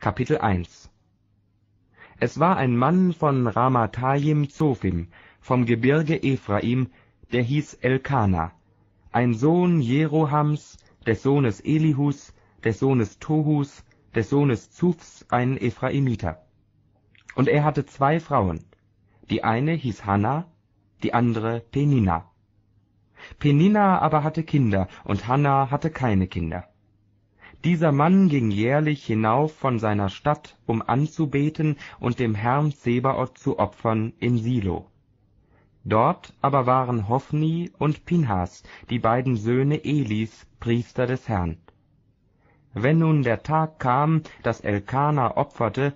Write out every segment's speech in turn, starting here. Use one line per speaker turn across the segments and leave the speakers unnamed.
Kapitel 1 Es war ein Mann von Ramathaim Zophim, vom Gebirge Ephraim, der hieß Elkana, ein Sohn Jerohams, des Sohnes Elihus, des Sohnes Tohus, des Sohnes Zuphs, ein Ephraimiter. Und er hatte zwei Frauen, die eine hieß Hanna, die andere Penina. Penina aber hatte Kinder, und Hanna hatte keine Kinder. Dieser Mann ging jährlich hinauf von seiner Stadt, um anzubeten und dem Herrn Zebaoth zu opfern in Silo. Dort aber waren Hophni und Pinhas, die beiden Söhne Elis, Priester des Herrn. Wenn nun der Tag kam, dass Elkana opferte,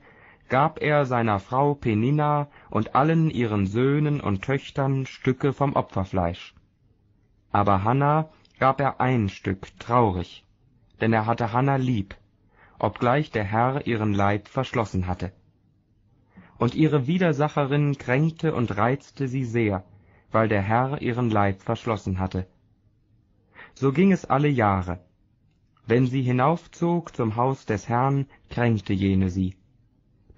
gab er seiner Frau Penina und allen ihren Söhnen und Töchtern Stücke vom Opferfleisch. Aber Hanna gab er ein Stück traurig, denn er hatte Hanna lieb, obgleich der Herr ihren Leib verschlossen hatte. Und ihre Widersacherin kränkte und reizte sie sehr, weil der Herr ihren Leib verschlossen hatte. So ging es alle Jahre. Wenn sie hinaufzog zum Haus des Herrn, kränkte jene sie.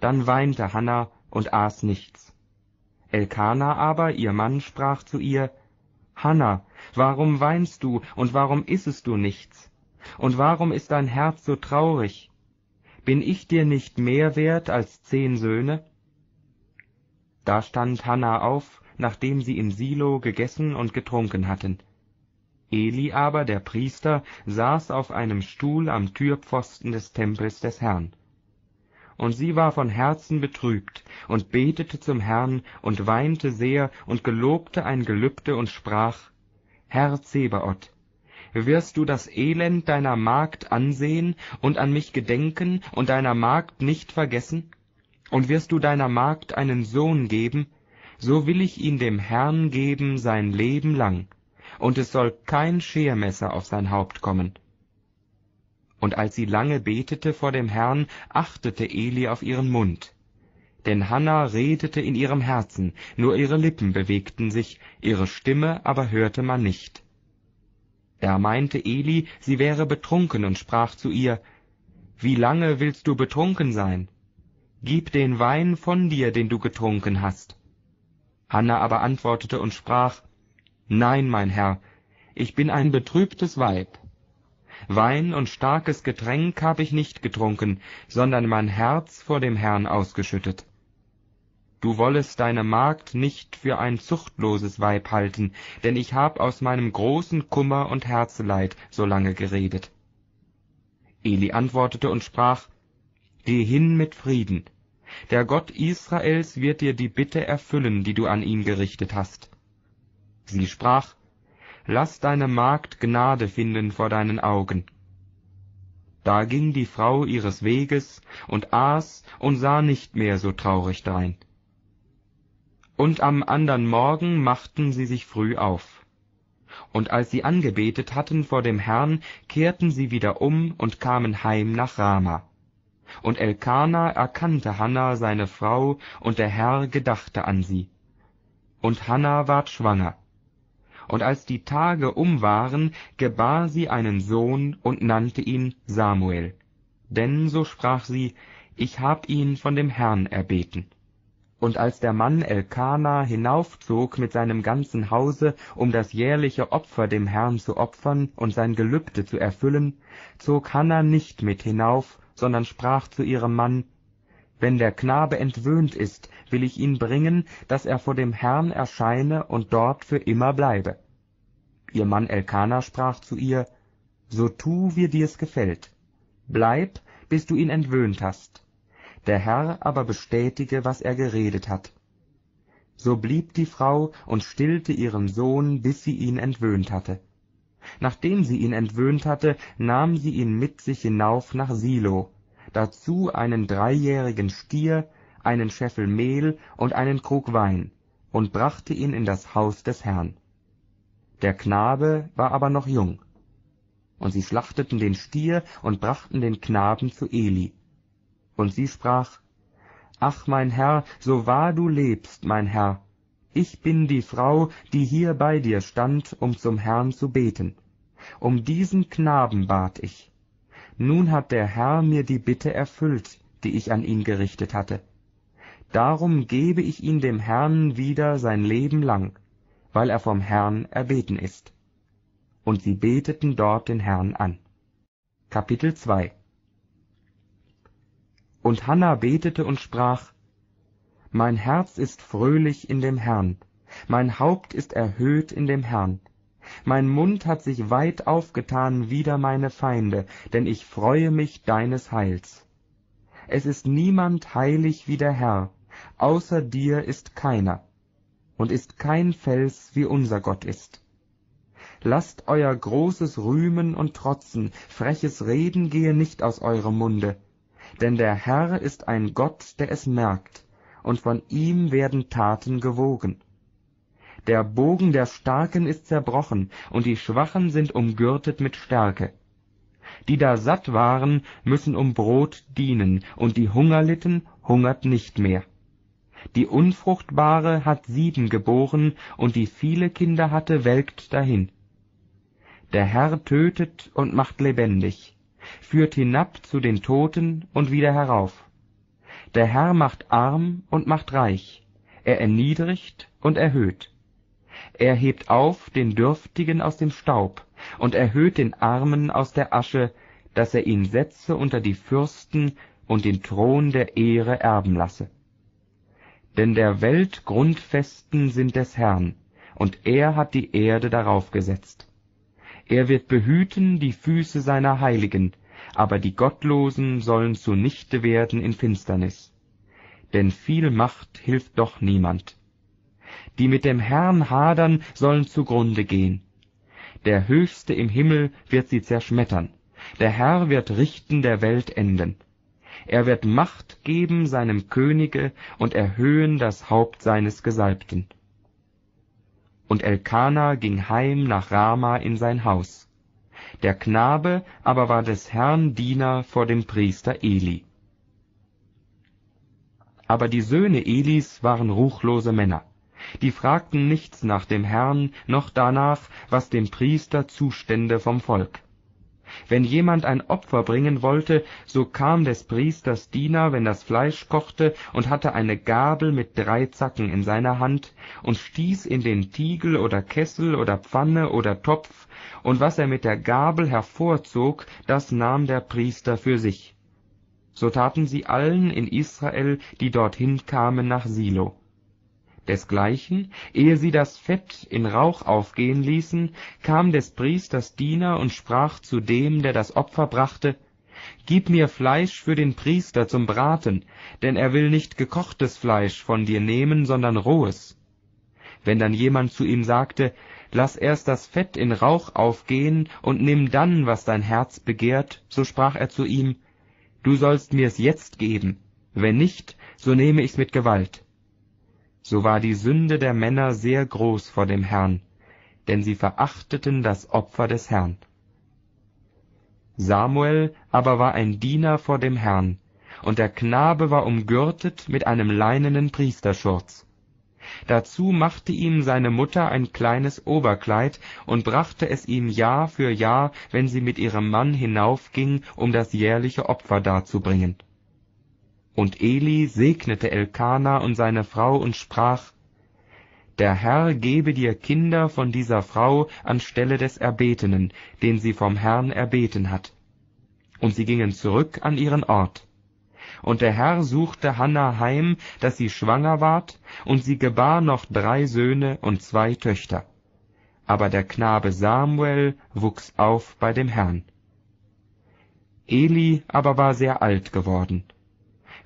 Dann weinte Hanna und aß nichts. Elkana aber, ihr Mann, sprach zu ihr, Hanna, warum weinst du und warum issest du nichts? Und warum ist dein Herz so traurig? Bin ich dir nicht mehr wert als zehn Söhne? Da stand Hanna auf, nachdem sie in Silo gegessen und getrunken hatten. Eli aber, der Priester, saß auf einem Stuhl am Türpfosten des Tempels des Herrn. Und sie war von Herzen betrübt und betete zum Herrn und weinte sehr und gelobte ein Gelübde und sprach, Herr Zebaoth, wirst du das Elend deiner Magd ansehen und an mich gedenken und deiner Magd nicht vergessen? Und wirst du deiner Magd einen Sohn geben, so will ich ihn dem Herrn geben sein Leben lang, und es soll kein Schermesser auf sein Haupt kommen. Und als sie lange betete vor dem Herrn, achtete Eli auf ihren Mund. Denn Hanna redete in ihrem Herzen, nur ihre Lippen bewegten sich, ihre Stimme aber hörte man nicht. Da meinte Eli, sie wäre betrunken und sprach zu ihr, Wie lange willst du betrunken sein? Gib den Wein von dir, den du getrunken hast. Hanna aber antwortete und sprach, Nein, mein Herr, ich bin ein betrübtes Weib. Wein und starkes Getränk habe ich nicht getrunken, sondern mein Herz vor dem Herrn ausgeschüttet. Du wollest deine Magd nicht für ein zuchtloses Weib halten, denn ich hab aus meinem großen Kummer und Herzeleid so lange geredet. Eli antwortete und sprach, Geh hin mit Frieden, der Gott Israels wird dir die Bitte erfüllen, die du an ihn gerichtet hast. Sie sprach, Lass deine Magd Gnade finden vor deinen Augen. Da ging die Frau ihres Weges und aß und sah nicht mehr so traurig drein. Und am andern Morgen machten sie sich früh auf. Und als sie angebetet hatten vor dem Herrn, kehrten sie wieder um und kamen heim nach Rama. Und Elkana erkannte Hanna seine Frau, und der Herr gedachte an sie. Und Hanna ward schwanger. Und als die Tage um waren, gebar sie einen Sohn und nannte ihn Samuel. Denn, so sprach sie, ich hab ihn von dem Herrn erbeten. Und als der Mann Elkana hinaufzog mit seinem ganzen Hause, um das jährliche Opfer dem Herrn zu opfern und sein Gelübde zu erfüllen, zog Hanna nicht mit hinauf, sondern sprach zu ihrem Mann, Wenn der Knabe entwöhnt ist, will ich ihn bringen, dass er vor dem Herrn erscheine und dort für immer bleibe. Ihr Mann Elkana sprach zu ihr, So tu, wie dir's gefällt. Bleib, bis du ihn entwöhnt hast. Der Herr aber bestätige, was er geredet hat. So blieb die Frau und stillte ihren Sohn, bis sie ihn entwöhnt hatte. Nachdem sie ihn entwöhnt hatte, nahm sie ihn mit sich hinauf nach Silo, dazu einen dreijährigen Stier, einen Scheffel Mehl und einen Krug Wein, und brachte ihn in das Haus des Herrn. Der Knabe war aber noch jung. Und sie schlachteten den Stier und brachten den Knaben zu Eli. Und sie sprach, Ach, mein Herr, so wahr du lebst, mein Herr, ich bin die Frau, die hier bei dir stand, um zum Herrn zu beten. Um diesen Knaben bat ich. Nun hat der Herr mir die Bitte erfüllt, die ich an ihn gerichtet hatte. Darum gebe ich ihn dem Herrn wieder sein Leben lang, weil er vom Herrn erbeten ist. Und sie beteten dort den Herrn an. Kapitel 2 Und Hannah betete und sprach, Mein Herz ist fröhlich in dem Herrn, mein Haupt ist erhöht in dem Herrn. Mein Mund hat sich weit aufgetan wider meine Feinde, denn ich freue mich deines Heils. Es ist niemand heilig wie der Herr, außer dir ist keiner, und ist kein Fels wie unser Gott ist. Lasst euer großes Rühmen und Trotzen, freches Reden gehe nicht aus eurem Munde, denn der Herr ist ein Gott, der es merkt, und von ihm werden Taten gewogen. Der Bogen der Starken ist zerbrochen, und die Schwachen sind umgürtet mit Stärke. Die da satt waren, müssen um Brot dienen, und die Hunger litten, hungert nicht mehr. Die Unfruchtbare hat sieben geboren, und die viele Kinder hatte, welkt dahin. Der Herr tötet und macht lebendig, führt hinab zu den Toten und wieder herauf. Der Herr macht arm und macht reich, er erniedrigt und erhöht. Er hebt auf den Dürftigen aus dem Staub und erhöht den Armen aus der Asche, dass er ihn setze unter die Fürsten und den Thron der Ehre erben lasse. Denn der Welt Grundfesten sind des Herrn, und er hat die Erde darauf gesetzt. Er wird behüten die Füße seiner Heiligen, aber die Gottlosen sollen zunichte werden in Finsternis. Denn viel Macht hilft doch niemand die mit dem Herrn hadern, sollen zugrunde gehen. Der Höchste im Himmel wird sie zerschmettern, der Herr wird richten der Welt enden. Er wird Macht geben seinem Könige und erhöhen das Haupt seines Gesalbten. Und Elkana ging heim nach Rama in sein Haus. Der Knabe aber war des Herrn Diener vor dem Priester Eli. Aber die Söhne Elis waren ruchlose Männer die fragten nichts nach dem Herrn noch danach, was dem Priester zustände vom Volk. Wenn jemand ein Opfer bringen wollte, so kam des Priesters Diener, wenn das Fleisch kochte, und hatte eine Gabel mit drei Zacken in seiner Hand und stieß in den Tiegel oder Kessel oder Pfanne oder Topf, und was er mit der Gabel hervorzog, das nahm der Priester für sich. So taten sie allen in Israel, die dorthin kamen nach Silo. Desgleichen, ehe sie das Fett in Rauch aufgehen ließen, kam des Priesters Diener und sprach zu dem, der das Opfer brachte, Gib mir Fleisch für den Priester zum Braten, denn er will nicht gekochtes Fleisch von dir nehmen, sondern rohes. Wenn dann jemand zu ihm sagte, Lass erst das Fett in Rauch aufgehen und nimm dann, was dein Herz begehrt, so sprach er zu ihm, Du sollst mir's jetzt geben, wenn nicht, so nehme ich's mit Gewalt so war die Sünde der Männer sehr groß vor dem Herrn, denn sie verachteten das Opfer des Herrn. Samuel aber war ein Diener vor dem Herrn, und der Knabe war umgürtet mit einem leinenen Priesterschurz. Dazu machte ihm seine Mutter ein kleines Oberkleid und brachte es ihm Jahr für Jahr, wenn sie mit ihrem Mann hinaufging, um das jährliche Opfer darzubringen. Und Eli segnete Elkana und seine Frau und sprach, Der Herr gebe dir Kinder von dieser Frau anstelle des Erbetenen, den sie vom Herrn erbeten hat. Und sie gingen zurück an ihren Ort. Und der Herr suchte Hanna heim, dass sie schwanger ward, und sie gebar noch drei Söhne und zwei Töchter. Aber der Knabe Samuel wuchs auf bei dem Herrn. Eli aber war sehr alt geworden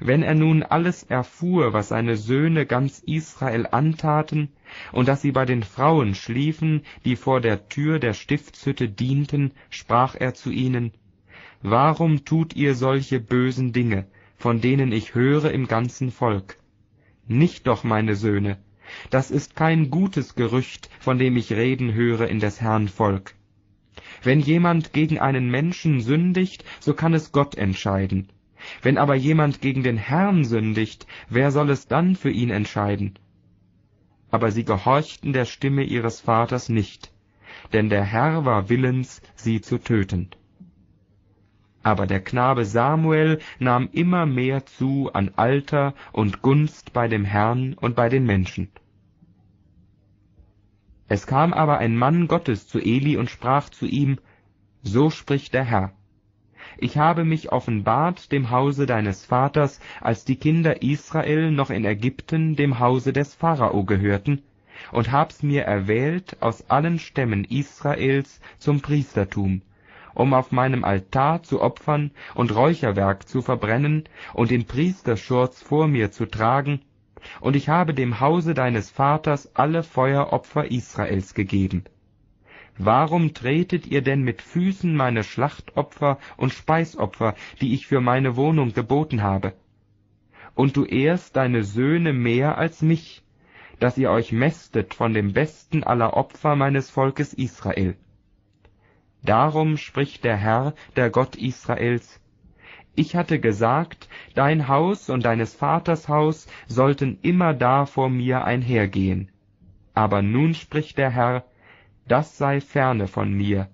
wenn er nun alles erfuhr, was seine Söhne ganz Israel antaten, und dass sie bei den Frauen schliefen, die vor der Tür der Stiftshütte dienten, sprach er zu ihnen, Warum tut ihr solche bösen Dinge, von denen ich höre im ganzen Volk? Nicht doch, meine Söhne, das ist kein gutes Gerücht, von dem ich reden höre in des Herrn Volk. Wenn jemand gegen einen Menschen sündigt, so kann es Gott entscheiden, wenn aber jemand gegen den Herrn sündigt, wer soll es dann für ihn entscheiden? Aber sie gehorchten der Stimme ihres Vaters nicht, denn der Herr war willens, sie zu töten. Aber der Knabe Samuel nahm immer mehr zu an Alter und Gunst bei dem Herrn und bei den Menschen. Es kam aber ein Mann Gottes zu Eli und sprach zu ihm, So spricht der Herr, ich habe mich offenbart dem Hause deines Vaters, als die Kinder Israel noch in Ägypten dem Hause des Pharao gehörten, und hab's mir erwählt aus allen Stämmen Israels zum Priestertum, um auf meinem Altar zu opfern und Räucherwerk zu verbrennen und den Priesterschurz vor mir zu tragen, und ich habe dem Hause deines Vaters alle Feueropfer Israels gegeben Warum tretet ihr denn mit Füßen meine Schlachtopfer und Speisopfer, die ich für meine Wohnung geboten habe? Und du ehrst deine Söhne mehr als mich, dass ihr euch mästet von dem besten aller Opfer meines Volkes Israel. Darum spricht der Herr, der Gott Israels, ich hatte gesagt, dein Haus und deines Vaters Haus sollten immerdar vor mir einhergehen. Aber nun spricht der Herr, das sei ferne von mir,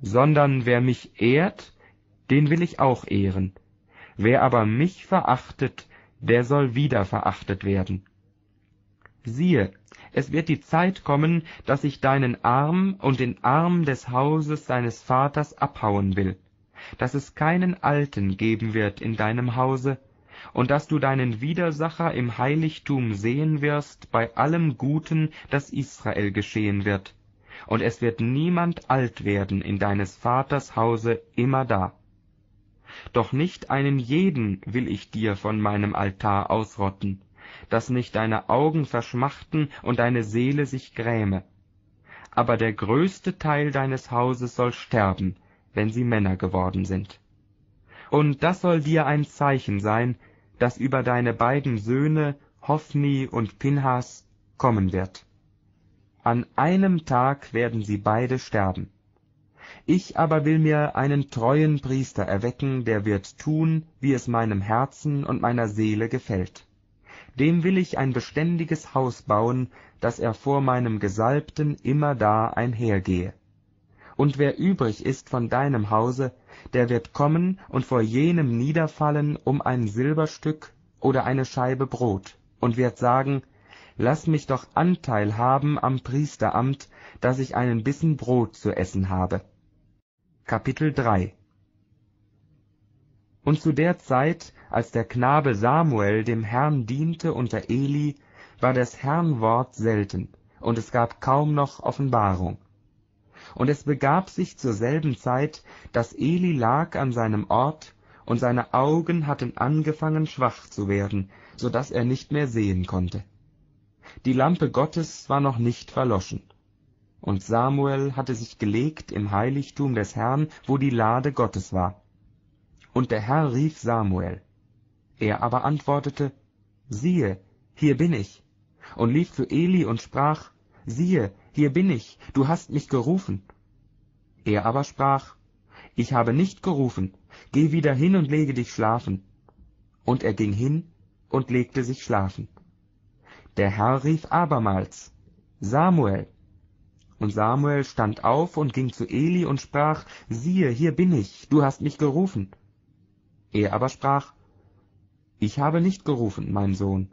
sondern wer mich ehrt, den will ich auch ehren, wer aber mich verachtet, der soll wieder verachtet werden. Siehe, es wird die Zeit kommen, dass ich deinen Arm und den Arm des Hauses deines Vaters abhauen will, dass es keinen Alten geben wird in deinem Hause, und dass du deinen Widersacher im Heiligtum sehen wirst bei allem Guten, das Israel geschehen wird, und es wird niemand alt werden in deines Vaters Hause immerdar. Doch nicht einen jeden will ich dir von meinem Altar ausrotten, dass nicht deine Augen verschmachten und deine Seele sich gräme. Aber der größte Teil deines Hauses soll sterben, wenn sie Männer geworden sind. Und das soll dir ein Zeichen sein, das über deine beiden Söhne Hophni und Pinhas kommen wird an einem Tag werden sie beide sterben. Ich aber will mir einen treuen Priester erwecken, der wird tun, wie es meinem Herzen und meiner Seele gefällt. Dem will ich ein beständiges Haus bauen, dass er vor meinem Gesalbten immerdar einhergehe. Und wer übrig ist von deinem Hause, der wird kommen und vor jenem niederfallen um ein Silberstück oder eine Scheibe Brot, und wird sagen, lass mich doch Anteil haben am Priesteramt, dass ich einen Bissen Brot zu essen habe. Kapitel 3 Und zu der Zeit, als der Knabe Samuel dem Herrn diente unter Eli, war des Herrn Wort selten, und es gab kaum noch Offenbarung. Und es begab sich zur selben Zeit, dass Eli lag an seinem Ort, und seine Augen hatten angefangen schwach zu werden, so dass er nicht mehr sehen konnte die Lampe Gottes war noch nicht verloschen. Und Samuel hatte sich gelegt im Heiligtum des Herrn, wo die Lade Gottes war. Und der Herr rief Samuel. Er aber antwortete, siehe, hier bin ich, und lief zu Eli und sprach, siehe, hier bin ich, du hast mich gerufen. Er aber sprach, ich habe nicht gerufen, geh wieder hin und lege dich schlafen. Und er ging hin und legte sich schlafen. Der Herr rief abermals, Samuel. Und Samuel stand auf und ging zu Eli und sprach, siehe, hier bin ich, du hast mich gerufen. Er aber sprach, ich habe nicht gerufen, mein Sohn,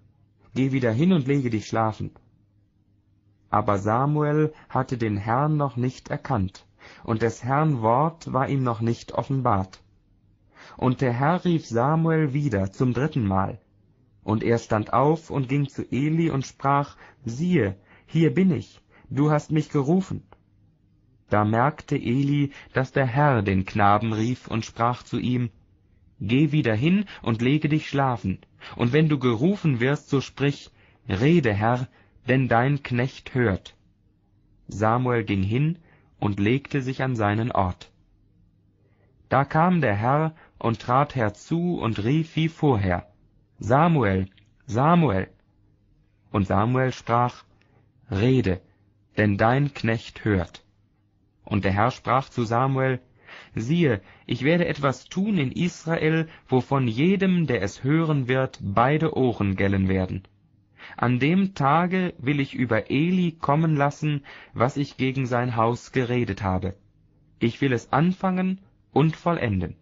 geh wieder hin und lege dich schlafen. Aber Samuel hatte den Herrn noch nicht erkannt, und des Herrn Wort war ihm noch nicht offenbart. Und der Herr rief Samuel wieder zum dritten Mal, und er stand auf und ging zu Eli und sprach, siehe, hier bin ich, du hast mich gerufen. Da merkte Eli, dass der Herr den Knaben rief und sprach zu ihm, Geh wieder hin und lege dich schlafen, und wenn du gerufen wirst, so sprich, Rede, Herr, denn dein Knecht hört. Samuel ging hin und legte sich an seinen Ort. Da kam der Herr und trat herzu und rief wie vorher, Samuel, Samuel. Und Samuel sprach, Rede, denn dein Knecht hört. Und der Herr sprach zu Samuel, Siehe, ich werde etwas tun in Israel, wovon jedem, der es hören wird, beide Ohren gellen werden. An dem Tage will ich über Eli kommen lassen, was ich gegen sein Haus geredet habe. Ich will es anfangen und vollenden.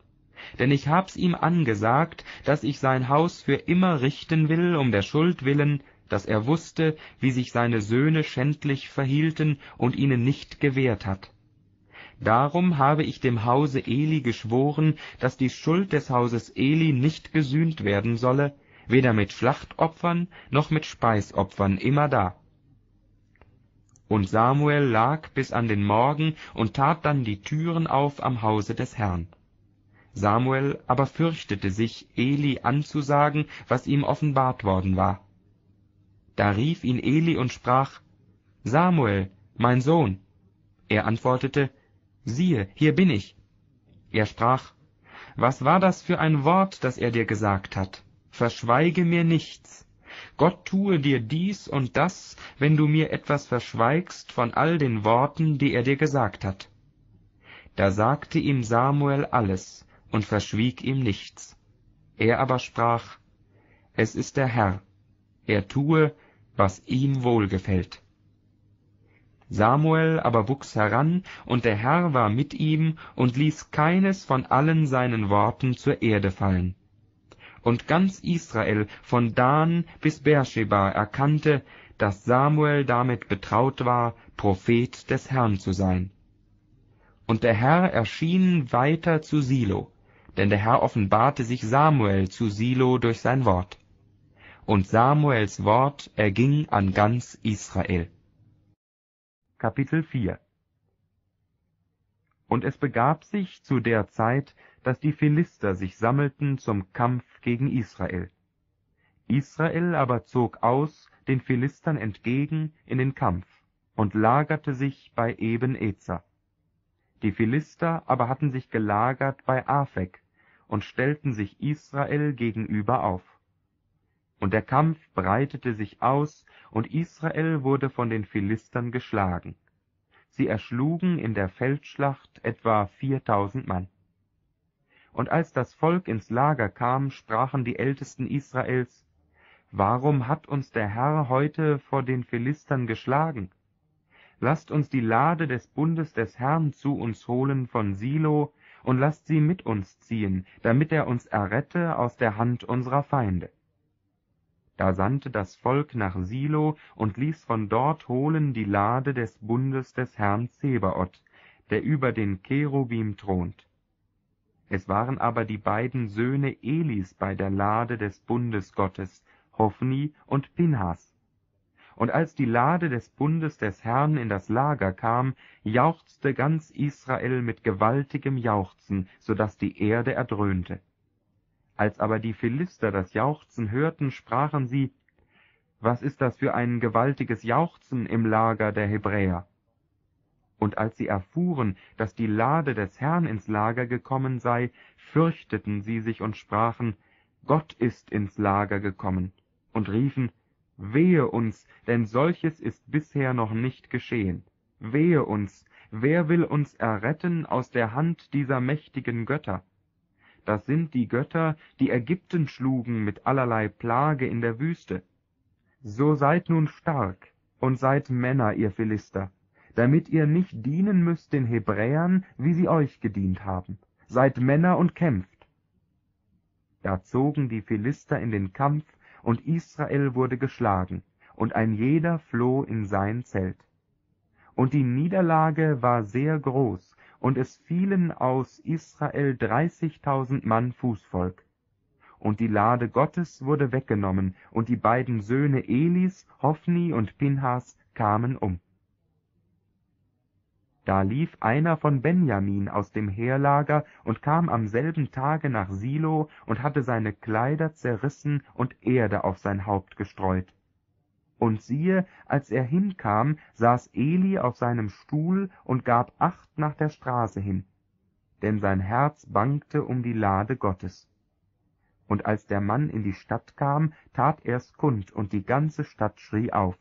Denn ich hab's ihm angesagt, dass ich sein Haus für immer richten will, um der Schuld willen, dass er wusste, wie sich seine Söhne schändlich verhielten und ihnen nicht gewehrt hat. Darum habe ich dem Hause Eli geschworen, dass die Schuld des Hauses Eli nicht gesühnt werden solle, weder mit Schlachtopfern noch mit Speisopfern immerdar. Und Samuel lag bis an den Morgen und tat dann die Türen auf am Hause des Herrn. Samuel aber fürchtete sich, Eli anzusagen, was ihm offenbart worden war. Da rief ihn Eli und sprach, Samuel, mein Sohn. Er antwortete, siehe, hier bin ich. Er sprach, was war das für ein Wort, das er dir gesagt hat? Verschweige mir nichts. Gott tue dir dies und das, wenn du mir etwas verschweigst von all den Worten, die er dir gesagt hat. Da sagte ihm Samuel alles und verschwieg ihm nichts. Er aber sprach, es ist der Herr, er tue, was ihm wohlgefällt. Samuel aber wuchs heran, und der Herr war mit ihm und ließ keines von allen seinen Worten zur Erde fallen. Und ganz Israel von Dan bis Beersheba erkannte, dass Samuel damit betraut war, Prophet des Herrn zu sein. Und der Herr erschien weiter zu Silo, denn der Herr offenbarte sich Samuel zu Silo durch sein Wort und Samuels Wort erging an ganz Israel. Kapitel 4 Und es begab sich zu der Zeit, dass die Philister sich sammelten zum Kampf gegen Israel. Israel aber zog aus den Philistern entgegen in den Kampf und lagerte sich bei Eben Ezer. Die Philister aber hatten sich gelagert bei Aphek und stellten sich Israel gegenüber auf. Und der Kampf breitete sich aus, und Israel wurde von den Philistern geschlagen. Sie erschlugen in der Feldschlacht etwa viertausend Mann. Und als das Volk ins Lager kam, sprachen die Ältesten Israels, Warum hat uns der Herr heute vor den Philistern geschlagen? Lasst uns die Lade des Bundes des Herrn zu uns holen von Silo, und lasst sie mit uns ziehen, damit er uns errette aus der Hand unserer Feinde. Da sandte das Volk nach Silo und ließ von dort holen die Lade des Bundes des Herrn Zebaoth, der über den Cherubim thront. Es waren aber die beiden Söhne Elis bei der Lade des Bundes Gottes, Hophni und Pinhas. Und als die Lade des Bundes des Herrn in das Lager kam, jauchzte ganz Israel mit gewaltigem Jauchzen, so dass die Erde erdröhnte. Als aber die Philister das Jauchzen hörten, sprachen sie, Was ist das für ein gewaltiges Jauchzen im Lager der Hebräer? Und als sie erfuhren, dass die Lade des Herrn ins Lager gekommen sei, fürchteten sie sich und sprachen, Gott ist ins Lager gekommen, und riefen, Wehe uns, denn solches ist bisher noch nicht geschehen. Wehe uns, wer will uns erretten aus der Hand dieser mächtigen Götter? das sind die Götter, die Ägypten schlugen mit allerlei Plage in der Wüste. So seid nun stark und seid Männer, ihr Philister, damit ihr nicht dienen müsst den Hebräern, wie sie euch gedient haben. Seid Männer und kämpft. Da zogen die Philister in den Kampf, und Israel wurde geschlagen, und ein jeder floh in sein Zelt. Und die Niederlage war sehr groß, und es fielen aus Israel dreißigtausend Mann Fußvolk. Und die Lade Gottes wurde weggenommen, und die beiden Söhne Elis, Hophni und Pinhas, kamen um. Da lief einer von Benjamin aus dem Heerlager und kam am selben Tage nach Silo und hatte seine Kleider zerrissen und Erde auf sein Haupt gestreut. Und siehe, als er hinkam, saß Eli auf seinem Stuhl und gab Acht nach der Straße hin, denn sein Herz bangte um die Lade Gottes. Und als der Mann in die Stadt kam, tat er's kund, und die ganze Stadt schrie auf.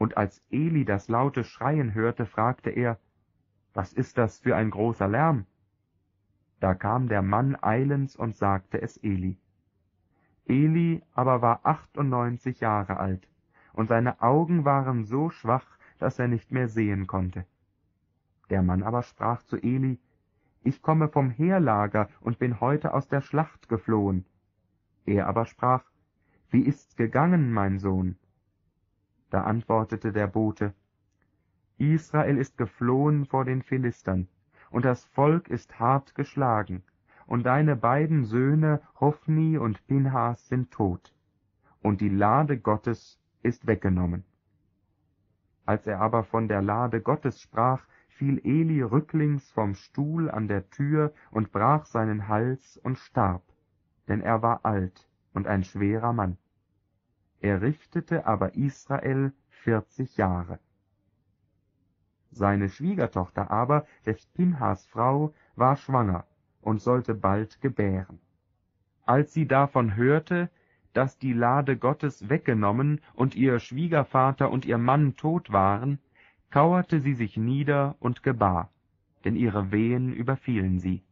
Und als Eli das laute Schreien hörte, fragte er, Was ist das für ein großer Lärm? Da kam der Mann eilends und sagte es Eli. Eli aber war achtundneunzig Jahre alt, und seine Augen waren so schwach, dass er nicht mehr sehen konnte. Der Mann aber sprach zu Eli, ich komme vom Heerlager und bin heute aus der Schlacht geflohen. Er aber sprach, Wie ist's gegangen, mein Sohn? Da antwortete der Bote, Israel ist geflohen vor den Philistern, und das Volk ist hart geschlagen, und deine beiden Söhne Hophni und Pinhas sind tot, und die Lade Gottes ist weggenommen. Als er aber von der Lade Gottes sprach, fiel Eli rücklings vom Stuhl an der Tür und brach seinen Hals und starb, denn er war alt und ein schwerer Mann. Er richtete aber Israel vierzig Jahre. Seine Schwiegertochter aber, des Pinhas Frau, war schwanger und sollte bald gebären. Als sie davon hörte, dass die Lade Gottes weggenommen und ihr Schwiegervater und ihr Mann tot waren, kauerte sie sich nieder und gebar, denn ihre Wehen überfielen sie.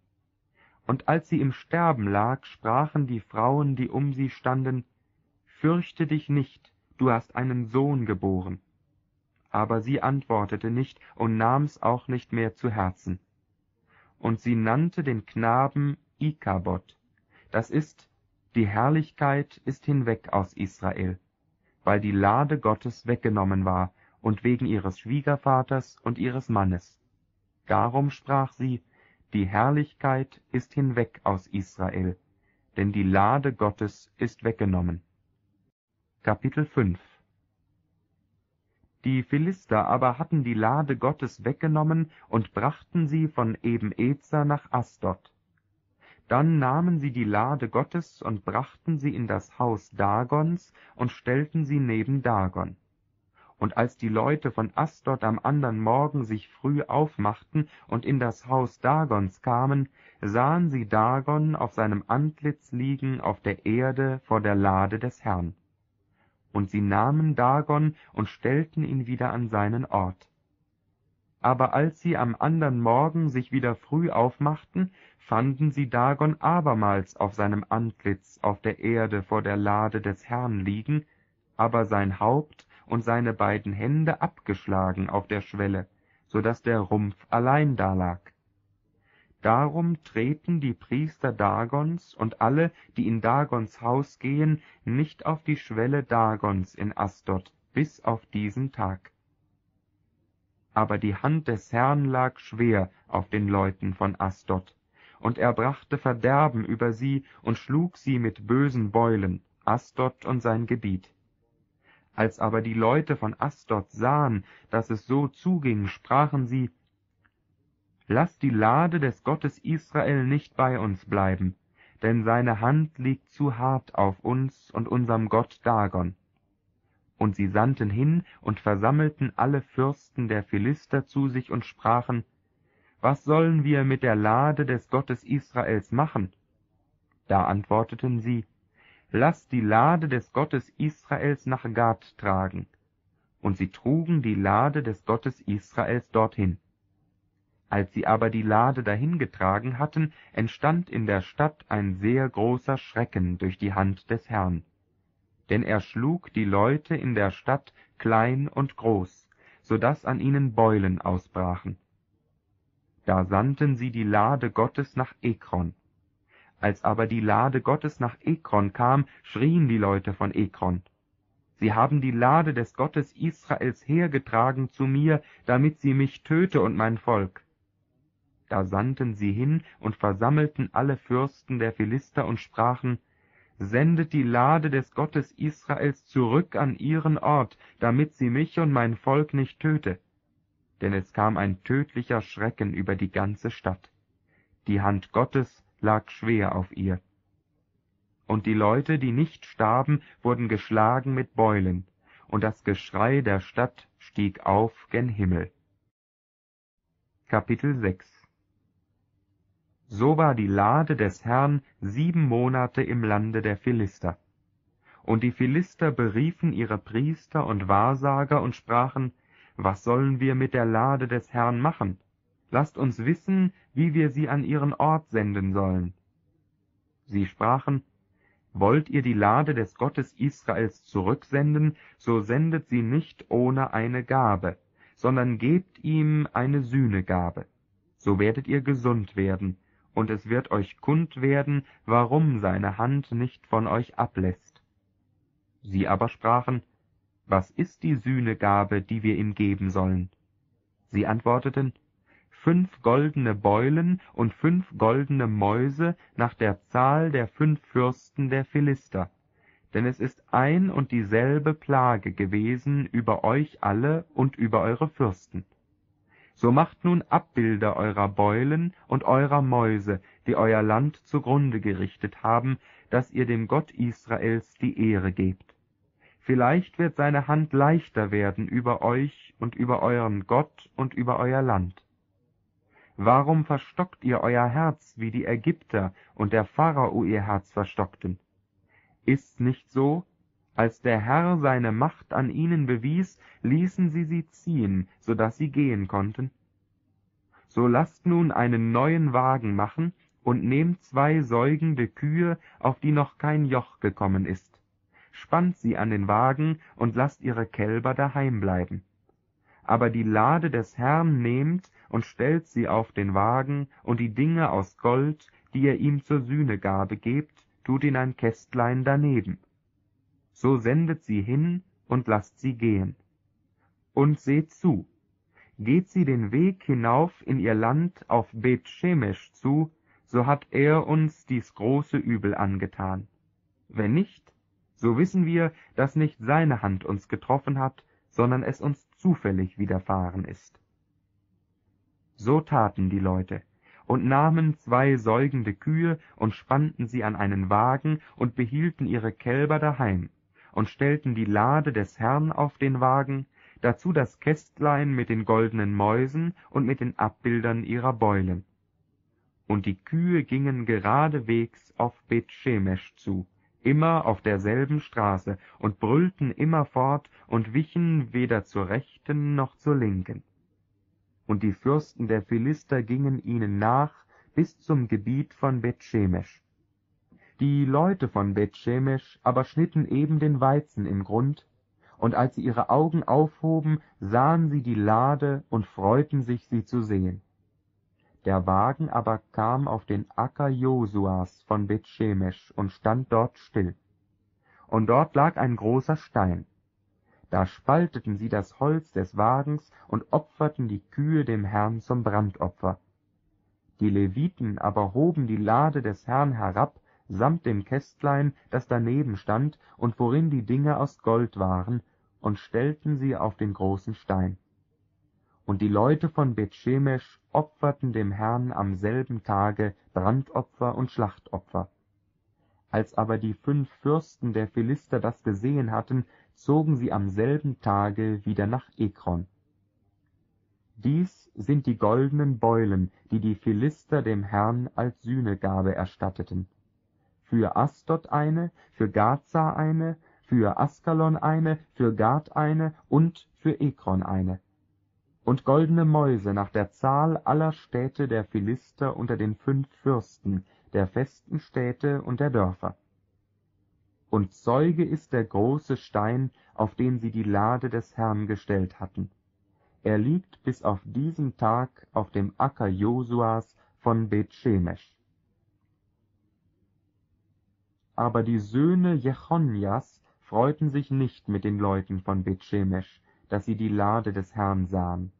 Und als sie im Sterben lag, sprachen die Frauen, die um sie standen, Fürchte dich nicht, du hast einen Sohn geboren. Aber sie antwortete nicht und nahm's auch nicht mehr zu Herzen. Und sie nannte den Knaben Ikabod, das ist, die Herrlichkeit ist hinweg aus Israel, weil die Lade Gottes weggenommen war, und wegen ihres Schwiegervaters und ihres Mannes. Darum sprach sie, die Herrlichkeit ist hinweg aus Israel, denn die Lade Gottes ist weggenommen. Kapitel 5 Die Philister aber hatten die Lade Gottes weggenommen und brachten sie von Eben-Ezer nach Asdod. Dann nahmen sie die Lade Gottes und brachten sie in das Haus Dagons und stellten sie neben Dagon. Und als die Leute von Asdod am andern Morgen sich früh aufmachten und in das Haus Dagons kamen, sahen sie Dagon auf seinem Antlitz liegen auf der Erde vor der Lade des Herrn. Und sie nahmen Dagon und stellten ihn wieder an seinen Ort. Aber als sie am andern Morgen sich wieder früh aufmachten, fanden sie Dagon abermals auf seinem Antlitz auf der Erde vor der Lade des Herrn liegen, aber sein Haupt und seine beiden Hände abgeschlagen auf der Schwelle, so dass der Rumpf allein dalag. Darum treten die Priester Dagons und alle, die in Dagons Haus gehen, nicht auf die Schwelle Dagons in Asdod bis auf diesen Tag. Aber die Hand des Herrn lag schwer auf den Leuten von Asdod, und er brachte Verderben über sie und schlug sie mit bösen Beulen, Asdod und sein Gebiet. Als aber die Leute von Asdod sahen, dass es so zuging, sprachen sie, Lass die Lade des Gottes Israel nicht bei uns bleiben, denn seine Hand liegt zu hart auf uns und unserem Gott Dagon. Und sie sandten hin und versammelten alle Fürsten der Philister zu sich und sprachen, was sollen wir mit der Lade des Gottes Israels machen? Da antworteten sie, Lass die Lade des Gottes Israels nach Gad tragen. Und sie trugen die Lade des Gottes Israels dorthin. Als sie aber die Lade dahingetragen hatten, entstand in der Stadt ein sehr großer Schrecken durch die Hand des Herrn. Denn er schlug die Leute in der Stadt klein und groß, so dass an ihnen Beulen ausbrachen. Da sandten sie die Lade Gottes nach Ekron. Als aber die Lade Gottes nach Ekron kam, schrien die Leute von Ekron. Sie haben die Lade des Gottes Israels hergetragen zu mir, damit sie mich töte und mein Volk. Da sandten sie hin und versammelten alle Fürsten der Philister und sprachen, Sendet die Lade des Gottes Israels zurück an ihren Ort, damit sie mich und mein Volk nicht töte denn es kam ein tödlicher Schrecken über die ganze Stadt. Die Hand Gottes lag schwer auf ihr. Und die Leute, die nicht starben, wurden geschlagen mit Beulen, und das Geschrei der Stadt stieg auf gen Himmel. Kapitel 6 So war die Lade des Herrn sieben Monate im Lande der Philister. Und die Philister beriefen ihre Priester und Wahrsager und sprachen, was sollen wir mit der Lade des Herrn machen? Lasst uns wissen, wie wir sie an ihren Ort senden sollen. Sie sprachen, Wollt ihr die Lade des Gottes Israels zurücksenden, so sendet sie nicht ohne eine Gabe, sondern gebt ihm eine Sühnegabe. so werdet ihr gesund werden, und es wird euch kund werden, warum seine Hand nicht von euch ablässt. Sie aber sprachen, Was ist die Sühnegabe, die wir ihm geben sollen? Sie antworteten, Fünf goldene Beulen und fünf goldene Mäuse nach der Zahl der fünf Fürsten der Philister. Denn es ist ein und dieselbe Plage gewesen über euch alle und über eure Fürsten. So macht nun Abbilder eurer Beulen und eurer Mäuse, die euer Land zugrunde gerichtet haben, dass ihr dem Gott Israels die Ehre gebt. Vielleicht wird seine Hand leichter werden über euch und über euren Gott und über euer Land. Warum verstockt ihr euer Herz, wie die Ägypter und der Pharao ihr Herz verstockten? Ist's nicht so, als der Herr seine Macht an ihnen bewies, ließen sie sie ziehen, so dass sie gehen konnten. So lasst nun einen neuen Wagen machen und nehmt zwei säugende Kühe, auf die noch kein Joch gekommen ist. Spannt sie an den Wagen und lasst ihre Kälber daheim bleiben. Aber die Lade des Herrn nehmt und stellt sie auf den Wagen, und die Dinge aus Gold, die ihr ihm zur Sühnegabe gebt, tut in ein Kästlein daneben so sendet sie hin und lasst sie gehen. Und seht zu, geht sie den Weg hinauf in ihr Land auf Bet Shemesh zu, so hat er uns dies große Übel angetan. Wenn nicht, so wissen wir, dass nicht seine Hand uns getroffen hat, sondern es uns zufällig widerfahren ist. So taten die Leute, und nahmen zwei säugende Kühe und spannten sie an einen Wagen und behielten ihre Kälber daheim und stellten die Lade des Herrn auf den Wagen, dazu das Kästlein mit den goldenen Mäusen und mit den Abbildern ihrer Beulen. Und die Kühe gingen geradewegs auf Bethshemesh zu, immer auf derselben Straße, und brüllten immerfort und wichen weder zur rechten noch zur linken. Und die Fürsten der Philister gingen ihnen nach bis zum Gebiet von Bethshemesh. Die Leute von Bethschemesch aber schnitten eben den Weizen im Grund, und als sie ihre Augen aufhoben, sahen sie die Lade und freuten sich, sie zu sehen. Der Wagen aber kam auf den Acker Josuas von Bethschemesch und stand dort still. Und dort lag ein großer Stein. Da spalteten sie das Holz des Wagens und opferten die Kühe dem Herrn zum Brandopfer. Die Leviten aber hoben die Lade des Herrn herab samt dem Kästlein, das daneben stand und worin die Dinge aus Gold waren, und stellten sie auf den großen Stein. Und die Leute von Bethshemesch opferten dem Herrn am selben Tage Brandopfer und Schlachtopfer. Als aber die fünf Fürsten der Philister das gesehen hatten, zogen sie am selben Tage wieder nach Ekron. Dies sind die goldenen Beulen, die die Philister dem Herrn als Sühnegabe erstatteten für Asdod eine, für Gaza eine, für Askalon eine, für Gad eine und für Ekron eine. Und goldene Mäuse nach der Zahl aller Städte der Philister unter den fünf Fürsten, der festen Städte und der Dörfer. Und Zeuge ist der große Stein, auf den sie die Lade des Herrn gestellt hatten. Er liegt bis auf diesen Tag auf dem Acker Josuas von Bethshemesh aber die Söhne Jechonjas freuten sich nicht mit den Leuten von Bethshemesh, dass sie die Lade des Herrn sahen.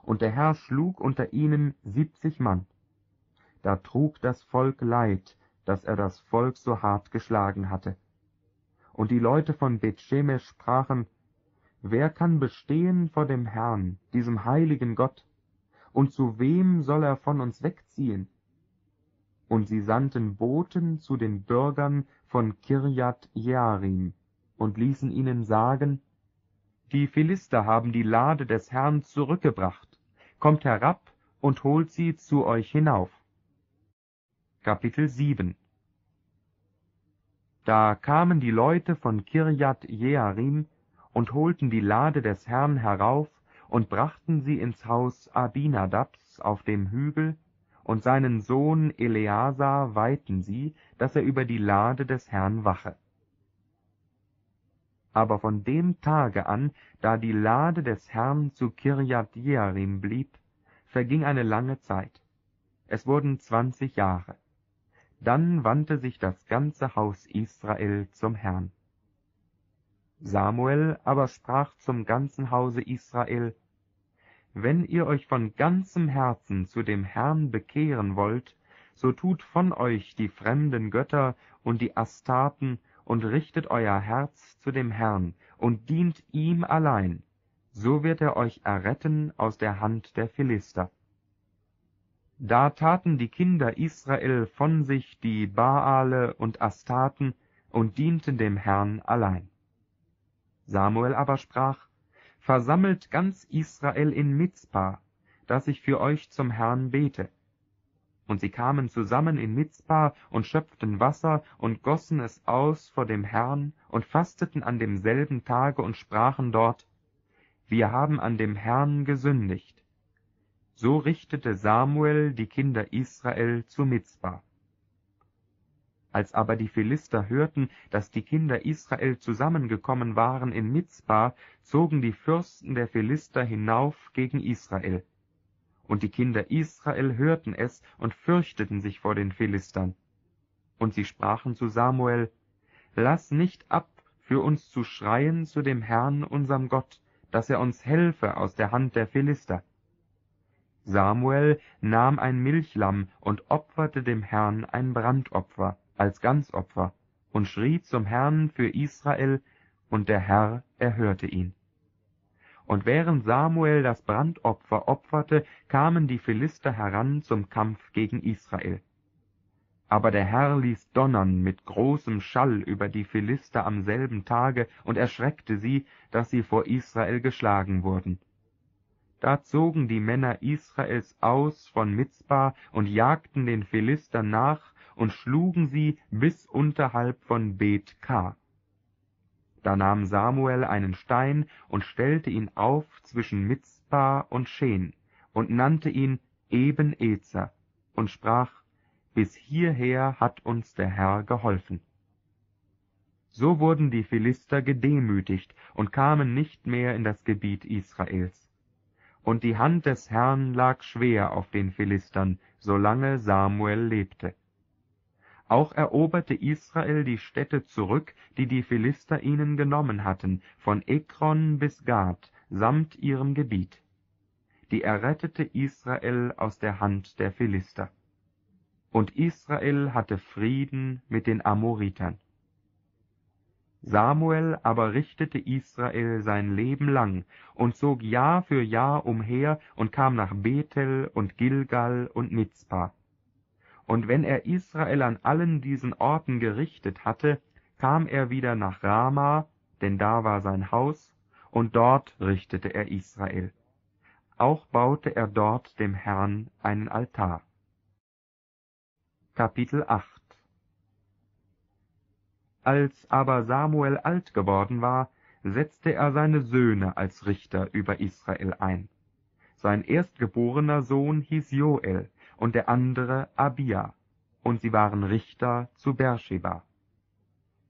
Und der Herr schlug unter ihnen siebzig Mann. Da trug das Volk Leid, dass er das Volk so hart geschlagen hatte. Und die Leute von Bethshemesh sprachen, Wer kann bestehen vor dem Herrn, diesem heiligen Gott? Und zu wem soll er von uns wegziehen? Und sie sandten Boten zu den Bürgern von Kirjat Jearim und ließen ihnen sagen, Die Philister haben die Lade des Herrn zurückgebracht, kommt herab und holt sie zu euch hinauf. Kapitel 7 Da kamen die Leute von Kirjat Jearim und holten die Lade des Herrn herauf und brachten sie ins Haus Abinadabs auf dem Hügel, und seinen Sohn Eleasar weihten sie, dass er über die Lade des Herrn wache. Aber von dem Tage an, da die Lade des Herrn zu Kirjat Jearim blieb, verging eine lange Zeit. Es wurden zwanzig Jahre. Dann wandte sich das ganze Haus Israel zum Herrn. Samuel aber sprach zum ganzen Hause Israel, Wenn ihr euch von ganzem Herzen zu dem Herrn bekehren wollt, so tut von euch die fremden Götter und die Astarten und richtet euer Herz zu dem Herrn und dient ihm allein, so wird er euch erretten aus der Hand der Philister. Da taten die Kinder Israel von sich die Baale und Astarten und dienten dem Herrn allein. Samuel aber sprach, Versammelt ganz Israel in Mizpa, dass ich für euch zum Herrn bete. Und sie kamen zusammen in Mizpa und schöpften Wasser und gossen es aus vor dem Herrn und fasteten an demselben Tage und sprachen dort, wir haben an dem Herrn gesündigt. So richtete Samuel die Kinder Israel zu Mizpa. Als aber die Philister hörten, dass die Kinder Israel zusammengekommen waren in Mizpa, zogen die Fürsten der Philister hinauf gegen Israel. Und die Kinder Israel hörten es und fürchteten sich vor den Philistern. Und sie sprachen zu Samuel, Lass nicht ab, für uns zu schreien zu dem Herrn unserem Gott, dass er uns helfe aus der Hand der Philister. Samuel nahm ein Milchlamm und opferte dem Herrn ein Brandopfer als Ganzopfer und schrie zum Herrn für Israel, und der Herr erhörte ihn. Und während Samuel das Brandopfer opferte, kamen die Philister heran zum Kampf gegen Israel. Aber der Herr ließ donnern mit großem Schall über die Philister am selben Tage und erschreckte sie, dass sie vor Israel geschlagen wurden. Da zogen die Männer Israels aus von Mizpa und jagten den Philistern nach und schlugen sie bis unterhalb von Bet Ka. Da nahm Samuel einen Stein und stellte ihn auf zwischen Mizpa und Schen und nannte ihn Eben Ezer und sprach, bis hierher hat uns der Herr geholfen. So wurden die Philister gedemütigt und kamen nicht mehr in das Gebiet Israels. Und die Hand des Herrn lag schwer auf den Philistern, solange Samuel lebte. Auch eroberte Israel die Städte zurück, die die Philister ihnen genommen hatten, von Ekron bis Gad, samt ihrem Gebiet. Die errettete Israel aus der Hand der Philister und Israel hatte Frieden mit den Amoritern. Samuel aber richtete Israel sein Leben lang und zog Jahr für Jahr umher und kam nach Bethel und Gilgal und Mizpa. Und wenn er Israel an allen diesen Orten gerichtet hatte, kam er wieder nach Rama, denn da war sein Haus, und dort richtete er Israel. Auch baute er dort dem Herrn einen Altar. Kapitel 8 Als aber Samuel alt geworden war, setzte er seine Söhne als Richter über Israel ein. Sein erstgeborener Sohn hieß Joel und der andere Abia, und sie waren Richter zu Beersheba.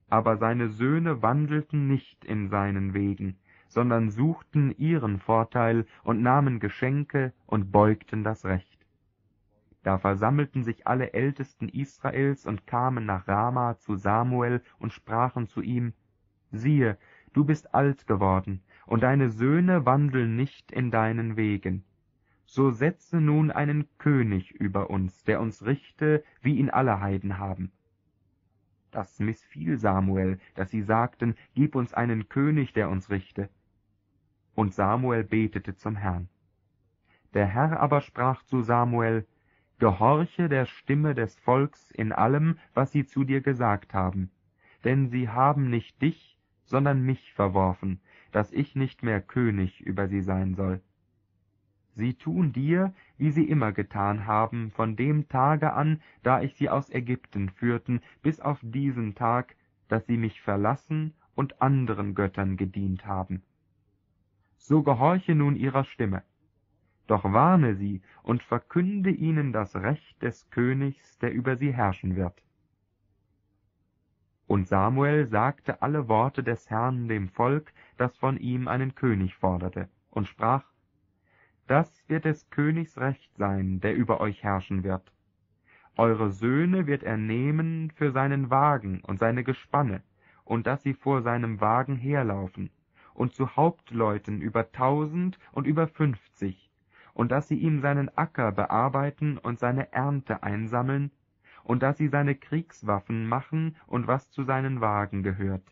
Aber seine Söhne wandelten nicht in seinen Wegen, sondern suchten ihren Vorteil und nahmen Geschenke und beugten das Recht. Da versammelten sich alle Ältesten Israels und kamen nach Rama zu Samuel und sprachen zu ihm, Siehe, du bist alt geworden, und deine Söhne wandeln nicht in deinen Wegen. So setze nun einen König über uns, der uns richte, wie ihn alle Heiden haben. Das missfiel Samuel, dass sie sagten, Gib uns einen König, der uns richte. Und Samuel betete zum Herrn. Der Herr aber sprach zu Samuel, Gehorche der Stimme des Volks in allem, was sie zu dir gesagt haben, denn sie haben nicht dich, sondern mich verworfen, dass ich nicht mehr König über sie sein soll. Sie tun dir, wie sie immer getan haben, von dem Tage an, da ich sie aus Ägypten führten, bis auf diesen Tag, dass sie mich verlassen und anderen Göttern gedient haben. So gehorche nun ihrer Stimme doch warne sie und verkünde ihnen das Recht des Königs, der über sie herrschen wird. Und Samuel sagte alle Worte des Herrn dem Volk, das von ihm einen König forderte, und sprach, das wird des Königs Recht sein, der über euch herrschen wird. Eure Söhne wird er nehmen für seinen Wagen und seine Gespanne, und dass sie vor seinem Wagen herlaufen, und zu Hauptleuten über tausend und über fünfzig, und dass sie ihm seinen Acker bearbeiten und seine Ernte einsammeln, und dass sie seine Kriegswaffen machen und was zu seinen Wagen gehört.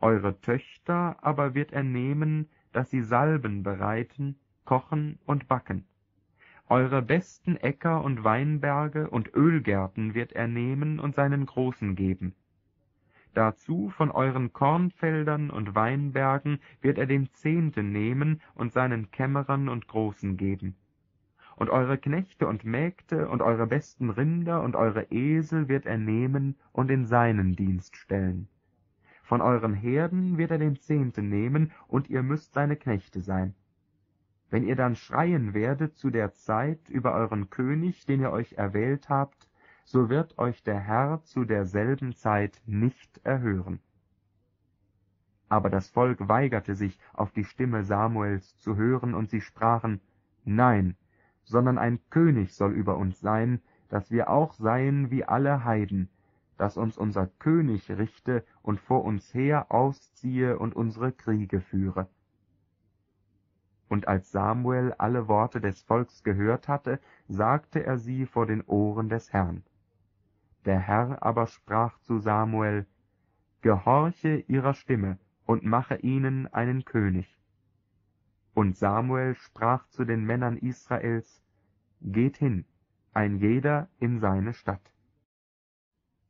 Eure Töchter aber wird er nehmen, dass sie Salben bereiten, kochen und backen. Eure besten Äcker und Weinberge und Ölgärten wird er nehmen und seinen Großen geben. Dazu von euren Kornfeldern und Weinbergen wird er den Zehnten nehmen und seinen Kämmerern und Großen geben. Und eure Knechte und Mägde und eure besten Rinder und eure Esel wird er nehmen und in seinen Dienst stellen. Von euren Herden wird er den Zehnten nehmen, und ihr müsst seine Knechte sein. Wenn ihr dann schreien werdet zu der Zeit über euren König, den ihr euch erwählt habt, so wird euch der Herr zu derselben Zeit nicht erhören. Aber das Volk weigerte sich, auf die Stimme Samuels zu hören, und sie sprachen, Nein, sondern ein König soll über uns sein, dass wir auch seien wie alle Heiden, dass uns unser König richte und vor uns her ausziehe und unsere Kriege führe. Und als Samuel alle Worte des Volks gehört hatte, sagte er sie vor den Ohren des Herrn. Der Herr aber sprach zu Samuel, Gehorche ihrer Stimme und mache ihnen einen König. Und Samuel sprach zu den Männern Israels, Geht hin, ein jeder in seine Stadt.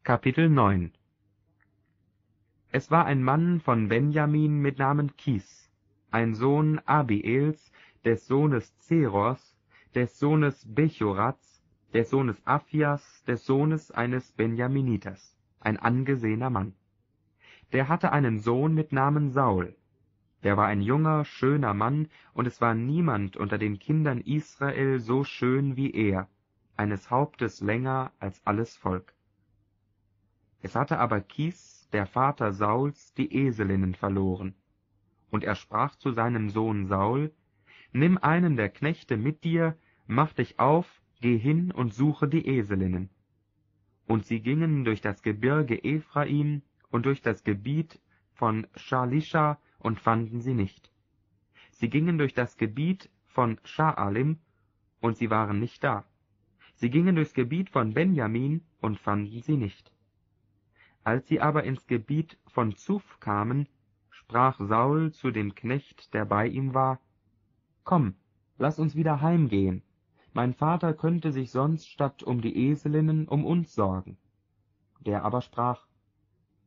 Kapitel 9 Es war ein Mann von Benjamin mit Namen Kis, ein Sohn Abiels, des Sohnes Zeros, des Sohnes Bechorats, des Sohnes Aphias, des Sohnes eines Benjaminiters, ein angesehener Mann. Der hatte einen Sohn mit Namen Saul. Der war ein junger, schöner Mann, und es war niemand unter den Kindern Israel so schön wie er, eines Hauptes länger als alles Volk. Es hatte aber Kis, der Vater Sauls, die Eselinnen verloren. Und er sprach zu seinem Sohn Saul, Nimm einen der Knechte mit dir, mach dich auf Geh hin und suche die Eselinnen. Und sie gingen durch das Gebirge Ephraim und durch das Gebiet von Schalischa und fanden sie nicht. Sie gingen durch das Gebiet von Schaalim, und sie waren nicht da. Sie gingen durchs Gebiet von Benjamin und fanden sie nicht. Als sie aber ins Gebiet von Zuf kamen, sprach Saul zu dem Knecht, der bei ihm war, Komm, lass uns wieder heimgehen, mein Vater könnte sich sonst statt um die Eselinnen um uns sorgen. Der aber sprach,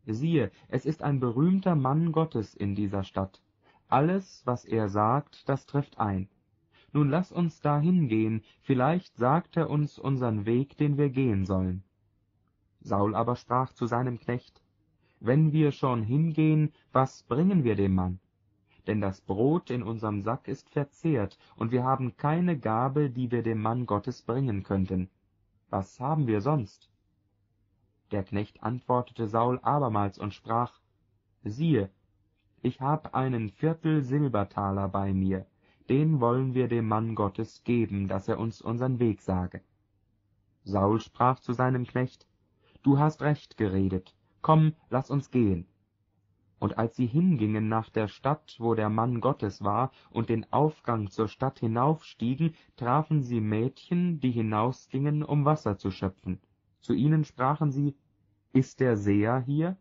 siehe, es ist ein berühmter Mann Gottes in dieser Stadt. Alles, was er sagt, das trifft ein. Nun lass uns da hingehen, vielleicht sagt er uns unsern Weg, den wir gehen sollen. Saul aber sprach zu seinem Knecht, Wenn wir schon hingehen, was bringen wir dem Mann? Denn das Brot in unserem Sack ist verzehrt, und wir haben keine Gabe, die wir dem Mann Gottes bringen könnten. Was haben wir sonst? Der Knecht antwortete Saul abermals und sprach, Siehe, ich hab einen Viertel Silbertaler bei mir, den wollen wir dem Mann Gottes geben, dass er uns unsern Weg sage. Saul sprach zu seinem Knecht, Du hast recht geredet, komm, lass uns gehen. Und als sie hingingen nach der Stadt, wo der Mann Gottes war, und den Aufgang zur Stadt hinaufstiegen, trafen sie Mädchen, die hinausgingen, um Wasser zu schöpfen. Zu ihnen sprachen sie, Ist der Seher hier?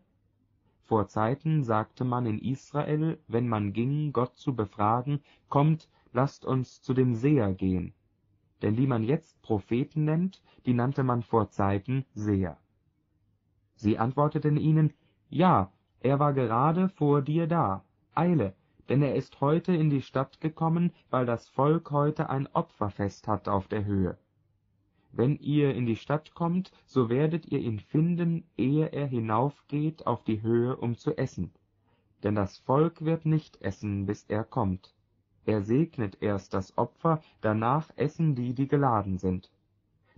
Vorzeiten sagte man in Israel, wenn man ging, Gott zu befragen, Kommt, lasst uns zu dem Seher gehen. Denn die man jetzt Propheten nennt, die nannte man vorzeiten Seher. Sie antworteten ihnen, Ja, er war gerade vor dir da. Eile, denn er ist heute in die Stadt gekommen, weil das Volk heute ein Opferfest hat auf der Höhe. Wenn ihr in die Stadt kommt, so werdet ihr ihn finden, ehe er hinaufgeht auf die Höhe, um zu essen. Denn das Volk wird nicht essen, bis er kommt. Er segnet erst das Opfer, danach essen die, die geladen sind.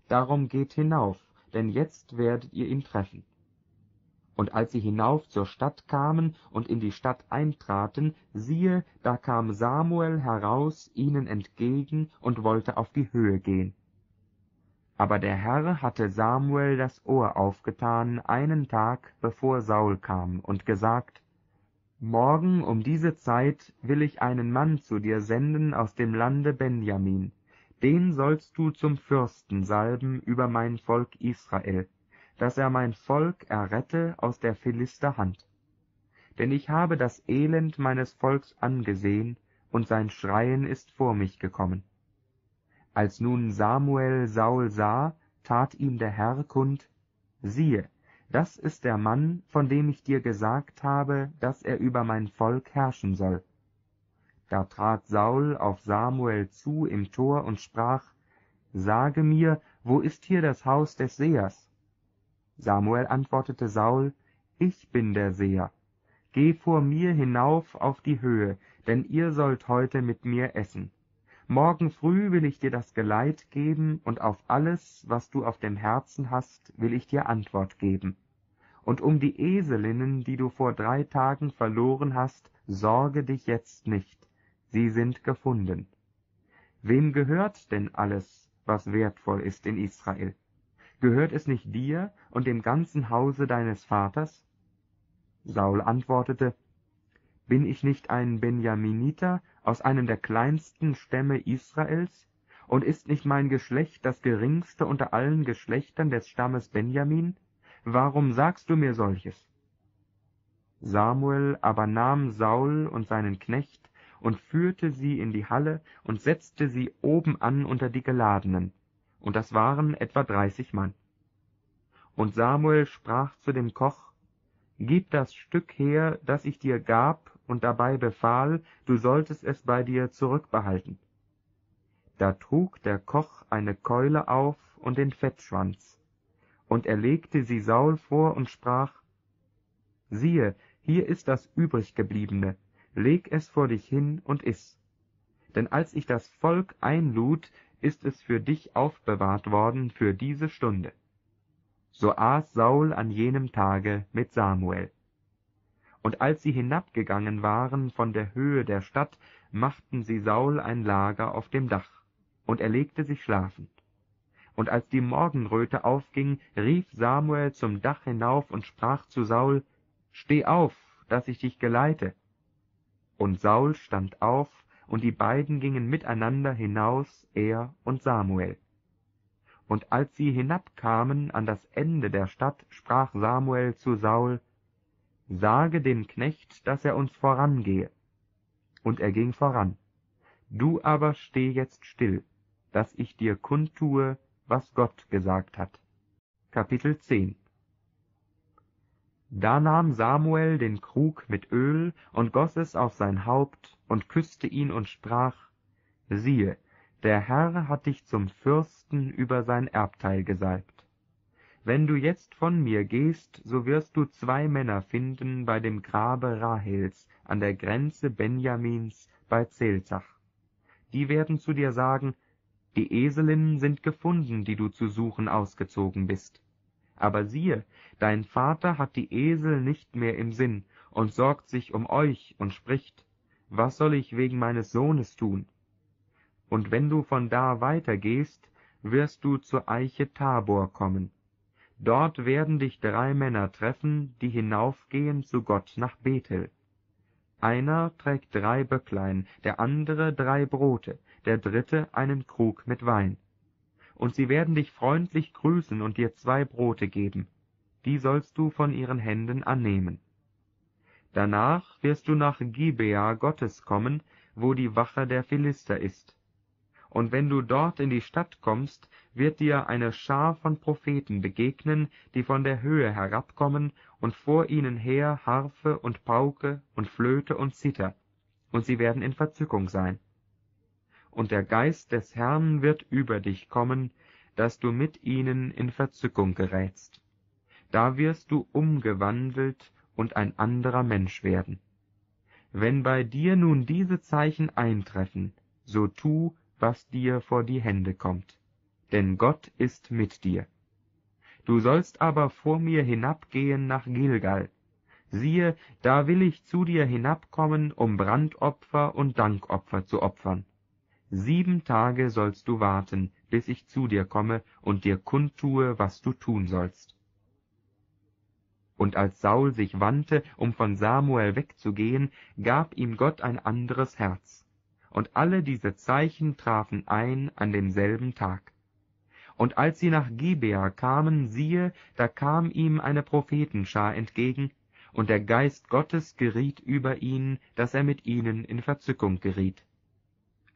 Darum geht hinauf, denn jetzt werdet ihr ihn treffen Und als sie hinauf zur Stadt kamen und in die Stadt eintraten, siehe, da kam Samuel heraus ihnen entgegen und wollte auf die Höhe gehen. Aber der Herr hatte Samuel das Ohr aufgetan einen Tag, bevor Saul kam, und gesagt, Morgen um diese Zeit will ich einen Mann zu dir senden aus dem Lande Benjamin, den sollst du zum Fürsten salben über mein Volk Israel, dass er mein Volk errette aus der Philister Hand. Denn ich habe das Elend meines Volks angesehen, und sein Schreien ist vor mich gekommen. Als nun Samuel Saul sah, tat ihm der Herr kund, siehe, das ist der Mann, von dem ich dir gesagt habe, dass er über mein Volk herrschen soll. Da trat Saul auf Samuel zu im Tor und sprach, Sage mir, wo ist hier das Haus des Sehers? Samuel antwortete Saul, Ich bin der Seher. Geh vor mir hinauf auf die Höhe, denn ihr sollt heute mit mir essen. Morgen früh will ich dir das Geleit geben, und auf alles, was du auf dem Herzen hast, will ich dir Antwort geben. Und um die Eselinnen, die du vor drei Tagen verloren hast, sorge dich jetzt nicht sie sind gefunden. Wem gehört denn alles, was wertvoll ist in Israel? Gehört es nicht dir und dem ganzen Hause deines Vaters? Saul antwortete, Bin ich nicht ein Benjaminiter aus einem der kleinsten Stämme Israels? Und ist nicht mein Geschlecht das geringste unter allen Geschlechtern des Stammes Benjamin? Warum sagst du mir solches? Samuel aber nahm Saul und seinen Knecht und führte sie in die Halle und setzte sie obenan unter die Geladenen, und das waren etwa dreißig Mann. Und Samuel sprach zu dem Koch, Gib das Stück her, das ich dir gab und dabei befahl, du solltest es bei dir zurückbehalten. Da trug der Koch eine Keule auf und den Fettschwanz. Und er legte sie Saul vor und sprach, Siehe, hier ist das übriggebliebene, leg es vor dich hin und iß. Denn als ich das Volk einlud, ist es für dich aufbewahrt worden für diese Stunde. So aß Saul an jenem Tage mit Samuel. Und als sie hinabgegangen waren von der Höhe der Stadt, machten sie Saul ein Lager auf dem Dach, und er legte sich schlafen. Und als die Morgenröte aufging, rief Samuel zum Dach hinauf und sprach zu Saul, Steh auf, dass ich dich geleite. Und Saul stand auf, und die beiden gingen miteinander hinaus, er und Samuel. Und als sie hinabkamen an das Ende der Stadt, sprach Samuel zu Saul, Sage dem Knecht, dass er uns vorangehe. Und er ging voran. Du aber steh jetzt still, dass ich dir kundtue, was Gott gesagt hat. Kapitel 10 da nahm Samuel den Krug mit Öl und goss es auf sein Haupt und küsste ihn und sprach, siehe, der Herr hat dich zum Fürsten über sein Erbteil gesalbt. Wenn du jetzt von mir gehst, so wirst du zwei Männer finden bei dem Grabe Rahels an der Grenze Benjamins bei Zelzach. Die werden zu dir sagen, die Eselinnen sind gefunden, die du zu suchen ausgezogen bist. Aber siehe, dein Vater hat die Esel nicht mehr im Sinn und sorgt sich um euch und spricht, was soll ich wegen meines Sohnes tun? Und wenn du von da weitergehst, wirst du zur Eiche Tabor kommen. Dort werden dich drei Männer treffen, die hinaufgehen zu Gott nach Bethel. Einer trägt drei Böcklein, der andere drei Brote, der dritte einen Krug mit Wein und sie werden dich freundlich grüßen und dir zwei Brote geben, die sollst du von ihren Händen annehmen. Danach wirst du nach Gibea Gottes kommen, wo die Wache der Philister ist. Und wenn du dort in die Stadt kommst, wird dir eine Schar von Propheten begegnen, die von der Höhe herabkommen, und vor ihnen her Harfe und Pauke und Flöte und Zither, und sie werden in Verzückung sein und der Geist des Herrn wird über dich kommen, dass du mit ihnen in Verzückung gerätst. Da wirst du umgewandelt und ein anderer Mensch werden. Wenn bei dir nun diese Zeichen eintreffen, so tu, was dir vor die Hände kommt, denn Gott ist mit dir. Du sollst aber vor mir hinabgehen nach Gilgal. Siehe, da will ich zu dir hinabkommen, um Brandopfer und Dankopfer zu opfern. Sieben Tage sollst du warten, bis ich zu dir komme und dir kundtue, was du tun sollst. Und als Saul sich wandte, um von Samuel wegzugehen, gab ihm Gott ein anderes Herz. Und alle diese Zeichen trafen ein an demselben Tag. Und als sie nach Gibea kamen, siehe, da kam ihm eine Prophetenschar entgegen, und der Geist Gottes geriet über ihn, dass er mit ihnen in Verzückung geriet.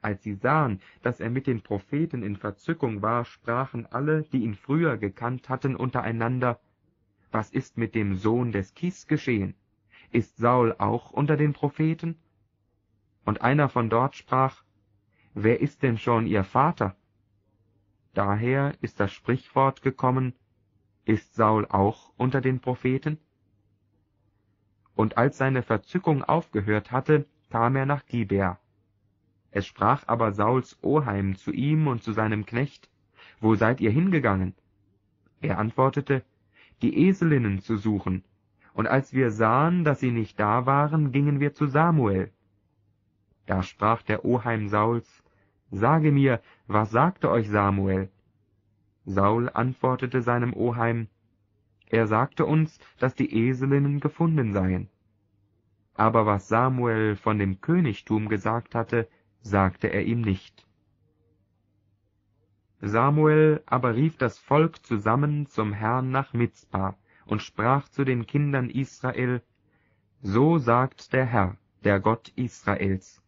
Als sie sahen, dass er mit den Propheten in Verzückung war, sprachen alle, die ihn früher gekannt hatten, untereinander, Was ist mit dem Sohn des Kis geschehen? Ist Saul auch unter den Propheten? Und einer von dort sprach, Wer ist denn schon ihr Vater? Daher ist das Sprichwort gekommen, Ist Saul auch unter den Propheten? Und als seine Verzückung aufgehört hatte, kam er nach Gibea. Es sprach aber Sauls Oheim zu ihm und zu seinem Knecht, Wo seid ihr hingegangen? Er antwortete, Die Eselinnen zu suchen. Und als wir sahen, dass sie nicht da waren, gingen wir zu Samuel. Da sprach der Oheim Sauls, Sage mir, was sagte euch Samuel? Saul antwortete seinem Oheim, Er sagte uns, dass die Eselinnen gefunden seien. Aber was Samuel von dem Königtum gesagt hatte, sagte er ihm nicht. Samuel aber rief das Volk zusammen zum Herrn nach Mizpa und sprach zu den Kindern Israel, So sagt der Herr, der Gott Israels.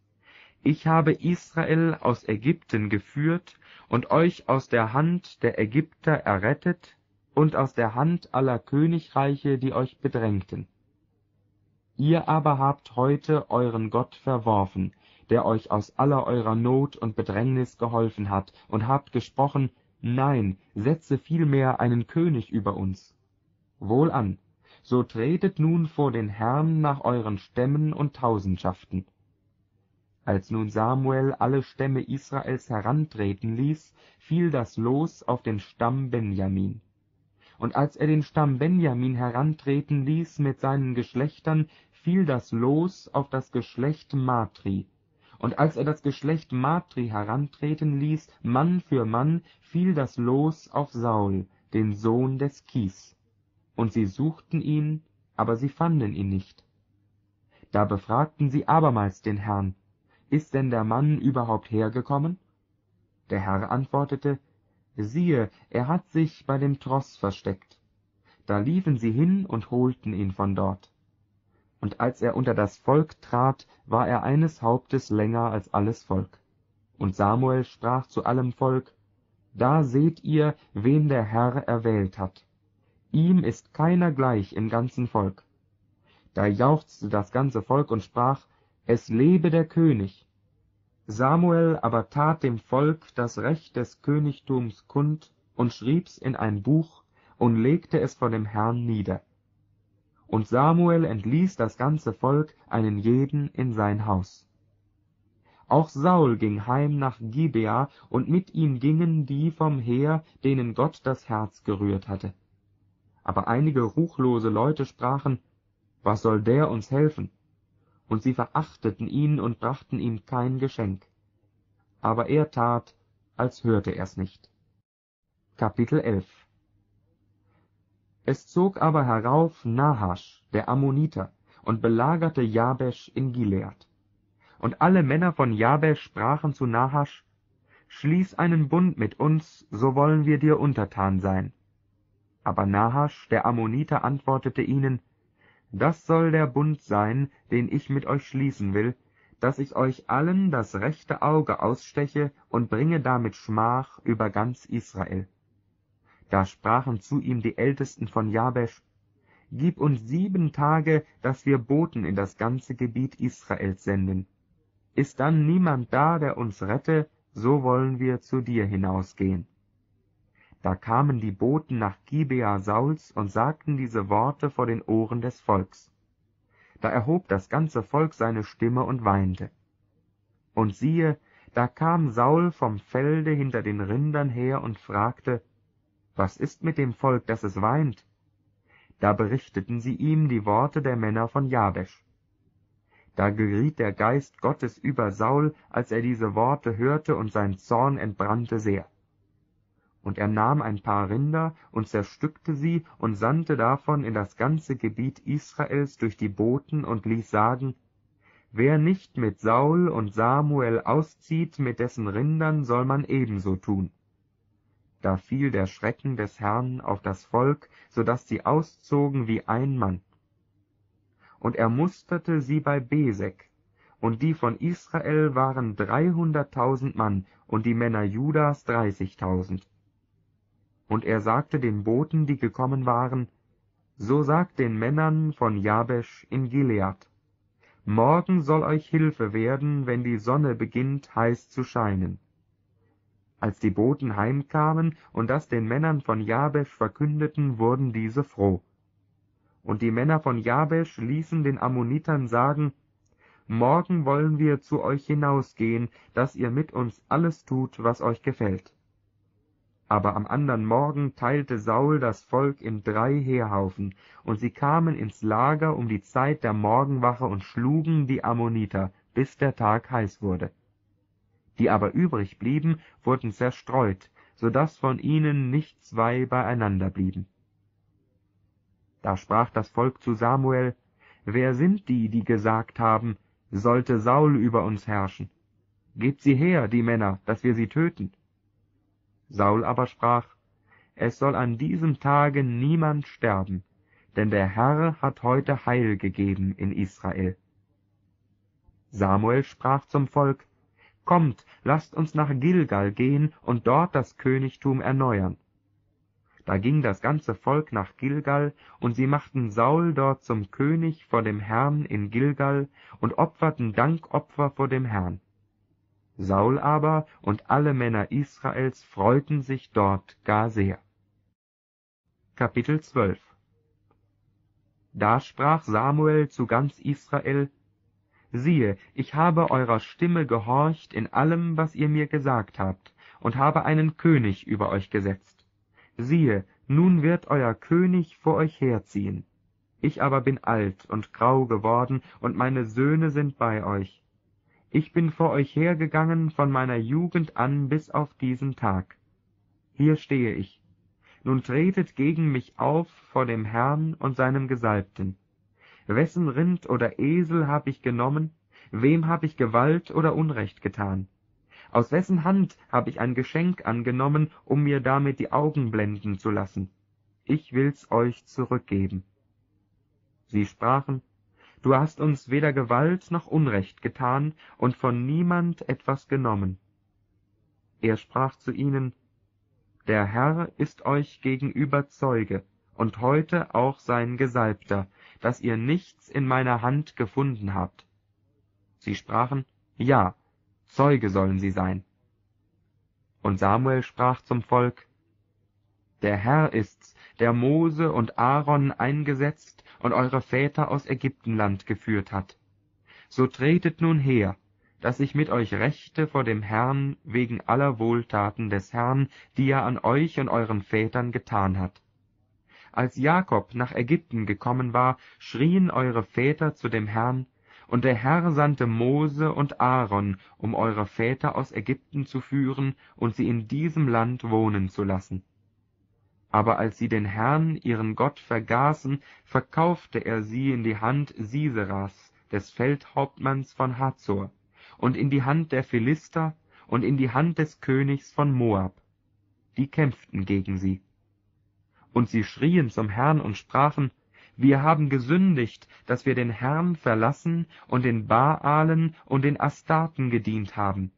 Ich habe Israel aus Ägypten geführt und euch aus der Hand der Ägypter errettet und aus der Hand aller Königreiche, die euch bedrängten. Ihr aber habt heute euren Gott verworfen, der euch aus aller eurer Not und Bedrängnis geholfen hat, und habt gesprochen, Nein, setze vielmehr einen König über uns. Wohlan, so tretet nun vor den Herrn nach euren Stämmen und Tausendschaften. Als nun Samuel alle Stämme Israels herantreten ließ, fiel das Los auf den Stamm Benjamin. Und als er den Stamm Benjamin herantreten ließ mit seinen Geschlechtern, fiel das Los auf das Geschlecht Matri, und als er das Geschlecht Matri herantreten ließ, Mann für Mann, fiel das Los auf Saul, den Sohn des Kis. Und sie suchten ihn, aber sie fanden ihn nicht. Da befragten sie abermals den Herrn, Ist denn der Mann überhaupt hergekommen? Der Herr antwortete, Siehe, er hat sich bei dem Troß versteckt. Da liefen sie hin und holten ihn von dort und als er unter das Volk trat, war er eines Hauptes länger als alles Volk. Und Samuel sprach zu allem Volk, Da seht ihr, wen der Herr erwählt hat. Ihm ist keiner gleich im ganzen Volk. Da jauchzte das ganze Volk und sprach, Es lebe der König. Samuel aber tat dem Volk das Recht des Königtums kund und schrieb's in ein Buch und legte es vor dem Herrn nieder. Und Samuel entließ das ganze Volk, einen jeden in sein Haus. Auch Saul ging heim nach Gibea, und mit ihm gingen die vom Heer, denen Gott das Herz gerührt hatte. Aber einige ruchlose Leute sprachen, Was soll der uns helfen? Und sie verachteten ihn und brachten ihm kein Geschenk. Aber er tat, als hörte er's nicht. Kapitel 11 es zog aber herauf Nahasch der Ammoniter und belagerte Jabesch in Gilead. Und alle Männer von Jabesch sprachen zu Nahasch, Schließ einen Bund mit uns, so wollen wir dir untertan sein. Aber Nahasch der Ammoniter antwortete ihnen, Das soll der Bund sein, den ich mit euch schließen will, dass ich euch allen das rechte Auge aussteche und bringe damit Schmach über ganz Israel. Da sprachen zu ihm die Ältesten von Jabesch, Gib uns sieben Tage, dass wir Boten in das ganze Gebiet Israels senden. Ist dann niemand da, der uns rette, so wollen wir zu dir hinausgehen. Da kamen die Boten nach Gibea Sauls und sagten diese Worte vor den Ohren des Volks. Da erhob das ganze Volk seine Stimme und weinte. Und siehe, da kam Saul vom Felde hinter den Rindern her und fragte, Was ist mit dem Volk, dass es weint? Da berichteten sie ihm die Worte der Männer von Jabesch. Da geriet der Geist Gottes über Saul, als er diese Worte hörte, und sein Zorn entbrannte sehr. Und er nahm ein paar Rinder und zerstückte sie und sandte davon in das ganze Gebiet Israels durch die Boten und ließ sagen, Wer nicht mit Saul und Samuel auszieht, mit dessen Rindern soll man ebenso tun. Da fiel der Schrecken des Herrn auf das Volk, so dass sie auszogen wie ein Mann. Und er musterte sie bei Besek, und die von Israel waren dreihunderttausend Mann, und die Männer Judas dreißigtausend. Und er sagte den Boten, die gekommen waren, So sagt den Männern von Jabesch in Gilead, Morgen soll euch Hilfe werden, wenn die Sonne beginnt heiß zu scheinen. Als die Boten heimkamen und das den Männern von Jabesch verkündeten, wurden diese froh. Und die Männer von Jabesch ließen den Ammonitern sagen, Morgen wollen wir zu euch hinausgehen, dass ihr mit uns alles tut, was euch gefällt. Aber am andern Morgen teilte Saul das Volk in drei Heerhaufen, und sie kamen ins Lager um die Zeit der Morgenwache und schlugen die Ammoniter, bis der Tag heiß wurde. Die aber übrig blieben, wurden zerstreut, so dass von ihnen nicht zwei beieinander blieben. Da sprach das Volk zu Samuel, Wer sind die, die gesagt haben, sollte Saul über uns herrschen? Gebt sie her, die Männer, dass wir sie töten. Saul aber sprach, Es soll an diesem Tage niemand sterben, denn der Herr hat heute Heil gegeben in Israel. Samuel sprach zum Volk, Kommt, lasst uns nach Gilgal gehen und dort das Königtum erneuern. Da ging das ganze Volk nach Gilgal, und sie machten Saul dort zum König vor dem Herrn in Gilgal und opferten Dankopfer vor dem Herrn. Saul aber und alle Männer Israels freuten sich dort gar sehr. Kapitel 12 Da sprach Samuel zu ganz Israel, Siehe, ich habe eurer Stimme gehorcht in allem, was ihr mir gesagt habt, und habe einen König über euch gesetzt. Siehe, nun wird euer König vor euch herziehen. Ich aber bin alt und grau geworden, und meine Söhne sind bei euch. Ich bin vor euch hergegangen von meiner Jugend an bis auf diesen Tag. Hier stehe ich. Nun tretet gegen mich auf vor dem Herrn und seinem Gesalbten. Wessen Rind oder Esel hab ich genommen? Wem hab ich Gewalt oder Unrecht getan? Aus wessen Hand hab ich ein Geschenk angenommen, um mir damit die Augen blenden zu lassen? Ich will's euch zurückgeben. Sie sprachen, Du hast uns weder Gewalt noch Unrecht getan und von niemand etwas genommen. Er sprach zu ihnen, Der Herr ist euch gegenüber Zeuge und heute auch sein Gesalbter, dass ihr nichts in meiner Hand gefunden habt. Sie sprachen, Ja, Zeuge sollen sie sein. Und Samuel sprach zum Volk, Der Herr ist's, der Mose und Aaron eingesetzt und eure Väter aus Ägyptenland geführt hat. So tretet nun her, dass ich mit euch rechte vor dem Herrn wegen aller Wohltaten des Herrn, die er an euch und euren Vätern getan hat. Als Jakob nach Ägypten gekommen war, schrien eure Väter zu dem Herrn, und der Herr sandte Mose und Aaron, um eure Väter aus Ägypten zu führen und sie in diesem Land wohnen zu lassen aber als sie den Herrn, ihren Gott, vergaßen, verkaufte er sie in die Hand Siseras, des Feldhauptmanns von Hazor, und in die Hand der Philister und in die Hand des Königs von Moab. Die kämpften gegen sie. Und sie schrien zum Herrn und sprachen, Wir haben gesündigt, dass wir den Herrn verlassen und den Baalen und den Astarten gedient haben.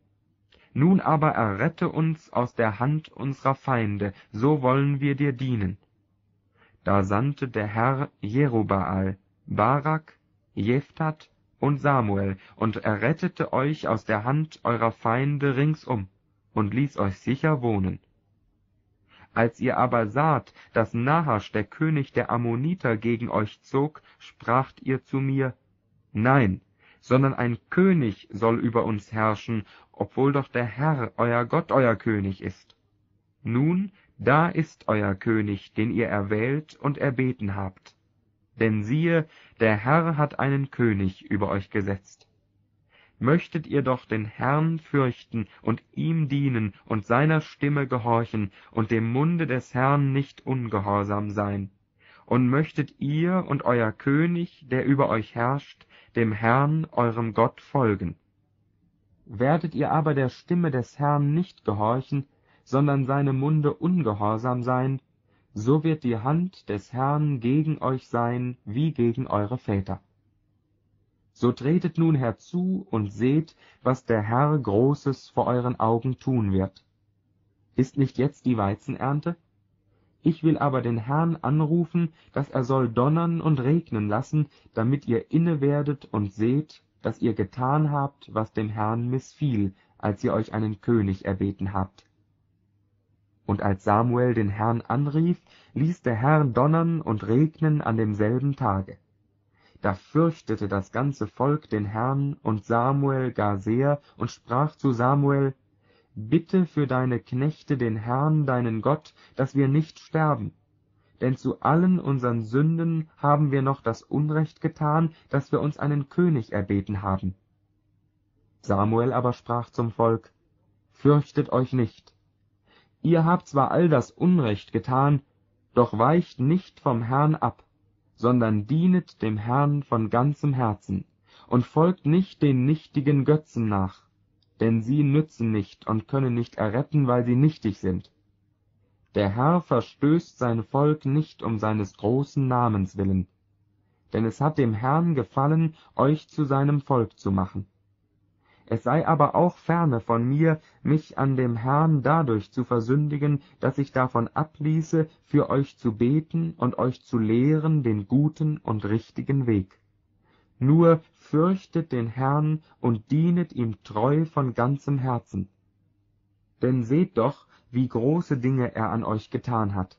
Nun aber errette uns aus der Hand unserer Feinde, so wollen wir dir dienen. Da sandte der Herr Jerubaal, Barak, Jephtat und Samuel und errettete euch aus der Hand eurer Feinde ringsum und ließ euch sicher wohnen. Als ihr aber saht, dass Nahasch, der König der Ammoniter, gegen euch zog, spracht ihr zu mir, Nein, sondern ein König soll über uns herrschen, obwohl doch der Herr, euer Gott, euer König ist. Nun da ist euer König, den ihr erwählt und erbeten habt. Denn siehe, der Herr hat einen König über euch gesetzt. Möchtet ihr doch den Herrn fürchten und ihm dienen und seiner Stimme gehorchen und dem Munde des Herrn nicht ungehorsam sein. Und möchtet ihr und euer König, der über euch herrscht, dem Herrn, eurem Gott, folgen. Werdet ihr aber der Stimme des Herrn nicht gehorchen, sondern seinem Munde ungehorsam sein, so wird die Hand des Herrn gegen euch sein wie gegen eure Väter. So tretet nun herzu und seht, was der Herr Großes vor euren Augen tun wird. Ist nicht jetzt die Weizenernte? Ich will aber den Herrn anrufen, dass er soll donnern und regnen lassen, damit ihr inne werdet und seht, dass ihr getan habt, was dem Herrn missfiel, als ihr euch einen König erbeten habt. Und als Samuel den Herrn anrief, ließ der Herr donnern und regnen an demselben Tage. Da fürchtete das ganze Volk den Herrn und Samuel gar sehr und sprach zu Samuel, Bitte für deine Knechte den Herrn, deinen Gott, dass wir nicht sterben. Denn zu allen unseren Sünden haben wir noch das Unrecht getan, dass wir uns einen König erbeten haben. Samuel aber sprach zum Volk, Fürchtet euch nicht, Ihr habt zwar all das Unrecht getan, doch weicht nicht vom Herrn ab, sondern dienet dem Herrn von ganzem Herzen, und folgt nicht den nichtigen Götzen nach, denn sie nützen nicht und können nicht erretten, weil sie nichtig sind. Der Herr verstößt sein Volk nicht um seines großen Namens willen, denn es hat dem Herrn gefallen, euch zu seinem Volk zu machen es sei aber auch ferne von mir, mich an dem Herrn dadurch zu versündigen, dass ich davon abließe, für euch zu beten und euch zu lehren den guten und richtigen Weg. Nur fürchtet den Herrn und dienet ihm treu von ganzem Herzen. Denn seht doch, wie große Dinge er an euch getan hat.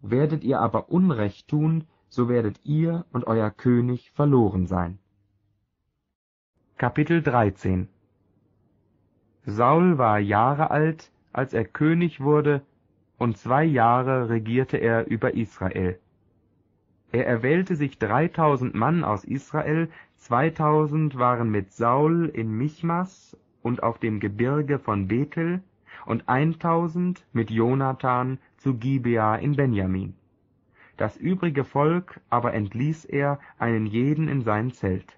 Werdet ihr aber Unrecht tun, so werdet ihr und euer König verloren sein. Kapitel 13 Saul war Jahre alt, als er König wurde, und zwei Jahre regierte er über Israel. Er erwählte sich dreitausend Mann aus Israel, zweitausend waren mit Saul in Michmas und auf dem Gebirge von Bethel, und eintausend mit Jonathan zu Gibea in Benjamin. Das übrige Volk aber entließ er einen jeden in sein Zelt.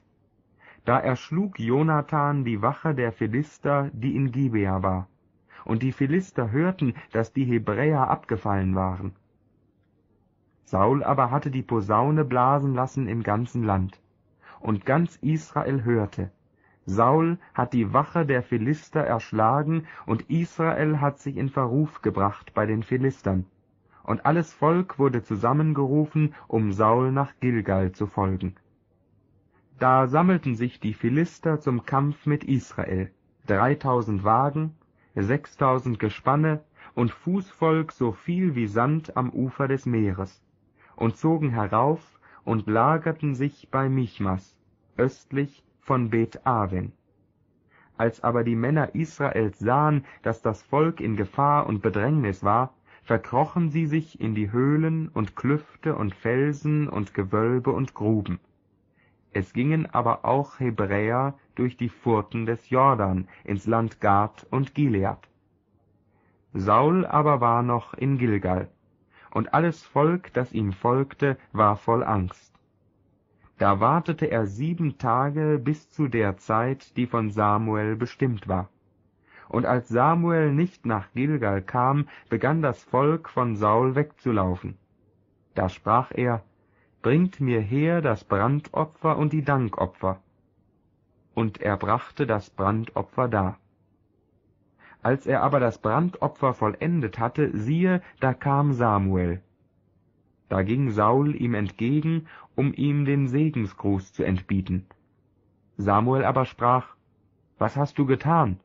Da erschlug Jonathan die Wache der Philister, die in Gibea war. Und die Philister hörten, dass die Hebräer abgefallen waren. Saul aber hatte die Posaune blasen lassen im ganzen Land. Und ganz Israel hörte, Saul hat die Wache der Philister erschlagen, und Israel hat sich in Verruf gebracht bei den Philistern. Und alles Volk wurde zusammengerufen, um Saul nach Gilgal zu folgen. Da sammelten sich die Philister zum Kampf mit Israel, dreitausend Wagen, sechstausend Gespanne und Fußvolk so viel wie Sand am Ufer des Meeres, und zogen herauf und lagerten sich bei Michmas, östlich von Bet Aven. Als aber die Männer Israels sahen, dass das Volk in Gefahr und Bedrängnis war, verkrochen sie sich in die Höhlen und Klüfte und Felsen und Gewölbe und Gruben es gingen aber auch Hebräer durch die Furten des Jordan ins Land Gad und Gilead. Saul aber war noch in Gilgal, und alles Volk, das ihm folgte, war voll Angst. Da wartete er sieben Tage bis zu der Zeit, die von Samuel bestimmt war. Und als Samuel nicht nach Gilgal kam, begann das Volk von Saul wegzulaufen. Da sprach er, bringt mir her das Brandopfer und die Dankopfer. Und er brachte das Brandopfer dar. Als er aber das Brandopfer vollendet hatte, siehe, da kam Samuel. Da ging Saul ihm entgegen, um ihm den Segensgruß zu entbieten. Samuel aber sprach, Was hast du getan?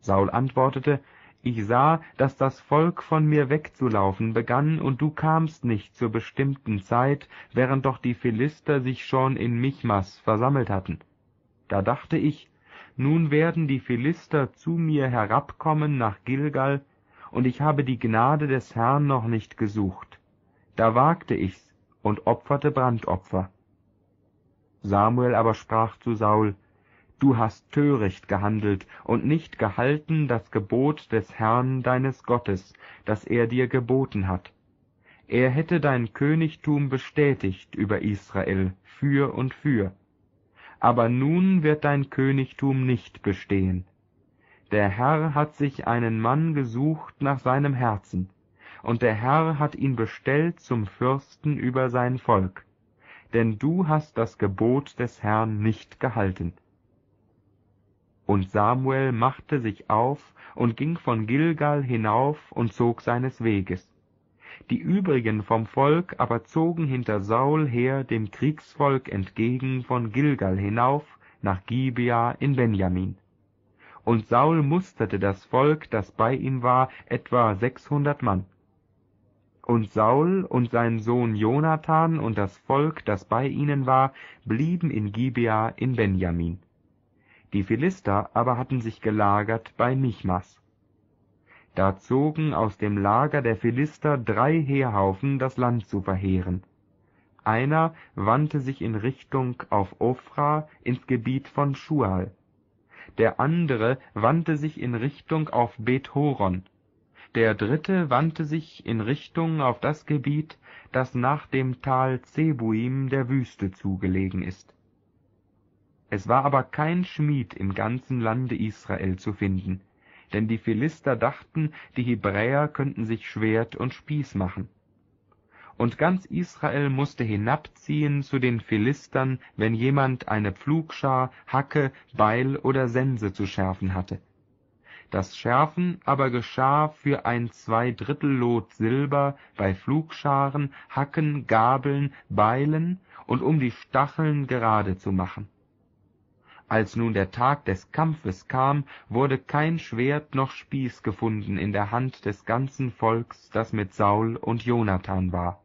Saul antwortete, ich sah, dass das Volk von mir wegzulaufen begann, und du kamst nicht zur bestimmten Zeit, während doch die Philister sich schon in Michmas versammelt hatten. Da dachte ich, nun werden die Philister zu mir herabkommen nach Gilgal, und ich habe die Gnade des Herrn noch nicht gesucht. Da wagte ich's und opferte Brandopfer. Samuel aber sprach zu Saul, Du hast töricht gehandelt und nicht gehalten das Gebot des Herrn deines Gottes, das er dir geboten hat. Er hätte dein Königtum bestätigt über Israel für und für. Aber nun wird dein Königtum nicht bestehen. Der Herr hat sich einen Mann gesucht nach seinem Herzen, und der Herr hat ihn bestellt zum Fürsten über sein Volk, denn du hast das Gebot des Herrn nicht gehalten. Und Samuel machte sich auf und ging von Gilgal hinauf und zog seines Weges. Die übrigen vom Volk aber zogen hinter Saul her dem Kriegsvolk entgegen von Gilgal hinauf nach Gibea in Benjamin. Und Saul musterte das Volk, das bei ihm war, etwa sechshundert Mann. Und Saul und sein Sohn Jonathan und das Volk, das bei ihnen war, blieben in Gibea in Benjamin. Die Philister aber hatten sich gelagert bei Michmas. Da zogen aus dem Lager der Philister drei Heerhaufen das Land zu verheeren. Einer wandte sich in Richtung auf Ophra ins Gebiet von Schual. Der andere wandte sich in Richtung auf Bet-Horon. Der dritte wandte sich in Richtung auf das Gebiet, das nach dem Tal Zebuim der Wüste zugelegen ist es war aber kein Schmied im ganzen Lande Israel zu finden, denn die Philister dachten, die Hebräer könnten sich Schwert und Spieß machen. Und ganz Israel musste hinabziehen zu den Philistern, wenn jemand eine Pflugschar, Hacke, Beil oder Sense zu schärfen hatte. Das Schärfen aber geschah für ein Zweidrittellot Silber bei Pflugscharen, Hacken, Gabeln, Beilen und um die Stacheln gerade zu machen als nun der Tag des Kampfes kam, wurde kein Schwert noch Spieß gefunden in der Hand des ganzen Volks, das mit Saul und Jonathan war.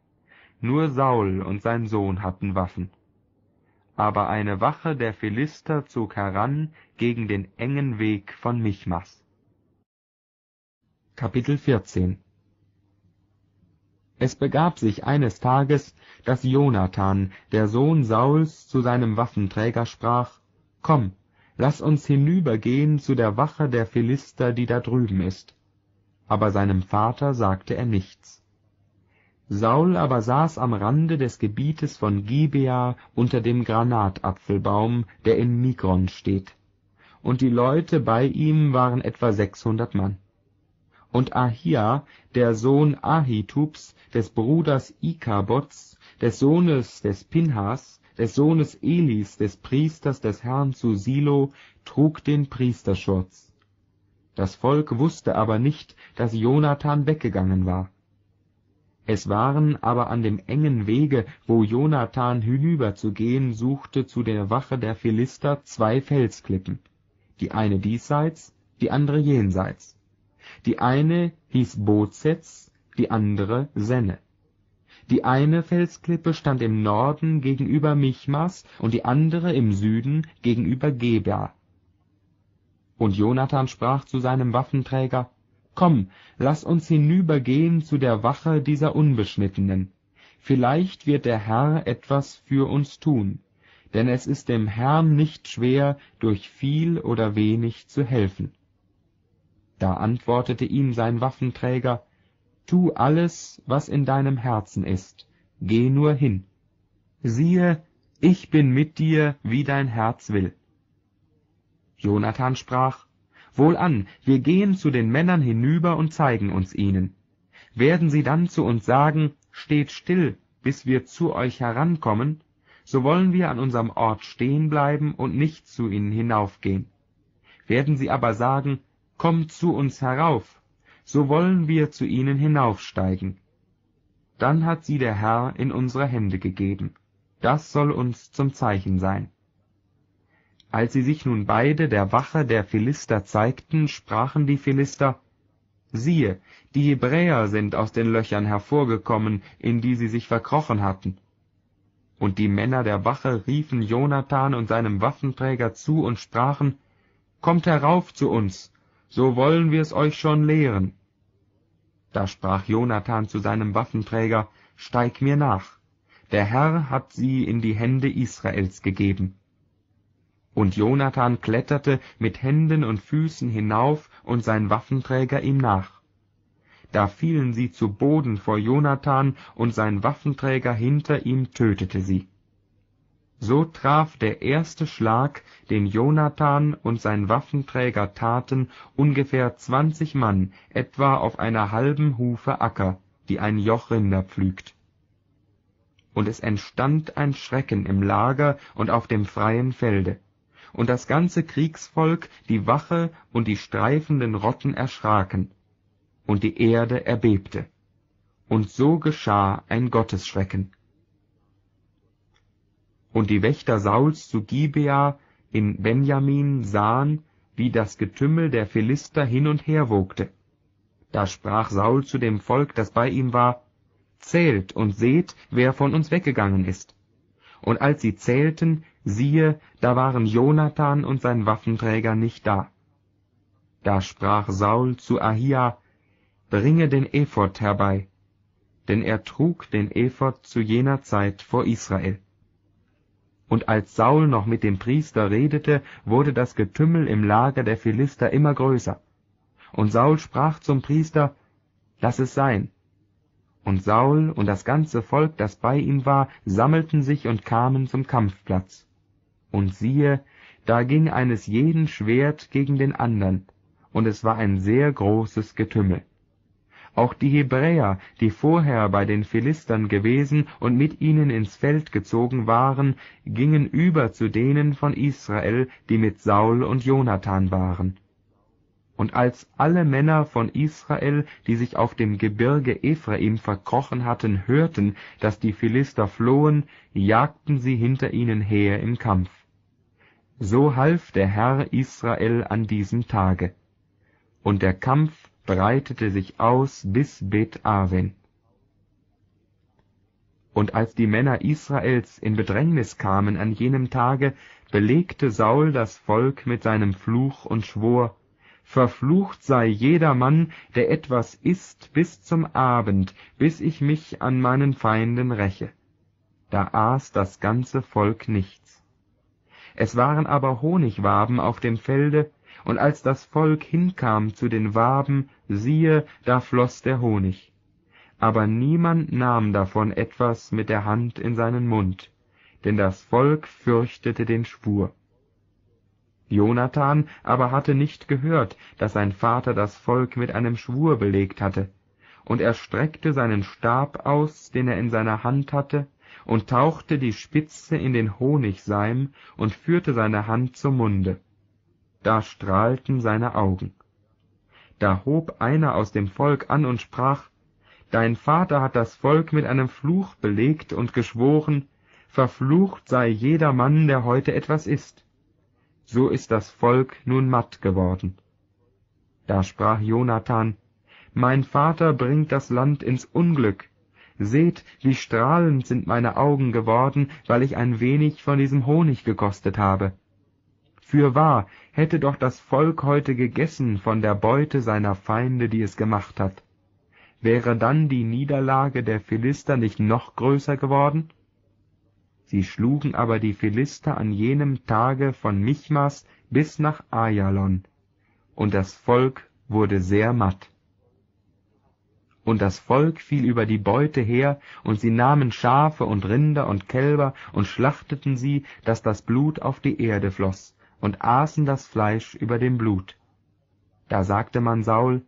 Nur Saul und sein Sohn hatten Waffen. Aber eine Wache der Philister zog heran gegen den engen Weg von Michmas. Kapitel 14 Es begab sich eines Tages, dass Jonathan, der Sohn Sauls, zu seinem Waffenträger sprach, Komm, lass uns hinübergehen zu der Wache der Philister, die da drüben ist. Aber seinem Vater sagte er nichts. Saul aber saß am Rande des Gebietes von Gibea unter dem Granatapfelbaum, der in Migron steht. Und die Leute bei ihm waren etwa sechshundert Mann. Und Ahia, der Sohn Ahitubs, des Bruders Ikabots, des Sohnes des Pinhas, des Sohnes Elis, des Priesters des Herrn zu Silo, trug den Priesterschurz. Das Volk wusste aber nicht, dass Jonathan weggegangen war. Es waren aber an dem engen Wege, wo Jonathan hinüberzugehen suchte zu der Wache der Philister, zwei Felsklippen, die eine diesseits, die andere jenseits. Die eine hieß Bozez, die andere Senne. Die eine Felsklippe stand im Norden gegenüber Michmas und die andere im Süden gegenüber Geba. Und Jonathan sprach zu seinem Waffenträger, Komm, lass uns hinübergehen zu der Wache dieser Unbeschnittenen. Vielleicht wird der Herr etwas für uns tun, denn es ist dem Herrn nicht schwer, durch viel oder wenig zu helfen. Da antwortete ihm sein Waffenträger, Tu alles, was in deinem Herzen ist, geh nur hin. Siehe, ich bin mit dir, wie dein Herz will. Jonathan sprach, Wohlan, wir gehen zu den Männern hinüber und zeigen uns ihnen. Werden sie dann zu uns sagen, steht still, bis wir zu euch herankommen, so wollen wir an unserem Ort stehen bleiben und nicht zu ihnen hinaufgehen. Werden sie aber sagen, kommt zu uns herauf, so wollen wir zu ihnen hinaufsteigen. Dann hat sie der Herr in unsere Hände gegeben. Das soll uns zum Zeichen sein. Als sie sich nun beide der Wache der Philister zeigten, sprachen die Philister, Siehe, die Hebräer sind aus den Löchern hervorgekommen, in die sie sich verkrochen hatten. Und die Männer der Wache riefen Jonathan und seinem Waffenträger zu und sprachen, Kommt herauf zu uns, so wollen wir's euch schon lehren. Da sprach Jonathan zu seinem Waffenträger, Steig mir nach, der Herr hat sie in die Hände Israels gegeben. Und Jonathan kletterte mit Händen und Füßen hinauf und sein Waffenträger ihm nach. Da fielen sie zu Boden vor Jonathan, und sein Waffenträger hinter ihm tötete sie. So traf der erste Schlag, den Jonathan und sein Waffenträger taten, ungefähr zwanzig Mann, etwa auf einer halben Hufe Acker, die ein Joch Rinder pflügt. Und es entstand ein Schrecken im Lager und auf dem freien Felde, und das ganze Kriegsvolk, die Wache und die streifenden Rotten erschraken, und die Erde erbebte. Und so geschah ein Gottesschrecken. Und die Wächter Sauls zu Gibea in Benjamin sahen, wie das Getümmel der Philister hin und her wogte. Da sprach Saul zu dem Volk, das bei ihm war, Zählt und seht, wer von uns weggegangen ist. Und als sie zählten, siehe, da waren Jonathan und sein Waffenträger nicht da. Da sprach Saul zu Ahia, Bringe den Ephod herbei, denn er trug den Ephod zu jener Zeit vor Israel. Und als Saul noch mit dem Priester redete, wurde das Getümmel im Lager der Philister immer größer. Und Saul sprach zum Priester, Lass es sein. Und Saul und das ganze Volk, das bei ihm war, sammelten sich und kamen zum Kampfplatz. Und siehe, da ging eines jeden Schwert gegen den andern, und es war ein sehr großes Getümmel. Auch die Hebräer, die vorher bei den Philistern gewesen und mit ihnen ins Feld gezogen waren, gingen über zu denen von Israel, die mit Saul und Jonathan waren. Und als alle Männer von Israel, die sich auf dem Gebirge Ephraim verkrochen hatten, hörten, dass die Philister flohen, jagten sie hinter ihnen her im Kampf. So half der Herr Israel an diesem Tage. Und der Kampf breitete sich aus bis Bet-Aven. Und als die Männer Israels in Bedrängnis kamen an jenem Tage, belegte Saul das Volk mit seinem Fluch und schwor, Verflucht sei jeder Mann, der etwas isst bis zum Abend, bis ich mich an meinen Feinden räche. Da aß das ganze Volk nichts. Es waren aber Honigwaben auf dem Felde, und als das Volk hinkam zu den Waben, siehe, da floß der Honig. Aber niemand nahm davon etwas mit der Hand in seinen Mund, denn das Volk fürchtete den Schwur. Jonathan aber hatte nicht gehört, dass sein Vater das Volk mit einem Schwur belegt hatte, und er streckte seinen Stab aus, den er in seiner Hand hatte, und tauchte die Spitze in den Honigseim und führte seine Hand zum Munde da strahlten seine Augen. Da hob einer aus dem Volk an und sprach, Dein Vater hat das Volk mit einem Fluch belegt und geschworen, verflucht sei jeder Mann, der heute etwas isst. So ist das Volk nun matt geworden. Da sprach Jonathan, Mein Vater bringt das Land ins Unglück. Seht, wie strahlend sind meine Augen geworden, weil ich ein wenig von diesem Honig gekostet habe. Fürwahr, hätte doch das Volk heute gegessen von der Beute seiner Feinde, die es gemacht hat. Wäre dann die Niederlage der Philister nicht noch größer geworden? Sie schlugen aber die Philister an jenem Tage von Michmas bis nach Ajalon, und das Volk wurde sehr matt. Und das Volk fiel über die Beute her, und sie nahmen Schafe und Rinder und Kälber und schlachteten sie, dass das Blut auf die Erde floß, und aßen das Fleisch über dem Blut. Da sagte man Saul,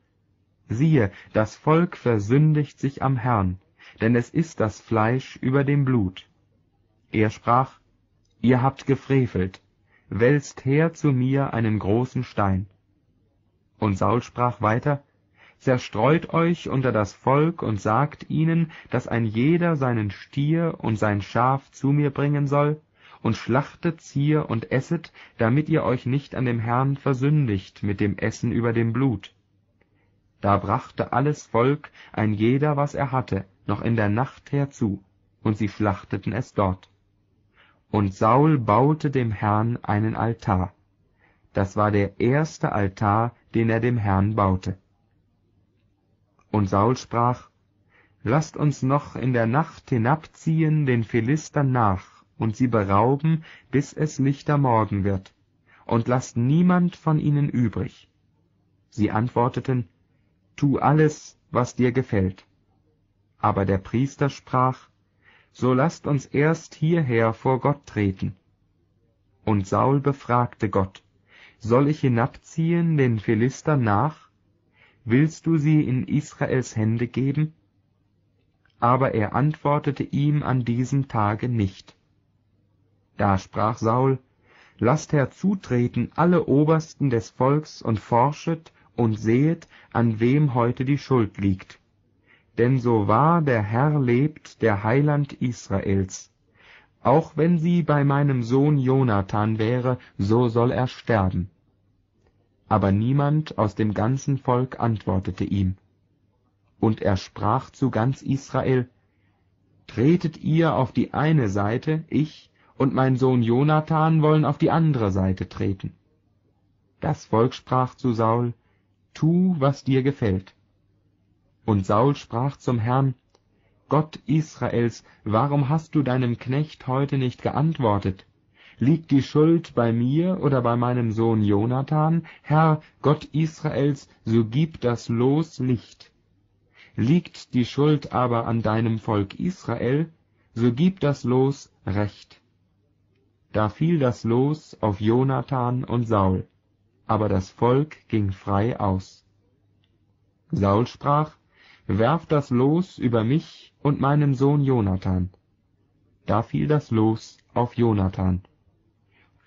siehe, das Volk versündigt sich am Herrn, denn es ist das Fleisch über dem Blut. Er sprach, ihr habt gefrevelt, wälzt her zu mir einen großen Stein. Und Saul sprach weiter, zerstreut euch unter das Volk und sagt ihnen, dass ein jeder seinen Stier und sein Schaf zu mir bringen soll, und schlachtet's hier und esset, damit ihr euch nicht an dem Herrn versündigt mit dem Essen über dem Blut. Da brachte alles Volk, ein jeder, was er hatte, noch in der Nacht herzu, und sie schlachteten es dort. Und Saul baute dem Herrn einen Altar. Das war der erste Altar, den er dem Herrn baute. Und Saul sprach, Lasst uns noch in der Nacht hinabziehen den Philistern nach und sie berauben, bis es lichter Morgen wird, und lasst niemand von ihnen übrig. Sie antworteten, Tu alles, was dir gefällt. Aber der Priester sprach, So lasst uns erst hierher vor Gott treten. Und Saul befragte Gott, Soll ich hinabziehen den Philistern nach? Willst du sie in Israels Hände geben? Aber er antwortete ihm an diesem Tage nicht. Da sprach Saul, Lasst herzutreten alle Obersten des Volks und forschet und sehet, an wem heute die Schuld liegt. Denn so wahr der Herr lebt, der Heiland Israels. Auch wenn sie bei meinem Sohn Jonathan wäre, so soll er sterben. Aber niemand aus dem ganzen Volk antwortete ihm. Und er sprach zu ganz Israel, Tretet ihr auf die eine Seite, ich und mein Sohn Jonathan wollen auf die andere Seite treten. Das Volk sprach zu Saul, Tu, was dir gefällt. Und Saul sprach zum Herrn, Gott Israels, warum hast du deinem Knecht heute nicht geantwortet? Liegt die Schuld bei mir oder bei meinem Sohn Jonathan? Herr, Gott Israels, so gib das Los Licht. Liegt die Schuld aber an deinem Volk Israel, so gib das Los Recht. Da fiel das Los auf Jonathan und Saul, aber das Volk ging frei aus. Saul sprach, Werft das Los über mich und meinen Sohn Jonathan. Da fiel das Los auf Jonathan.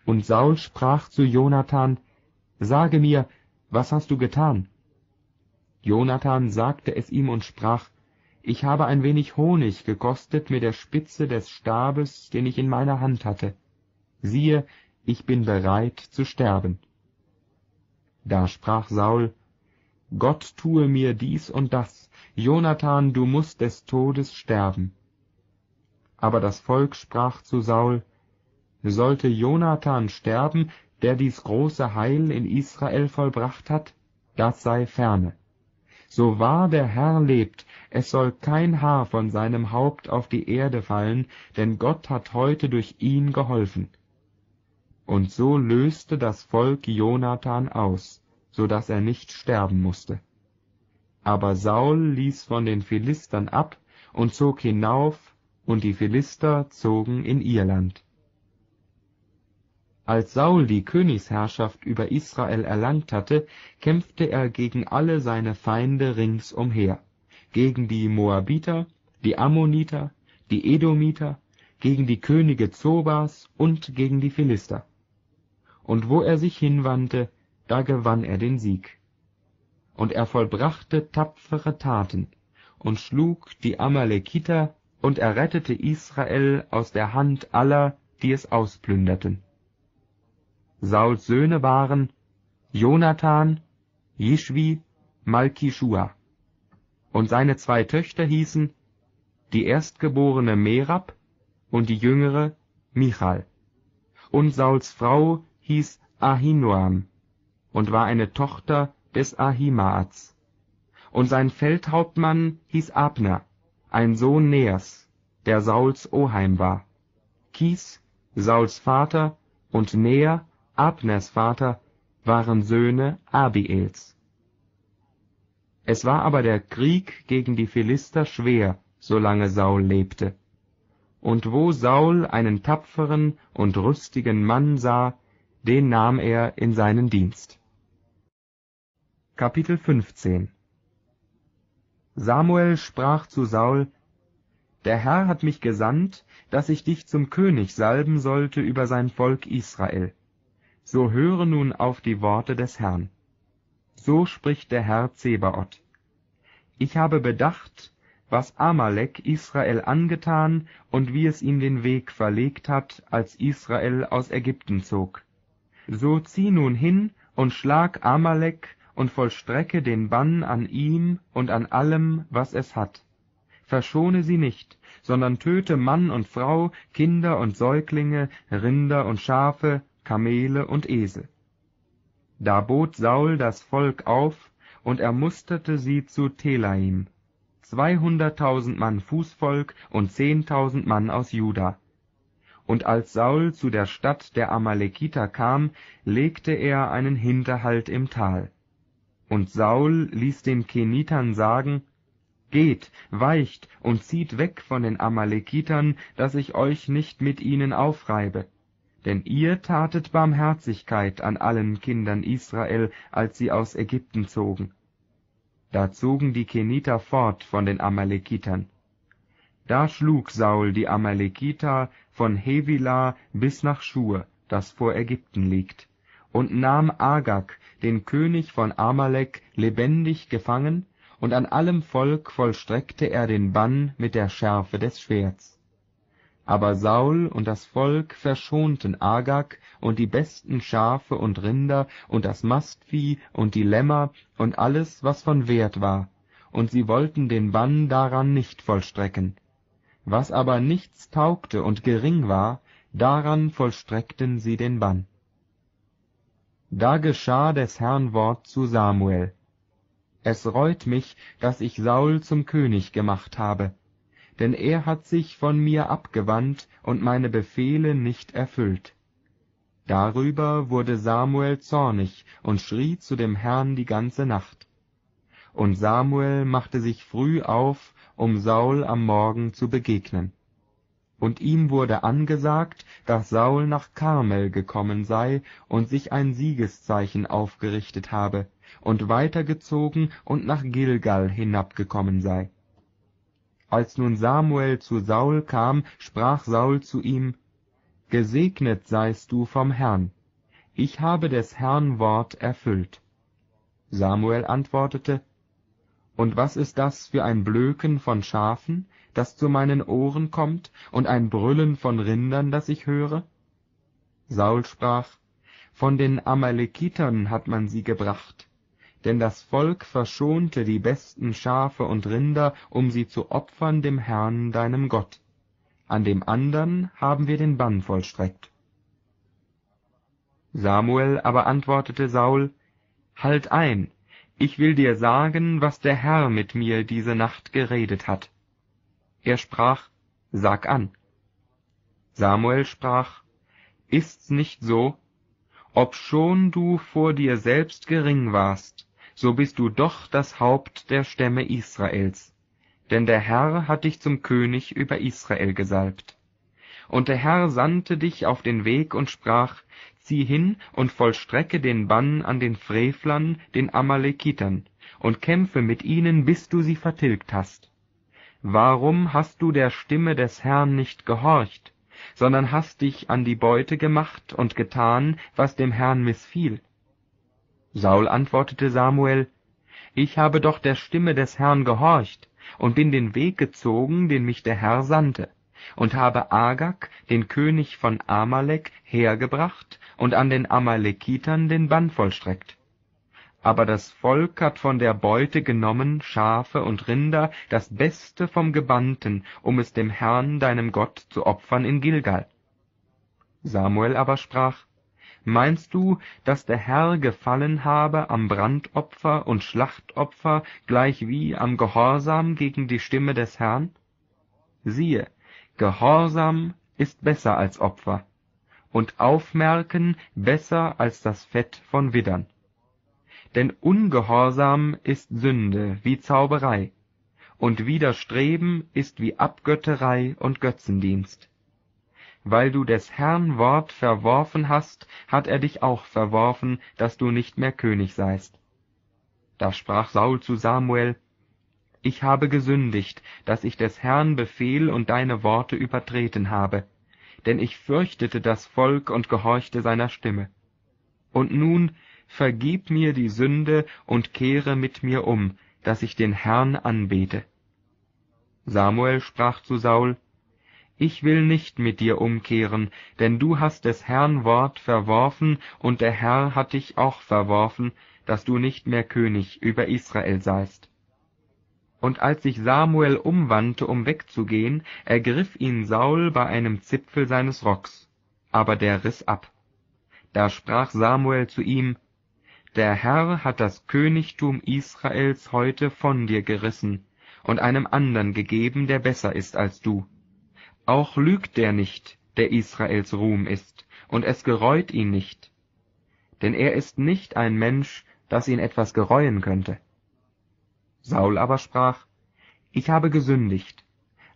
Und Saul sprach zu Jonathan, Sage mir, was hast du getan? Jonathan sagte es ihm und sprach, Ich habe ein wenig Honig gekostet mit der Spitze des Stabes, den ich in meiner Hand hatte siehe, ich bin bereit zu sterben. Da sprach Saul, Gott tue mir dies und das, Jonathan, du musst des Todes sterben. Aber das Volk sprach zu Saul, sollte Jonathan sterben, der dies große Heil in Israel vollbracht hat, das sei ferne. So wahr der Herr lebt, es soll kein Haar von seinem Haupt auf die Erde fallen, denn Gott hat heute durch ihn geholfen und so löste das Volk Jonathan aus, so dass er nicht sterben musste. Aber Saul ließ von den Philistern ab und zog hinauf, und die Philister zogen in ihr Land. Als Saul die Königsherrschaft über Israel erlangt hatte, kämpfte er gegen alle seine Feinde ringsumher, gegen die Moabiter, die Ammoniter, die Edomiter, gegen die Könige Zobas und gegen die Philister und wo er sich hinwandte, da gewann er den Sieg. Und er vollbrachte tapfere Taten und schlug die Amalekiter und errettete Israel aus der Hand aller, die es ausplünderten. Sauls Söhne waren Jonathan, Jischwi, Malkishua. Und seine zwei Töchter hießen die erstgeborene Merab und die jüngere Michal. Und Sauls Frau hieß Ahinoam und war eine Tochter des Ahimaats. Und sein Feldhauptmann hieß Abner, ein Sohn Neas, der Sauls Oheim war. Kis, Sauls Vater, und Nea, Abners Vater, waren Söhne Abiels. Es war aber der Krieg gegen die Philister schwer, solange Saul lebte. Und wo Saul einen tapferen und rüstigen Mann sah, den nahm er in seinen Dienst. Kapitel 15 Samuel sprach zu Saul, Der Herr hat mich gesandt, dass ich dich zum König salben sollte über sein Volk Israel. So höre nun auf die Worte des Herrn. So spricht der Herr Zebaoth. Ich habe bedacht, was Amalek Israel angetan und wie es ihm den Weg verlegt hat, als Israel aus Ägypten zog. So zieh nun hin und schlag Amalek und vollstrecke den Bann an ihm und an allem, was es hat. Verschone sie nicht, sondern töte Mann und Frau, Kinder und Säuglinge, Rinder und Schafe, Kamele und Esel. Da bot Saul das Volk auf und er musterte sie zu Telaim, zweihunderttausend Mann Fußvolk und zehntausend Mann aus Juda. Und als Saul zu der Stadt der Amalekiter kam, legte er einen Hinterhalt im Tal. Und Saul ließ den Kenitern sagen, Geht, weicht und zieht weg von den Amalekitern, dass ich euch nicht mit ihnen aufreibe. Denn ihr tatet Barmherzigkeit an allen Kindern Israel, als sie aus Ägypten zogen. Da zogen die Keniter fort von den Amalekitern. Da schlug Saul die Amalekiter von Hevila bis nach Schur, das vor Ägypten liegt, und nahm Agag, den König von Amalek, lebendig gefangen und an allem Volk vollstreckte er den Bann mit der Schärfe des Schwerts. Aber Saul und das Volk verschonten Agag und die besten Schafe und Rinder und das Mastvieh und die Lämmer und alles, was von Wert war, und sie wollten den Bann daran nicht vollstrecken. Was aber nichts taugte und gering war, daran vollstreckten sie den Bann. Da geschah des Herrn Wort zu Samuel, es reut mich, dass ich Saul zum König gemacht habe, denn er hat sich von mir abgewandt und meine Befehle nicht erfüllt. Darüber wurde Samuel zornig und schrie zu dem Herrn die ganze Nacht. Und Samuel machte sich früh auf, um Saul am Morgen zu begegnen. Und ihm wurde angesagt, dass Saul nach Karmel gekommen sei und sich ein Siegeszeichen aufgerichtet habe, und weitergezogen und nach Gilgal hinabgekommen sei. Als nun Samuel zu Saul kam, sprach Saul zu ihm, Gesegnet seist du vom Herrn, ich habe des Herrn Wort erfüllt. Samuel antwortete, Und was ist das für ein Blöken von Schafen, das zu meinen Ohren kommt, und ein Brüllen von Rindern, das ich höre? Saul sprach, Von den Amalekitern hat man sie gebracht, denn das Volk verschonte die besten Schafe und Rinder, um sie zu opfern dem Herrn deinem Gott. An dem andern haben wir den Bann vollstreckt. Samuel aber antwortete Saul, Halt ein, ich will dir sagen, was der Herr mit mir diese Nacht geredet hat. Er sprach, Sag an. Samuel sprach, Ist's nicht so, obschon du vor dir selbst gering warst, so bist du doch das Haupt der Stämme Israels. Denn der Herr hat dich zum König über Israel gesalbt. Und der Herr sandte dich auf den Weg und sprach, Zieh hin und vollstrecke den Bann an den Frevlern, den Amalekitern, und kämpfe mit ihnen, bis du sie vertilgt hast. Warum hast du der Stimme des Herrn nicht gehorcht, sondern hast dich an die Beute gemacht und getan, was dem Herrn missfiel? Saul antwortete Samuel, Ich habe doch der Stimme des Herrn gehorcht und bin den Weg gezogen, den mich der Herr sandte, und habe Agag, den König von Amalek, hergebracht und an den Amalekitern den Bann vollstreckt. Aber das Volk hat von der Beute genommen Schafe und Rinder, das Beste vom Gebannten, um es dem Herrn, deinem Gott, zu opfern in Gilgal. Samuel aber sprach, Meinst du, dass der Herr gefallen habe am Brandopfer und Schlachtopfer gleichwie am Gehorsam gegen die Stimme des Herrn? Siehe, Gehorsam ist besser als Opfer, und Aufmerken besser als das Fett von Widdern. Denn Ungehorsam ist Sünde wie Zauberei, und Widerstreben ist wie Abgötterei und Götzendienst. Weil du des Herrn Wort verworfen hast, hat er dich auch verworfen, dass du nicht mehr König seist. Da sprach Saul zu Samuel, Ich habe gesündigt, dass ich des Herrn Befehl und deine Worte übertreten habe, denn ich fürchtete das Volk und gehorchte seiner Stimme. Und nun vergib mir die Sünde und kehre mit mir um, dass ich den Herrn anbete. Samuel sprach zu Saul, ich will nicht mit dir umkehren, denn du hast des Herrn Wort verworfen, und der Herr hat dich auch verworfen, dass du nicht mehr König über Israel seist. Und als sich Samuel umwandte, um wegzugehen, ergriff ihn Saul bei einem Zipfel seines Rocks, aber der riss ab. Da sprach Samuel zu ihm, der Herr hat das Königtum Israels heute von dir gerissen und einem andern gegeben, der besser ist als du. Auch lügt der nicht, der Israels Ruhm ist, und es gereut ihn nicht. Denn er ist nicht ein Mensch, dass ihn etwas gereuen könnte. Saul aber sprach, Ich habe gesündigt,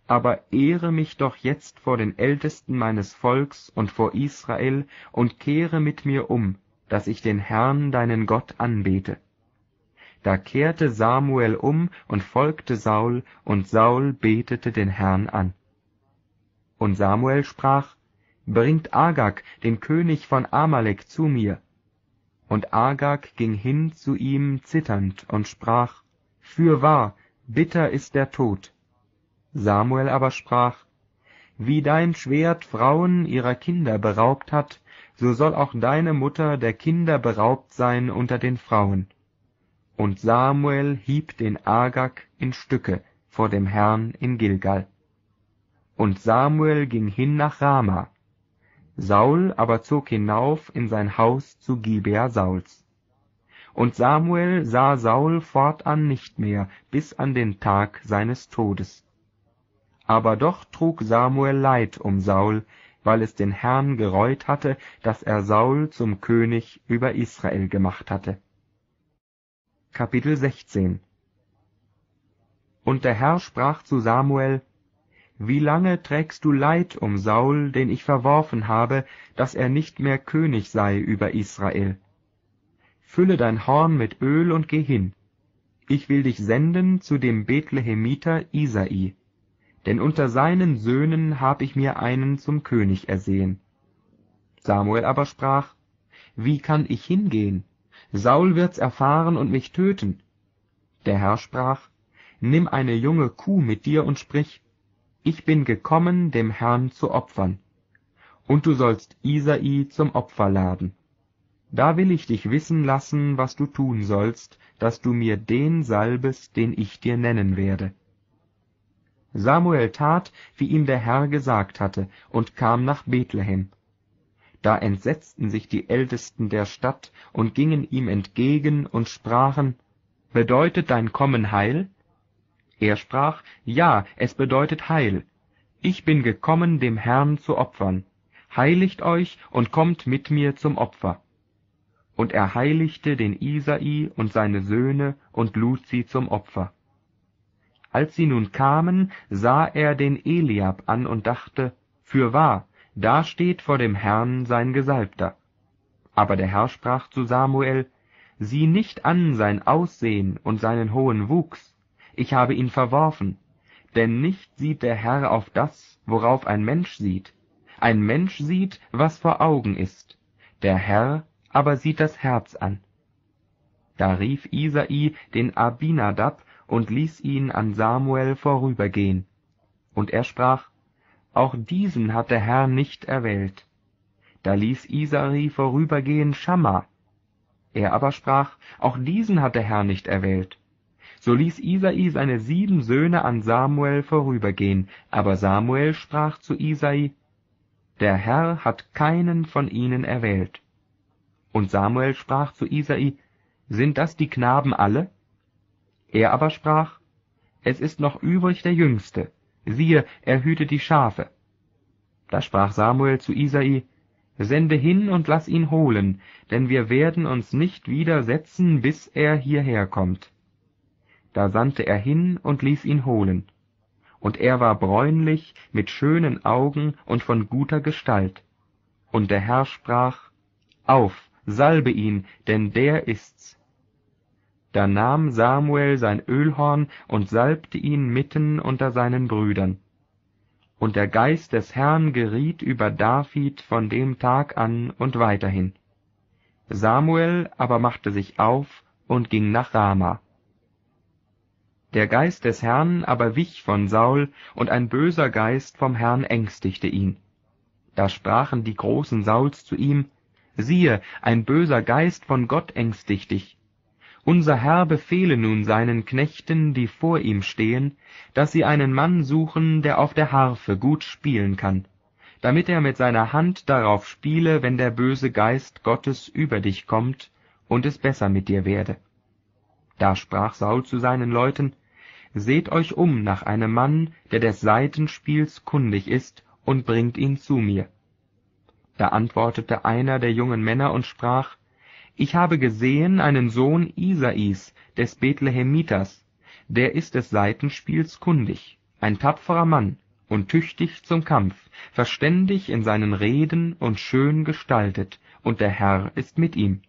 aber ehre mich doch jetzt vor den Ältesten meines Volks und vor Israel und kehre mit mir um, dass ich den Herrn deinen Gott anbete. Da kehrte Samuel um und folgte Saul, und Saul betete den Herrn an. Und Samuel sprach, Bringt Agag, den König von Amalek, zu mir. Und Agag ging hin zu ihm zitternd und sprach, Fürwahr, bitter ist der Tod. Samuel aber sprach, Wie dein Schwert Frauen ihrer Kinder beraubt hat, so soll auch deine Mutter der Kinder beraubt sein unter den Frauen. Und Samuel hieb den Agag in Stücke vor dem Herrn in Gilgal. Und Samuel ging hin nach Rama. Saul aber zog hinauf in sein Haus zu Gibea Sauls. Und Samuel sah Saul fortan nicht mehr bis an den Tag seines Todes. Aber doch trug Samuel Leid um Saul, weil es den Herrn gereut hatte, dass er Saul zum König über Israel gemacht hatte. Kapitel 16 Und der Herr sprach zu Samuel, Wie lange trägst du Leid um Saul, den ich verworfen habe, dass er nicht mehr König sei über Israel? Fülle dein Horn mit Öl und geh hin. Ich will dich senden zu dem Bethlehemiter Isai denn unter seinen Söhnen hab ich mir einen zum König ersehen. Samuel aber sprach, Wie kann ich hingehen? Saul wird's erfahren und mich töten. Der Herr sprach, Nimm eine junge Kuh mit dir und sprich, Ich bin gekommen, dem Herrn zu opfern. Und du sollst Isai zum Opfer laden. Da will ich dich wissen lassen, was du tun sollst, dass du mir den salbest, den ich dir nennen werde. Samuel tat, wie ihm der Herr gesagt hatte, und kam nach Bethlehem. Da entsetzten sich die Ältesten der Stadt und gingen ihm entgegen und sprachen, Bedeutet dein Kommen Heil? Er sprach, Ja, es bedeutet Heil. Ich bin gekommen, dem Herrn zu opfern. Heiligt euch und kommt mit mir zum Opfer. Und er heiligte den Isai und seine Söhne und lud sie zum Opfer. Als sie nun kamen, sah er den Eliab an und dachte, Fürwahr, da steht vor dem Herrn sein Gesalbter. Aber der Herr sprach zu Samuel, Sieh nicht an sein Aussehen und seinen hohen Wuchs, ich habe ihn verworfen, denn nicht sieht der Herr auf das, worauf ein Mensch sieht. Ein Mensch sieht, was vor Augen ist, der Herr aber sieht das Herz an. Da rief Isai den Abinadab und ließ ihn an Samuel vorübergehen. Und er sprach, Auch diesen hat der Herr nicht erwählt. Da ließ Isari vorübergehen Schamma. Er aber sprach, Auch diesen hat der Herr nicht erwählt. So ließ Isai seine sieben Söhne an Samuel vorübergehen, aber Samuel sprach zu Isai, Der Herr hat keinen von ihnen erwählt. Und Samuel sprach zu Isai, Sind das die Knaben alle? Er aber sprach, Es ist noch übrig der Jüngste, siehe, er hütet die Schafe. Da sprach Samuel zu Isai, Sende hin und lass ihn holen, denn wir werden uns nicht widersetzen, bis er hierher kommt. Da sandte er hin und ließ ihn holen. Und er war bräunlich, mit schönen Augen und von guter Gestalt. Und der Herr sprach, Auf, salbe ihn, denn der ist's. Da nahm Samuel sein Ölhorn und salbte ihn mitten unter seinen Brüdern. Und der Geist des Herrn geriet über David von dem Tag an und weiterhin. Samuel aber machte sich auf und ging nach Rama. Der Geist des Herrn aber wich von Saul, und ein böser Geist vom Herrn ängstigte ihn. Da sprachen die Großen Sauls zu ihm, Siehe, ein böser Geist von Gott ängstigt dich. Unser Herr befehle nun seinen Knechten, die vor ihm stehen, dass sie einen Mann suchen, der auf der Harfe gut spielen kann, damit er mit seiner Hand darauf spiele, wenn der böse Geist Gottes über dich kommt, und es besser mit dir werde. Da sprach Saul zu seinen Leuten, Seht euch um nach einem Mann, der des Saitenspiels kundig ist, und bringt ihn zu mir. Da antwortete einer der jungen Männer und sprach, Ich habe gesehen einen Sohn Isais, des Bethlehemiters, der ist des Saitenspiels kundig, ein tapferer Mann und tüchtig zum Kampf, verständig in seinen Reden und schön gestaltet, und der Herr ist mit ihm.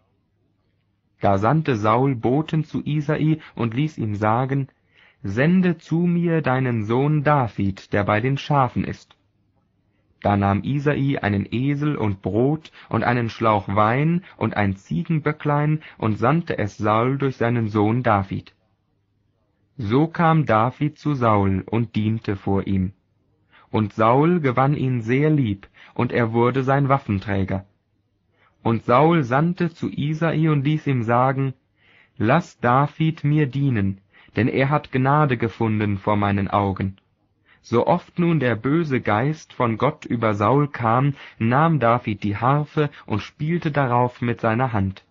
Da sandte Saul Boten zu Isai und ließ ihm sagen, Sende zu mir deinen Sohn David, der bei den Schafen ist. Da nahm Isai einen Esel und Brot und einen Schlauch Wein und ein Ziegenböcklein und sandte es Saul durch seinen Sohn David. So kam David zu Saul und diente vor ihm. Und Saul gewann ihn sehr lieb, und er wurde sein Waffenträger. Und Saul sandte zu Isai und ließ ihm sagen, Lass David mir dienen, denn er hat Gnade gefunden vor meinen Augen. So oft nun der böse Geist von Gott über Saul kam, nahm David die Harfe und spielte darauf mit seiner Hand.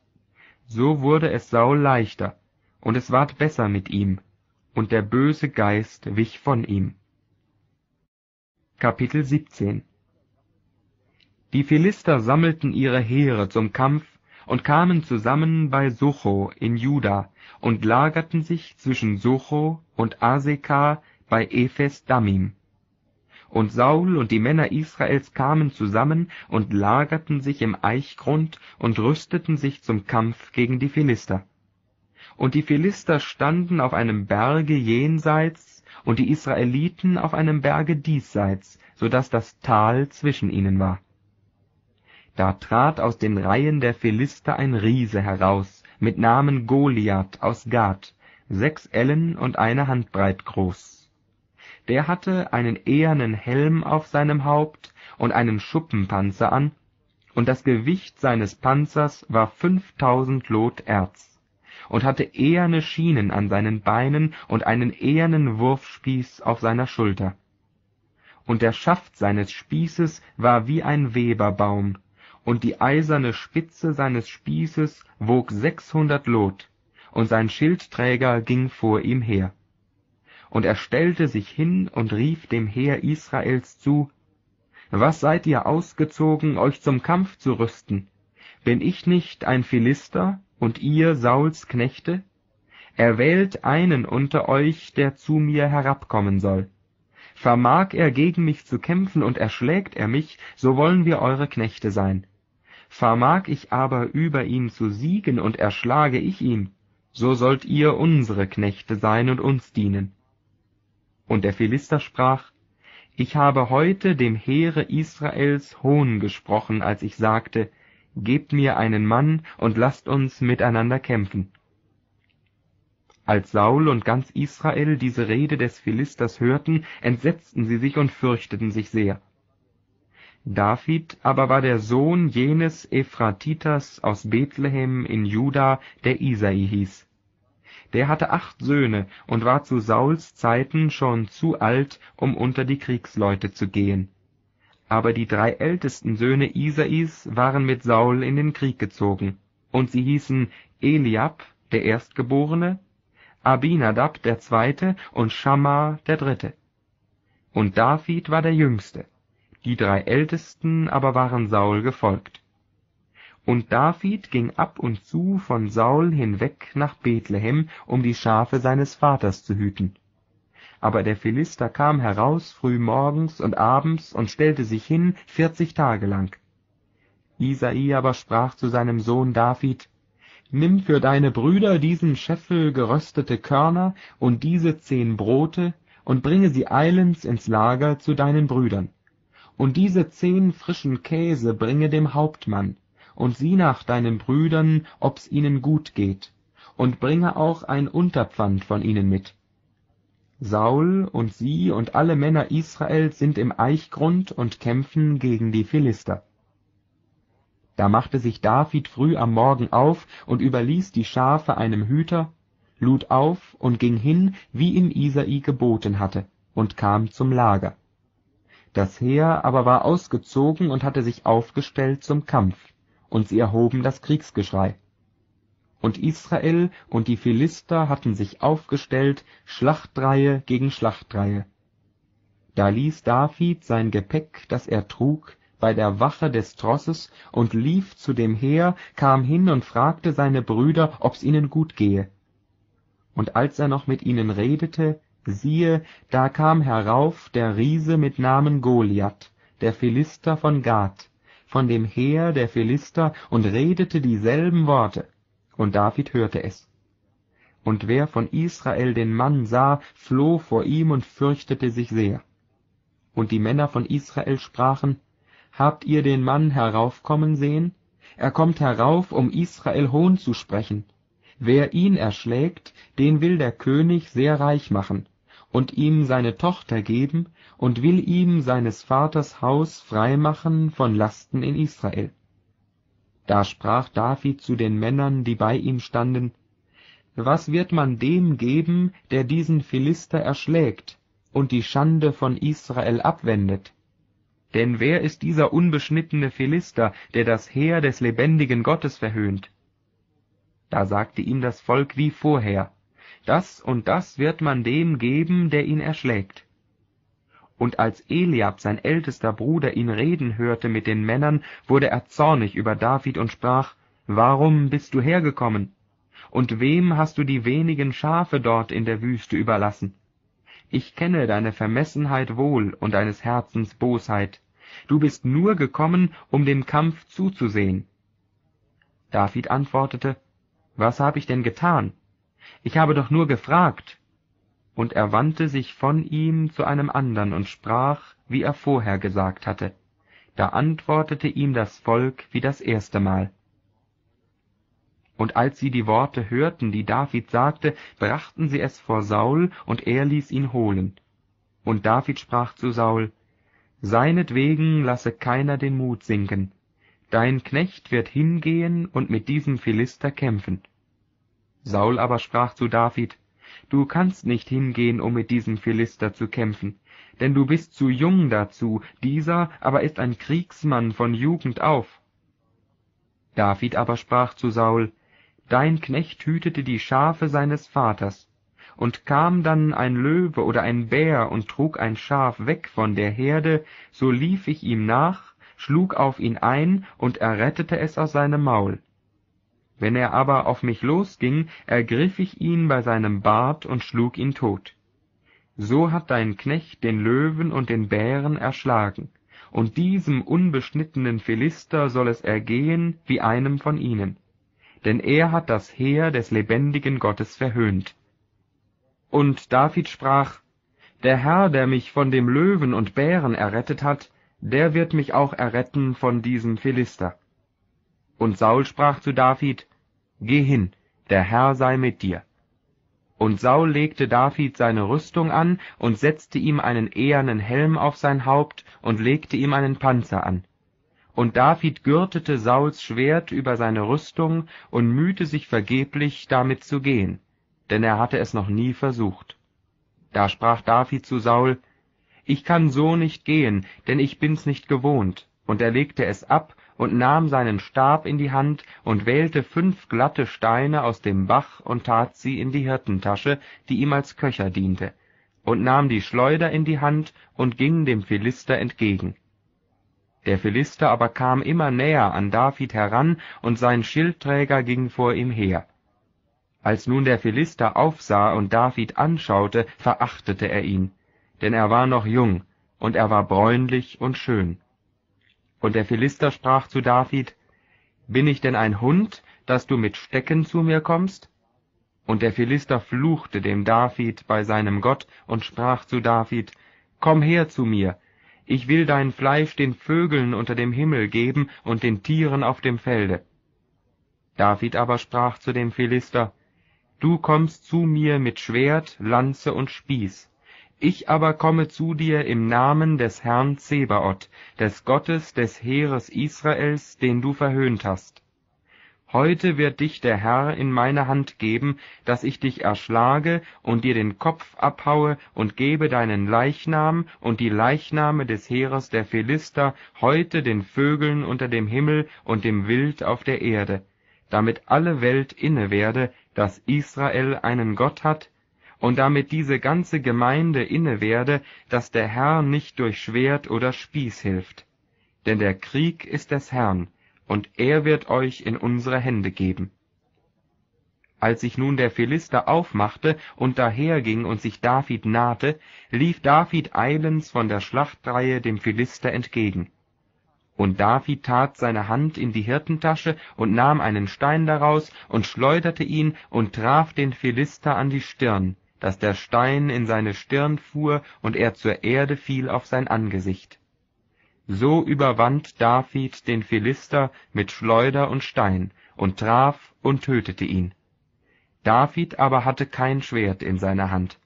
So wurde es Saul leichter, und es ward besser mit ihm, und der böse Geist wich von ihm. Kapitel 17 die Philister sammelten ihre Heere zum Kampf und kamen zusammen bei Sucho in Juda und lagerten sich zwischen Sucho und Aseka bei Ephes Dammim. Und Saul und die Männer Israels kamen zusammen und lagerten sich im Eichgrund und rüsteten sich zum Kampf gegen die Philister. Und die Philister standen auf einem Berge jenseits und die Israeliten auf einem Berge diesseits, so dass das Tal zwischen ihnen war. Da trat aus den Reihen der Philister ein Riese heraus, mit Namen Goliath aus Gath, sechs Ellen und eine Handbreit groß. Der hatte einen ehernen Helm auf seinem Haupt und einen Schuppenpanzer an, und das Gewicht seines Panzers war fünftausend Lot Erz, und hatte eherne Schienen an seinen Beinen und einen ehernen Wurfspieß auf seiner Schulter. Und der Schaft seines Spießes war wie ein Weberbaum, und die eiserne Spitze seines Spießes wog sechshundert Lot, und sein Schildträger ging vor ihm her. Und er stellte sich hin und rief dem Heer Israels zu, Was seid ihr ausgezogen, euch zum Kampf zu rüsten? Bin ich nicht ein Philister und ihr Sauls Knechte? Erwählt einen unter euch, der zu mir herabkommen soll. Vermag er gegen mich zu kämpfen und erschlägt er mich, so wollen wir eure Knechte sein. Vermag ich aber über ihn zu siegen und erschlage ich ihn, so sollt ihr unsere Knechte sein und uns dienen. Und der Philister sprach, Ich habe heute dem Heere Israels Hohn gesprochen, als ich sagte, Gebt mir einen Mann und lasst uns miteinander kämpfen. Als Saul und ganz Israel diese Rede des Philisters hörten, entsetzten sie sich und fürchteten sich sehr. David aber war der Sohn jenes Ephratitas aus Bethlehem in Juda, der Isai hieß. Der hatte acht Söhne und war zu Sauls Zeiten schon zu alt, um unter die Kriegsleute zu gehen. Aber die drei ältesten Söhne Isais waren mit Saul in den Krieg gezogen, und sie hießen Eliab, der Erstgeborene, Abinadab der Zweite und Schamma der Dritte. Und David war der Jüngste die drei Ältesten aber waren Saul gefolgt. Und David ging ab und zu von Saul hinweg nach Bethlehem, um die Schafe seines Vaters zu hüten. Aber der Philister kam heraus früh morgens und abends und stellte sich hin vierzig Tage lang. Isai aber sprach zu seinem Sohn David, Nimm für deine Brüder diesen Scheffel geröstete Körner und diese zehn Brote und bringe sie eilends ins Lager zu deinen Brüdern und diese zehn frischen Käse bringe dem Hauptmann, und sieh nach deinen Brüdern, ob's ihnen gut geht, und bringe auch ein Unterpfand von ihnen mit. Saul und sie und alle Männer Israels sind im Eichgrund und kämpfen gegen die Philister. Da machte sich David früh am Morgen auf und überließ die Schafe einem Hüter, lud auf und ging hin, wie ihm Isai geboten hatte, und kam zum Lager. Das Heer aber war ausgezogen und hatte sich aufgestellt zum Kampf, und sie erhoben das Kriegsgeschrei. und Israel und die Philister hatten sich aufgestellt, Schlachtreihe gegen Schlachtreihe. Da ließ David sein Gepäck, das er trug, bei der Wache des Trosses und lief zu dem Heer, kam hin und fragte seine Brüder, ob's ihnen gut gehe. Und als er noch mit ihnen redete, siehe, da kam herauf der Riese mit Namen Goliath, der Philister von Gath, von dem Heer der Philister, und redete dieselben Worte. Und David hörte es. Und wer von Israel den Mann sah, floh vor ihm und fürchtete sich sehr. Und die Männer von Israel sprachen, Habt ihr den Mann heraufkommen sehen? Er kommt herauf, um Israel Hohn zu sprechen. Wer ihn erschlägt, den will der König sehr reich machen und ihm seine Tochter geben und will ihm seines Vaters Haus freimachen von Lasten in Israel. Da sprach David zu den Männern, die bei ihm standen, Was wird man dem geben, der diesen Philister erschlägt und die Schande von Israel abwendet? Denn wer ist dieser unbeschnittene Philister, der das Heer des lebendigen Gottes verhöhnt? Da sagte ihm das Volk wie vorher, das und das wird man dem geben, der ihn erschlägt. Und als Eliab, sein ältester Bruder, ihn reden hörte mit den Männern, wurde er zornig über David und sprach, Warum bist du hergekommen? Und wem hast du die wenigen Schafe dort in der Wüste überlassen? Ich kenne deine Vermessenheit wohl und deines Herzens Bosheit. Du bist nur gekommen, um dem Kampf zuzusehen. David antwortete, Was hab ich denn getan? Ich habe doch nur gefragt. Und er wandte sich von ihm zu einem andern und sprach, wie er vorher gesagt hatte. Da antwortete ihm das Volk wie das erste Mal. Und als sie die Worte hörten, die David sagte, brachten sie es vor Saul, und er ließ ihn holen. Und David sprach zu Saul, Seinetwegen lasse keiner den Mut sinken. Dein Knecht wird hingehen und mit diesem Philister kämpfen. Saul aber sprach zu David, Du kannst nicht hingehen, um mit diesem Philister zu kämpfen, denn du bist zu jung dazu, dieser aber ist ein Kriegsmann von Jugend auf. David aber sprach zu Saul, Dein Knecht hütete die Schafe seines Vaters, und kam dann ein Löwe oder ein Bär und trug ein Schaf weg von der Herde, so lief ich ihm nach, schlug auf ihn ein und errettete es aus seinem Maul. Wenn er aber auf mich losging, ergriff ich ihn bei seinem Bart und schlug ihn tot. So hat dein Knecht den Löwen und den Bären erschlagen, und diesem unbeschnittenen Philister soll es ergehen wie einem von ihnen denn er hat das Heer des lebendigen Gottes verhöhnt. Und David sprach, Der Herr, der mich von dem Löwen und Bären errettet hat, der wird mich auch erretten von diesem Philister. Und Saul sprach zu David, Geh hin, der Herr sei mit dir. Und Saul legte David seine Rüstung an und setzte ihm einen ehernen Helm auf sein Haupt und legte ihm einen Panzer an. Und David gürtete Sauls Schwert über seine Rüstung und mühte sich vergeblich, damit zu gehen, denn er hatte es noch nie versucht. Da sprach David zu Saul, Ich kann so nicht gehen, denn ich bin's nicht gewohnt. Und er legte es ab und nahm seinen Stab in die Hand und wählte fünf glatte Steine aus dem Bach und tat sie in die Hirtentasche, die ihm als Köcher diente, und nahm die Schleuder in die Hand und ging dem Philister entgegen. Der Philister aber kam immer näher an David heran, und sein Schildträger ging vor ihm her. Als nun der Philister aufsah und David anschaute, verachtete er ihn, denn er war noch jung, und er war bräunlich und schön. Und der Philister sprach zu David, Bin ich denn ein Hund, dass du mit Stecken zu mir kommst? Und der Philister fluchte dem David bei seinem Gott und sprach zu David, Komm her zu mir, ich will dein Fleisch den Vögeln unter dem Himmel geben und den Tieren auf dem Felde. David aber sprach zu dem Philister, Du kommst zu mir mit Schwert, Lanze und Spieß. Ich aber komme zu dir im Namen des Herrn Zebaoth, des Gottes des Heeres Israels, den du verhöhnt hast. Heute wird dich der Herr in meine Hand geben, dass ich dich erschlage und dir den Kopf abhaue und gebe deinen Leichnam und die Leichname des Heeres der Philister heute den Vögeln unter dem Himmel und dem Wild auf der Erde, damit alle Welt inne werde, dass Israel einen Gott hat, und damit diese ganze Gemeinde inne werde, dass der Herr nicht durch Schwert oder Spieß hilft. Denn der Krieg ist des Herrn, und er wird euch in unsere Hände geben. Als sich nun der Philister aufmachte und daherging und sich David nahte, lief David eilends von der Schlachtreihe dem Philister entgegen. Und David tat seine Hand in die Hirtentasche und nahm einen Stein daraus und schleuderte ihn und traf den Philister an die Stirn, dass der Stein in seine Stirn fuhr und er zur Erde fiel auf sein Angesicht. So überwand David den Philister mit Schleuder und Stein und traf und tötete ihn. David aber hatte kein Schwert in seiner Hand.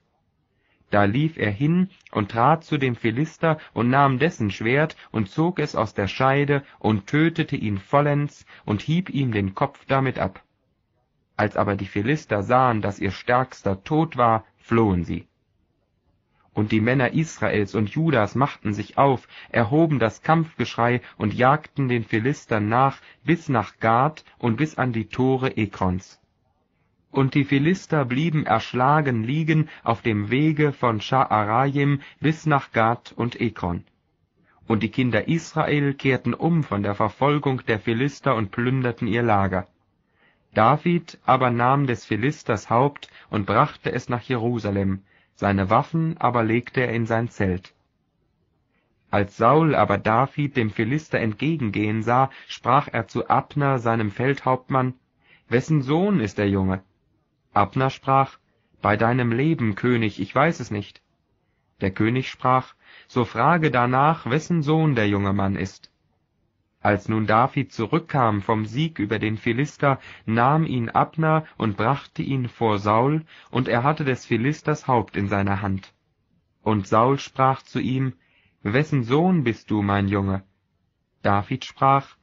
Da lief er hin und trat zu dem Philister und nahm dessen Schwert und zog es aus der Scheide und tötete ihn vollends und hieb ihm den Kopf damit ab. Als aber die Philister sahen, dass ihr Stärkster tot war, flohen sie. Und die Männer Israels und Judas machten sich auf, erhoben das Kampfgeschrei und jagten den Philistern nach bis nach Gad und bis an die Tore Ekrons. Und die Philister blieben erschlagen liegen auf dem Wege von Scha'arajim bis nach Gad und Ekron. Und die Kinder Israel kehrten um von der Verfolgung der Philister und plünderten ihr Lager. David aber nahm des Philisters Haupt und brachte es nach Jerusalem, seine Waffen aber legte er in sein Zelt. Als Saul aber David dem Philister entgegengehen sah, sprach er zu Abner, seinem Feldhauptmann, Wessen Sohn ist der Junge? Abner sprach, Bei deinem Leben, König, ich weiß es nicht. Der König sprach, So frage danach, wessen Sohn der junge Mann ist. Als nun David zurückkam vom Sieg über den Philister, nahm ihn Abner und brachte ihn vor Saul, und er hatte des Philisters Haupt in seiner Hand. Und Saul sprach zu ihm, Wessen Sohn bist du, mein Junge? David sprach,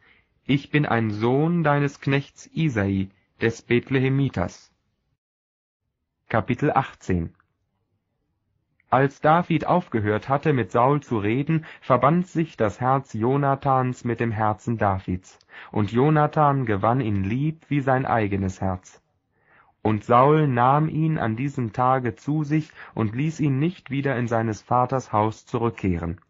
Ich bin ein Sohn deines Knechts Isai, des Bethlehemiters. Kapitel 18 als David aufgehört hatte, mit Saul zu reden, verband sich das Herz Jonathans mit dem Herzen Davids, und Jonathan gewann ihn lieb wie sein eigenes Herz. Und Saul nahm ihn an diesem Tage zu sich und ließ ihn nicht wieder in seines Vaters Haus zurückkehren.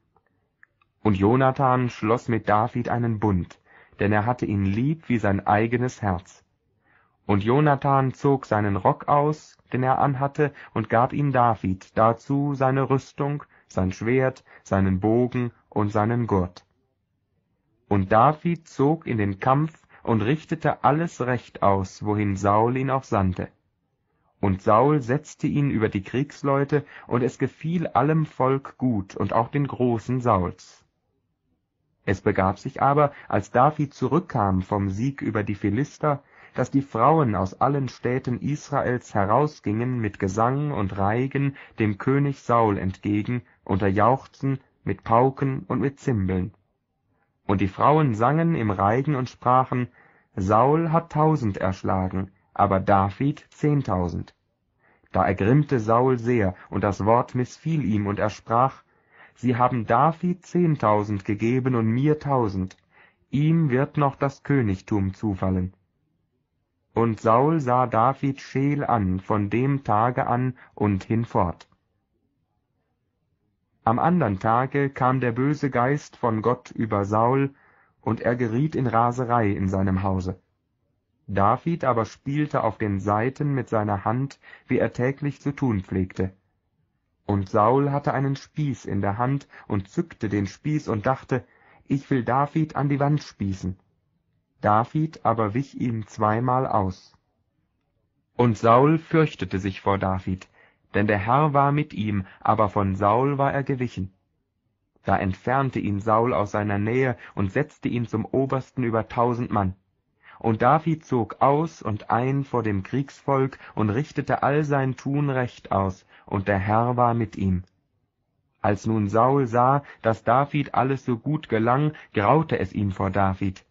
Und Jonathan schloss mit David einen Bund, denn er hatte ihn lieb wie sein eigenes Herz. Und Jonathan zog seinen Rock aus, den er anhatte, und gab ihn David, dazu seine Rüstung, sein Schwert, seinen Bogen und seinen Gurt. Und David zog in den Kampf und richtete alles recht aus, wohin Saul ihn auch sandte. Und Saul setzte ihn über die Kriegsleute, und es gefiel allem Volk gut und auch den Großen Sauls. Es begab sich aber, als David zurückkam vom Sieg über die Philister, dass die Frauen aus allen Städten Israels herausgingen mit Gesang und Reigen dem König Saul entgegen, unter Jauchzen, mit Pauken und mit Zimbeln. Und die Frauen sangen im Reigen und sprachen, Saul hat tausend erschlagen, aber David zehntausend. Da ergrimmte Saul sehr, und das Wort missfiel ihm, und er sprach, Sie haben David zehntausend gegeben und mir tausend. Ihm wird noch das Königtum zufallen. Und Saul sah David scheel an von dem Tage an und hinfort. Am andern Tage kam der böse Geist von Gott über Saul, und er geriet in Raserei in seinem Hause. David aber spielte auf den Saiten mit seiner Hand, wie er täglich zu tun pflegte. Und Saul hatte einen Spieß in der Hand und zückte den Spieß und dachte, ich will David an die Wand spießen. David aber wich ihm zweimal aus. Und Saul fürchtete sich vor David, denn der Herr war mit ihm, aber von Saul war er gewichen. Da entfernte ihn Saul aus seiner Nähe und setzte ihn zum Obersten über tausend Mann. Und David zog aus und ein vor dem Kriegsvolk und richtete all sein Tun recht aus, und der Herr war mit ihm. Als nun Saul sah, dass David alles so gut gelang, graute es ihm vor David.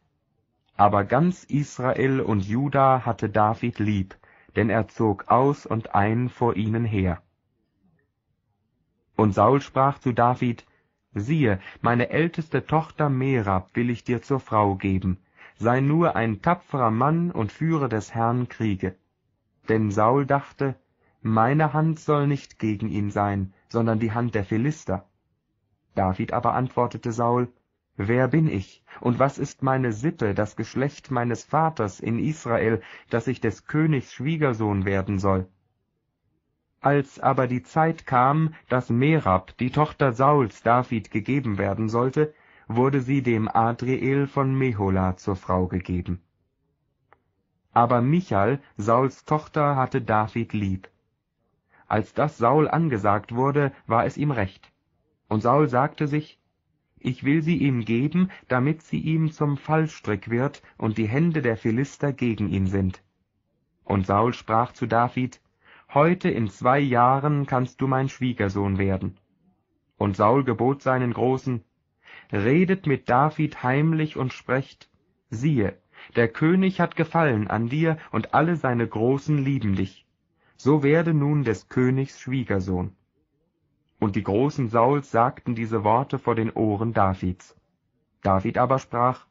Aber ganz Israel und Juda hatte David lieb, denn er zog aus und ein vor ihnen her. Und Saul sprach zu David, siehe, meine älteste Tochter Merab will ich dir zur Frau geben. sei nur ein tapferer Mann und führe des Herrn Kriege. Denn Saul dachte, meine Hand soll nicht gegen ihn sein, sondern die Hand der Philister. David aber antwortete Saul, Wer bin ich, und was ist meine Sippe, das Geschlecht meines Vaters in Israel, dass ich des Königs Schwiegersohn werden soll? Als aber die Zeit kam, dass Merab, die Tochter Sauls, David gegeben werden sollte, wurde sie dem Adriel von Mehola zur Frau gegeben. Aber Michal, Sauls Tochter, hatte David lieb. Als das Saul angesagt wurde, war es ihm recht. Und Saul sagte sich, ich will sie ihm geben, damit sie ihm zum Fallstrick wird und die Hände der Philister gegen ihn sind. Und Saul sprach zu David, Heute in zwei Jahren kannst du mein Schwiegersohn werden. Und Saul gebot seinen Großen, Redet mit David heimlich und sprecht, siehe, der König hat Gefallen an dir, und alle seine Großen lieben dich. So werde nun des Königs Schwiegersohn. Und die Großen Sauls sagten diese Worte vor den Ohren Davids. David aber sprach,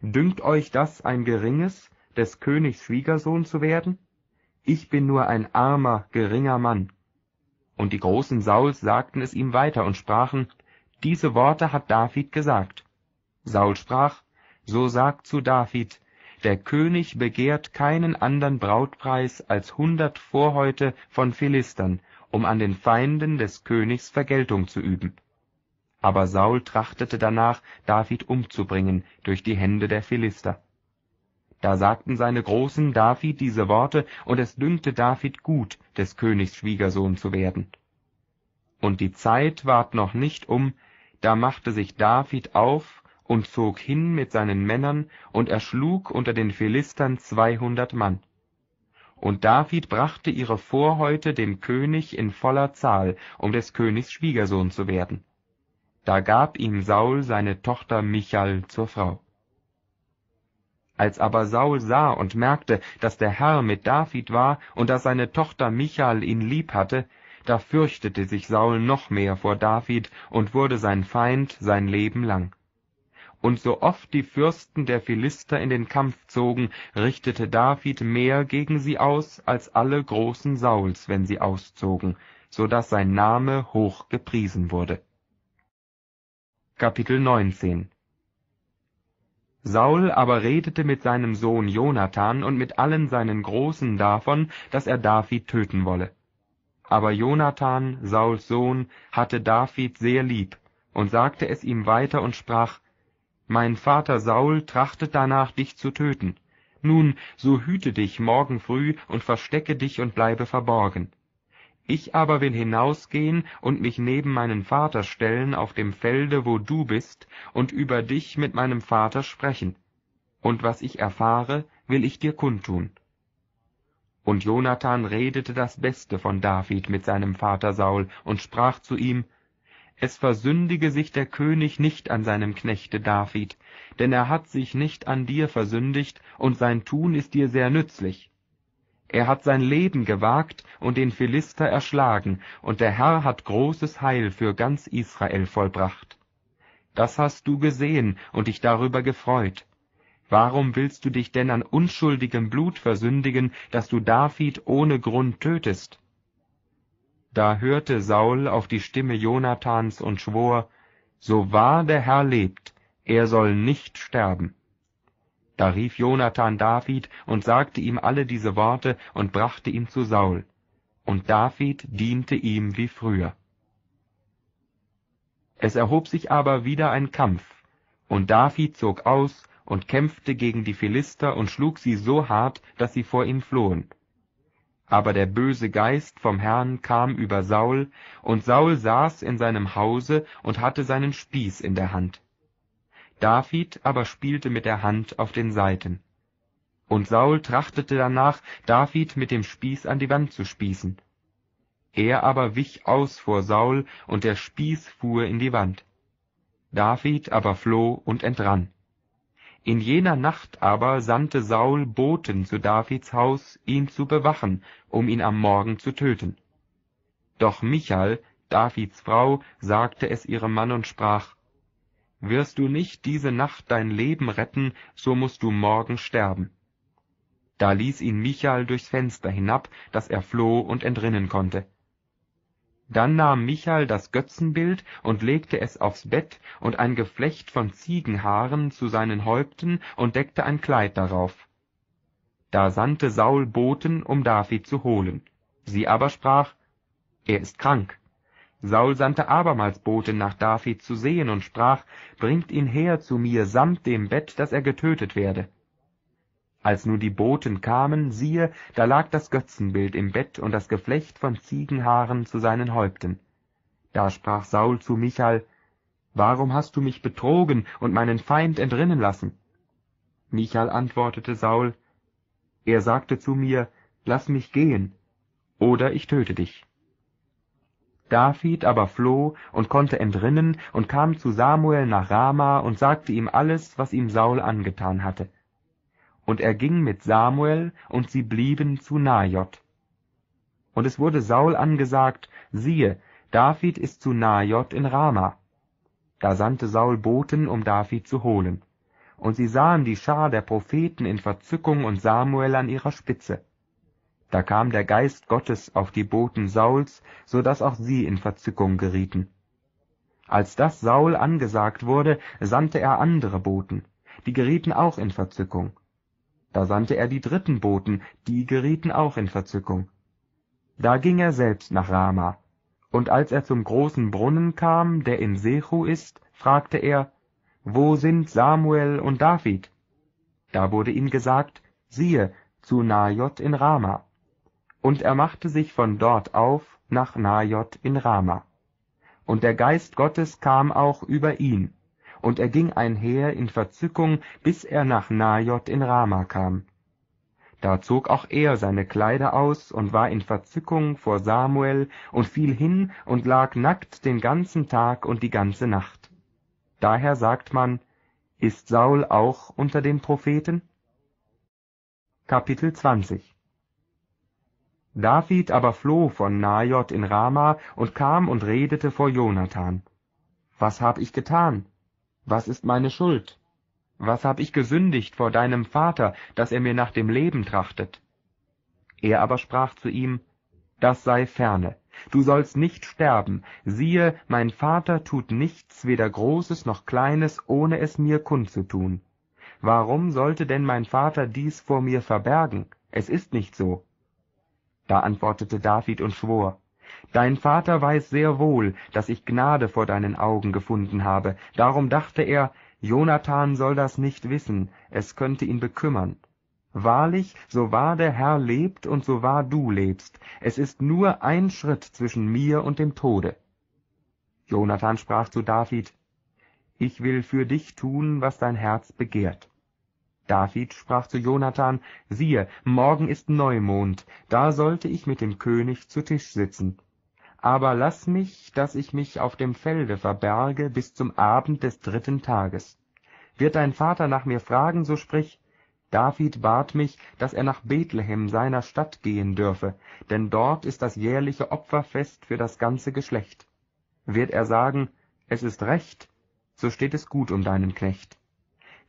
Dünkt euch das ein geringes, des Königs Schwiegersohn zu werden? ich bin nur ein armer, geringer Mann. Und die Großen Sauls sagten es ihm weiter und sprachen, diese Worte hat David gesagt. Saul sprach, so sagt zu David, der König begehrt keinen andern Brautpreis als hundert Vorhäute von Philistern, um an den Feinden des Königs Vergeltung zu üben. Aber Saul trachtete danach, David umzubringen durch die Hände der Philister. Da sagten seine Großen David diese Worte, und es dünkte David gut, des Königs Schwiegersohn zu werden. Und die Zeit ward noch nicht um, da machte sich David auf und zog hin mit seinen Männern und erschlug unter den Philistern zweihundert Mann. Und David brachte ihre Vorhäute dem König in voller Zahl, um des Königs Schwiegersohn zu werden. Da gab ihm Saul seine Tochter Michal zur Frau. Als aber Saul sah und merkte, dass der Herr mit David war und dass seine Tochter Michal ihn lieb hatte, da fürchtete sich Saul noch mehr vor David und wurde sein Feind sein Leben lang. Und so oft die Fürsten der Philister in den Kampf zogen, richtete David mehr gegen sie aus als alle großen Sauls, wenn sie auszogen, so dass sein Name hoch gepriesen wurde. Kapitel 19 Saul aber redete mit seinem Sohn Jonathan und mit allen seinen Großen davon, dass er David töten wolle. Aber Jonathan, Sauls Sohn, hatte David sehr lieb und sagte es ihm weiter und sprach, Mein Vater Saul trachtet danach, dich zu töten. Nun, so hüte dich morgen früh und verstecke dich und bleibe verborgen. Ich aber will hinausgehen und mich neben meinen Vater stellen auf dem Felde, wo du bist, und über dich mit meinem Vater sprechen. Und was ich erfahre, will ich dir kundtun. Und Jonathan redete das Beste von David mit seinem Vater Saul und sprach zu ihm, Es versündige sich der König nicht an seinem Knechte David, denn er hat sich nicht an dir versündigt, und sein Tun ist dir sehr nützlich. Er hat sein Leben gewagt und den Philister erschlagen, und der Herr hat großes Heil für ganz Israel vollbracht. Das hast du gesehen und dich darüber gefreut. Warum willst du dich denn an unschuldigem Blut versündigen, dass du David ohne Grund tötest? Da hörte Saul auf die Stimme Jonathans und schwor, So wahr der Herr lebt, er soll nicht sterben. Da rief Jonathan David und sagte ihm alle diese Worte und brachte ihn zu Saul. Und David diente ihm wie früher. Es erhob sich aber wieder ein Kampf, und David zog aus und kämpfte gegen die Philister und schlug sie so hart, dass sie vor ihm flohen. Aber der böse Geist vom Herrn kam über Saul, und Saul saß in seinem Hause und hatte seinen Spieß in der Hand. David aber spielte mit der Hand auf den Saiten. Und Saul trachtete danach, David mit dem Spieß an die Wand zu spießen. Er aber wich aus vor Saul, und der Spieß fuhr in die Wand. David aber floh und entrann. In jener Nacht aber sandte Saul Boten zu Davids Haus, ihn zu bewachen, um ihn am Morgen zu töten. Doch Michal, Davids Frau, sagte es ihrem Mann und sprach, wirst du nicht diese Nacht dein Leben retten, so musst du morgen sterben. Da ließ ihn Michal durchs Fenster hinab, dass er floh und entrinnen konnte. Dann nahm Michal das Götzenbild und legte es aufs Bett und ein Geflecht von Ziegenhaaren zu seinen Häupten und deckte ein Kleid darauf. Da sandte Saul Boten, um David zu holen. Sie aber sprach, er ist krank. Saul sandte abermals Boten nach David zu sehen und sprach, bringt ihn her zu mir samt dem Bett, dass er getötet werde. Als nun die Boten kamen, siehe, da lag das Götzenbild im Bett und das Geflecht von Ziegenhaaren zu seinen Häupten. Da sprach Saul zu Michal, Warum hast du mich betrogen und meinen Feind entrinnen lassen? Michal antwortete Saul, Er sagte zu mir, Lass mich gehen, oder ich töte dich. David aber floh und konnte entrinnen und kam zu Samuel nach Rama und sagte ihm alles, was ihm Saul angetan hatte. Und er ging mit Samuel, und sie blieben zu Najot. Und es wurde Saul angesagt, siehe, David ist zu Najot in Rama. Da sandte Saul Boten, um David zu holen. Und sie sahen die Schar der Propheten in Verzückung und Samuel an ihrer Spitze. Da kam der Geist Gottes auf die Boten Sauls, so dass auch sie in Verzückung gerieten. Als das Saul angesagt wurde, sandte er andere Boten, die gerieten auch in Verzückung. Da sandte er die dritten Boten, die gerieten auch in Verzückung. Da ging er selbst nach Rama, und als er zum großen Brunnen kam, der in Sechu ist, fragte er, Wo sind Samuel und David? Da wurde ihm gesagt, siehe, zu Najot in Rama und er machte sich von dort auf nach Najot in Rama. Und der Geist Gottes kam auch über ihn, und er ging einher in Verzückung, bis er nach Najot in Rama kam. Da zog auch er seine Kleider aus und war in Verzückung vor Samuel und fiel hin und lag nackt den ganzen Tag und die ganze Nacht. Daher sagt man, ist Saul auch unter den Propheten? Kapitel 20 David aber floh von Najot in Rama und kam und redete vor Jonathan. Was hab ich getan? Was ist meine Schuld? Was hab ich gesündigt vor deinem Vater, dass er mir nach dem Leben trachtet? Er aber sprach zu ihm, Das sei ferne. Du sollst nicht sterben. Siehe, mein Vater tut nichts, weder Großes noch Kleines, ohne es mir kundzutun. Warum sollte denn mein Vater dies vor mir verbergen? Es ist nicht so. Da antwortete David und schwor, Dein Vater weiß sehr wohl, dass ich Gnade vor deinen Augen gefunden habe. Darum dachte er, Jonathan soll das nicht wissen, es könnte ihn bekümmern. Wahrlich, so wahr der Herr lebt und so wahr du lebst, es ist nur ein Schritt zwischen mir und dem Tode. Jonathan sprach zu David, Ich will für dich tun, was dein Herz begehrt. David sprach zu Jonathan, siehe, morgen ist Neumond, da sollte ich mit dem König zu Tisch sitzen. Aber lass mich, dass ich mich auf dem Felde verberge bis zum Abend des dritten Tages. Wird dein Vater nach mir fragen, so sprich, David bat mich, dass er nach Bethlehem seiner Stadt gehen dürfe, denn dort ist das jährliche Opferfest für das ganze Geschlecht. Wird er sagen, es ist recht, so steht es gut um deinen Knecht.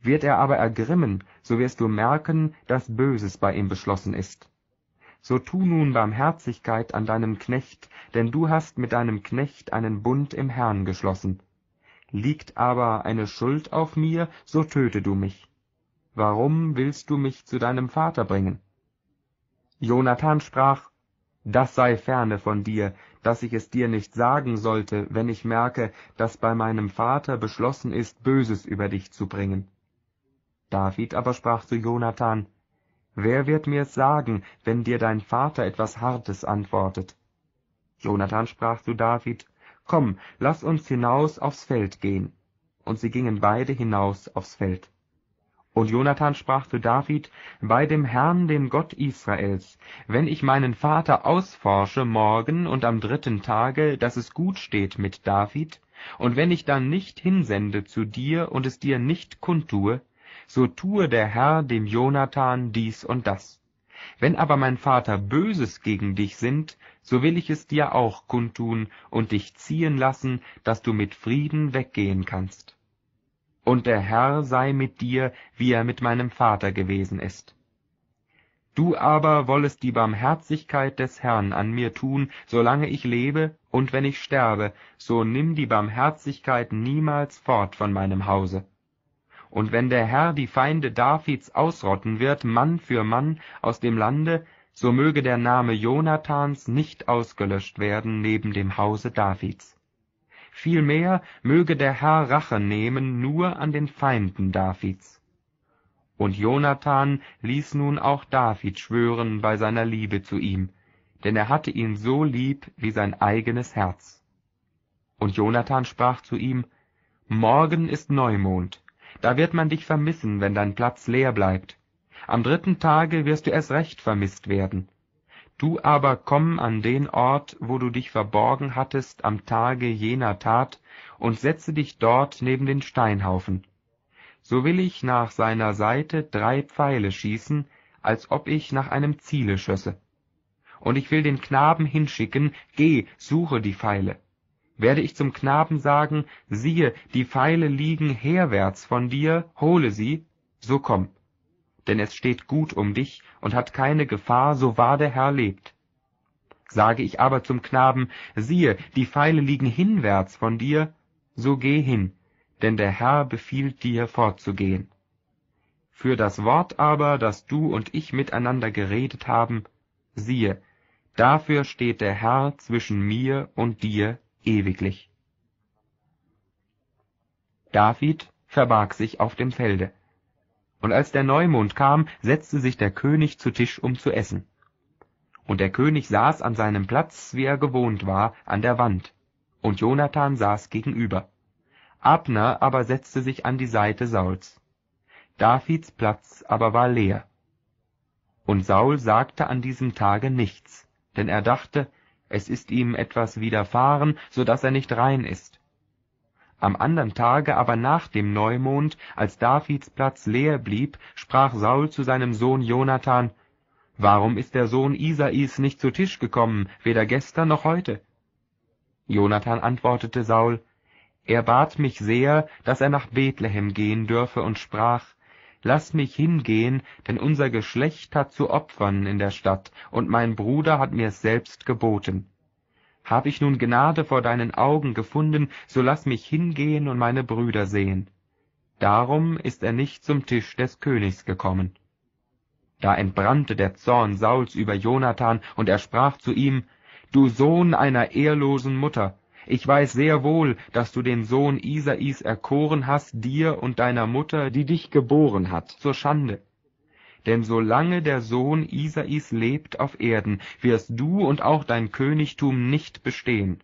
Wird er aber ergrimmen, so wirst du merken, dass Böses bei ihm beschlossen ist. So tu nun Barmherzigkeit an deinem Knecht, denn du hast mit deinem Knecht einen Bund im Herrn geschlossen. Liegt aber eine Schuld auf mir, so töte du mich. Warum willst du mich zu deinem Vater bringen? Jonathan sprach, Das sei ferne von dir, dass ich es dir nicht sagen sollte, wenn ich merke, dass bei meinem Vater beschlossen ist, Böses über dich zu bringen. David aber sprach zu Jonathan, Wer wird mir's sagen, wenn dir dein Vater etwas Hartes antwortet? Jonathan sprach zu David, Komm, lass uns hinaus aufs Feld gehen. Und sie gingen beide hinaus aufs Feld. Und Jonathan sprach zu David, Bei dem Herrn, dem Gott Israels, wenn ich meinen Vater ausforsche morgen und am dritten Tage, dass es gut steht mit David, und wenn ich dann nicht hinsende zu dir und es dir nicht kundtue, so tue der Herr dem Jonathan dies und das. Wenn aber mein Vater Böses gegen dich sinnt, so will ich es dir auch kundtun und dich ziehen lassen, dass du mit Frieden weggehen kannst. und der Herr sei mit dir, wie er mit meinem Vater gewesen ist. Du aber wollest die Barmherzigkeit des Herrn an mir tun, solange ich lebe, und wenn ich sterbe, so nimm die Barmherzigkeit niemals fort von meinem Hause. Und wenn der Herr die Feinde Davids ausrotten wird, Mann für Mann aus dem Lande, so möge der Name Jonathans nicht ausgelöscht werden neben dem Hause Davids. Vielmehr möge der Herr Rache nehmen nur an den Feinden Davids. Und Jonathan ließ nun auch David schwören bei seiner Liebe zu ihm, denn er hatte ihn so lieb wie sein eigenes Herz. Und Jonathan sprach zu ihm, Morgen ist Neumond, da wird man dich vermissen, wenn dein Platz leer bleibt. Am dritten Tage wirst du erst recht vermisst werden. Du aber komm an den Ort, wo du dich verborgen hattest am Tage jener Tat, und setze dich dort neben den Steinhaufen so will ich nach seiner Seite drei Pfeile schießen, als ob ich nach einem Ziele schösse. Und ich will den Knaben hinschicken, geh, suche die Pfeile. Werde ich zum Knaben sagen, siehe, die Pfeile liegen herwärts von dir, hole sie, so komm. Denn es steht gut um dich und hat keine Gefahr, so wahr der Herr lebt. Sage ich aber zum Knaben, siehe, die Pfeile liegen hinwärts von dir, so geh hin, denn der Herr befiehlt dir fortzugehen. Für das Wort aber, das du und ich miteinander geredet haben, siehe, dafür steht der Herr zwischen mir und dir ewiglich. David verbarg sich auf dem Felde. Und als der Neumond kam, setzte sich der König zu Tisch, um zu essen. Und der König saß an seinem Platz, wie er gewohnt war, an der Wand, und Jonathan saß gegenüber. Abner aber setzte sich an die Seite Sauls. Davids Platz aber war leer. Und Saul sagte an diesem Tage nichts, denn er dachte, es ist ihm etwas widerfahren, so dass er nicht rein ist. Am andern Tage aber nach dem Neumond, als Davids Platz leer blieb, sprach Saul zu seinem Sohn Jonathan, Warum ist der Sohn Isais nicht zu Tisch gekommen, weder gestern noch heute? Jonathan antwortete Saul, er bat mich sehr, dass er nach Bethlehem gehen dürfe und sprach, Lass mich hingehen, denn unser Geschlecht hat zu opfern in der Stadt, und mein Bruder hat mir's selbst geboten. Hab ich nun Gnade vor deinen Augen gefunden, so lass mich hingehen und meine Brüder sehen. Darum ist er nicht zum Tisch des Königs gekommen. Da entbrannte der Zorn Sauls über Jonathan, und er sprach zu ihm, Du Sohn einer ehrlosen Mutter, ich weiß sehr wohl, dass du den Sohn Isais erkoren hast, dir und deiner Mutter, die dich geboren hat, zur Schande. Denn solange der Sohn Isais lebt auf Erden, wirst du und auch dein Königtum nicht bestehen.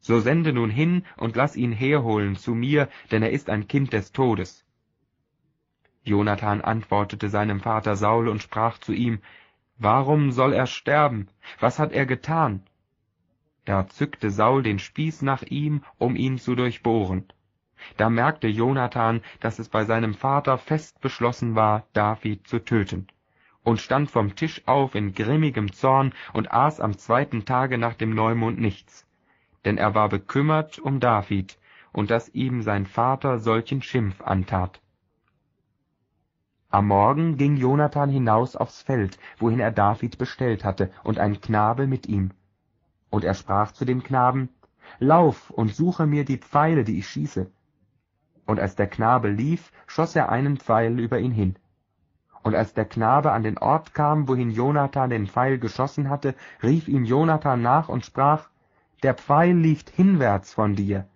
So sende nun hin und lass ihn herholen zu mir, denn er ist ein Kind des Todes. Jonathan antwortete seinem Vater Saul und sprach zu ihm, Warum soll er sterben? Was hat er getan? Da zückte Saul den Spieß nach ihm, um ihn zu durchbohren. Da merkte Jonathan, dass es bei seinem Vater fest beschlossen war, David zu töten, und stand vom Tisch auf in grimmigem Zorn und aß am zweiten Tage nach dem Neumond nichts, denn er war bekümmert um David und dass ihm sein Vater solchen Schimpf antat. Am Morgen ging Jonathan hinaus aufs Feld, wohin er David bestellt hatte, und ein Knabe mit ihm. Und er sprach zu dem Knaben, Lauf und suche mir die Pfeile, die ich schieße. Und als der Knabe lief, schoß er einen Pfeil über ihn hin. Und als der Knabe an den Ort kam, wohin Jonathan den Pfeil geschossen hatte, rief ihm Jonathan nach und sprach, Der Pfeil liegt hinwärts von dir.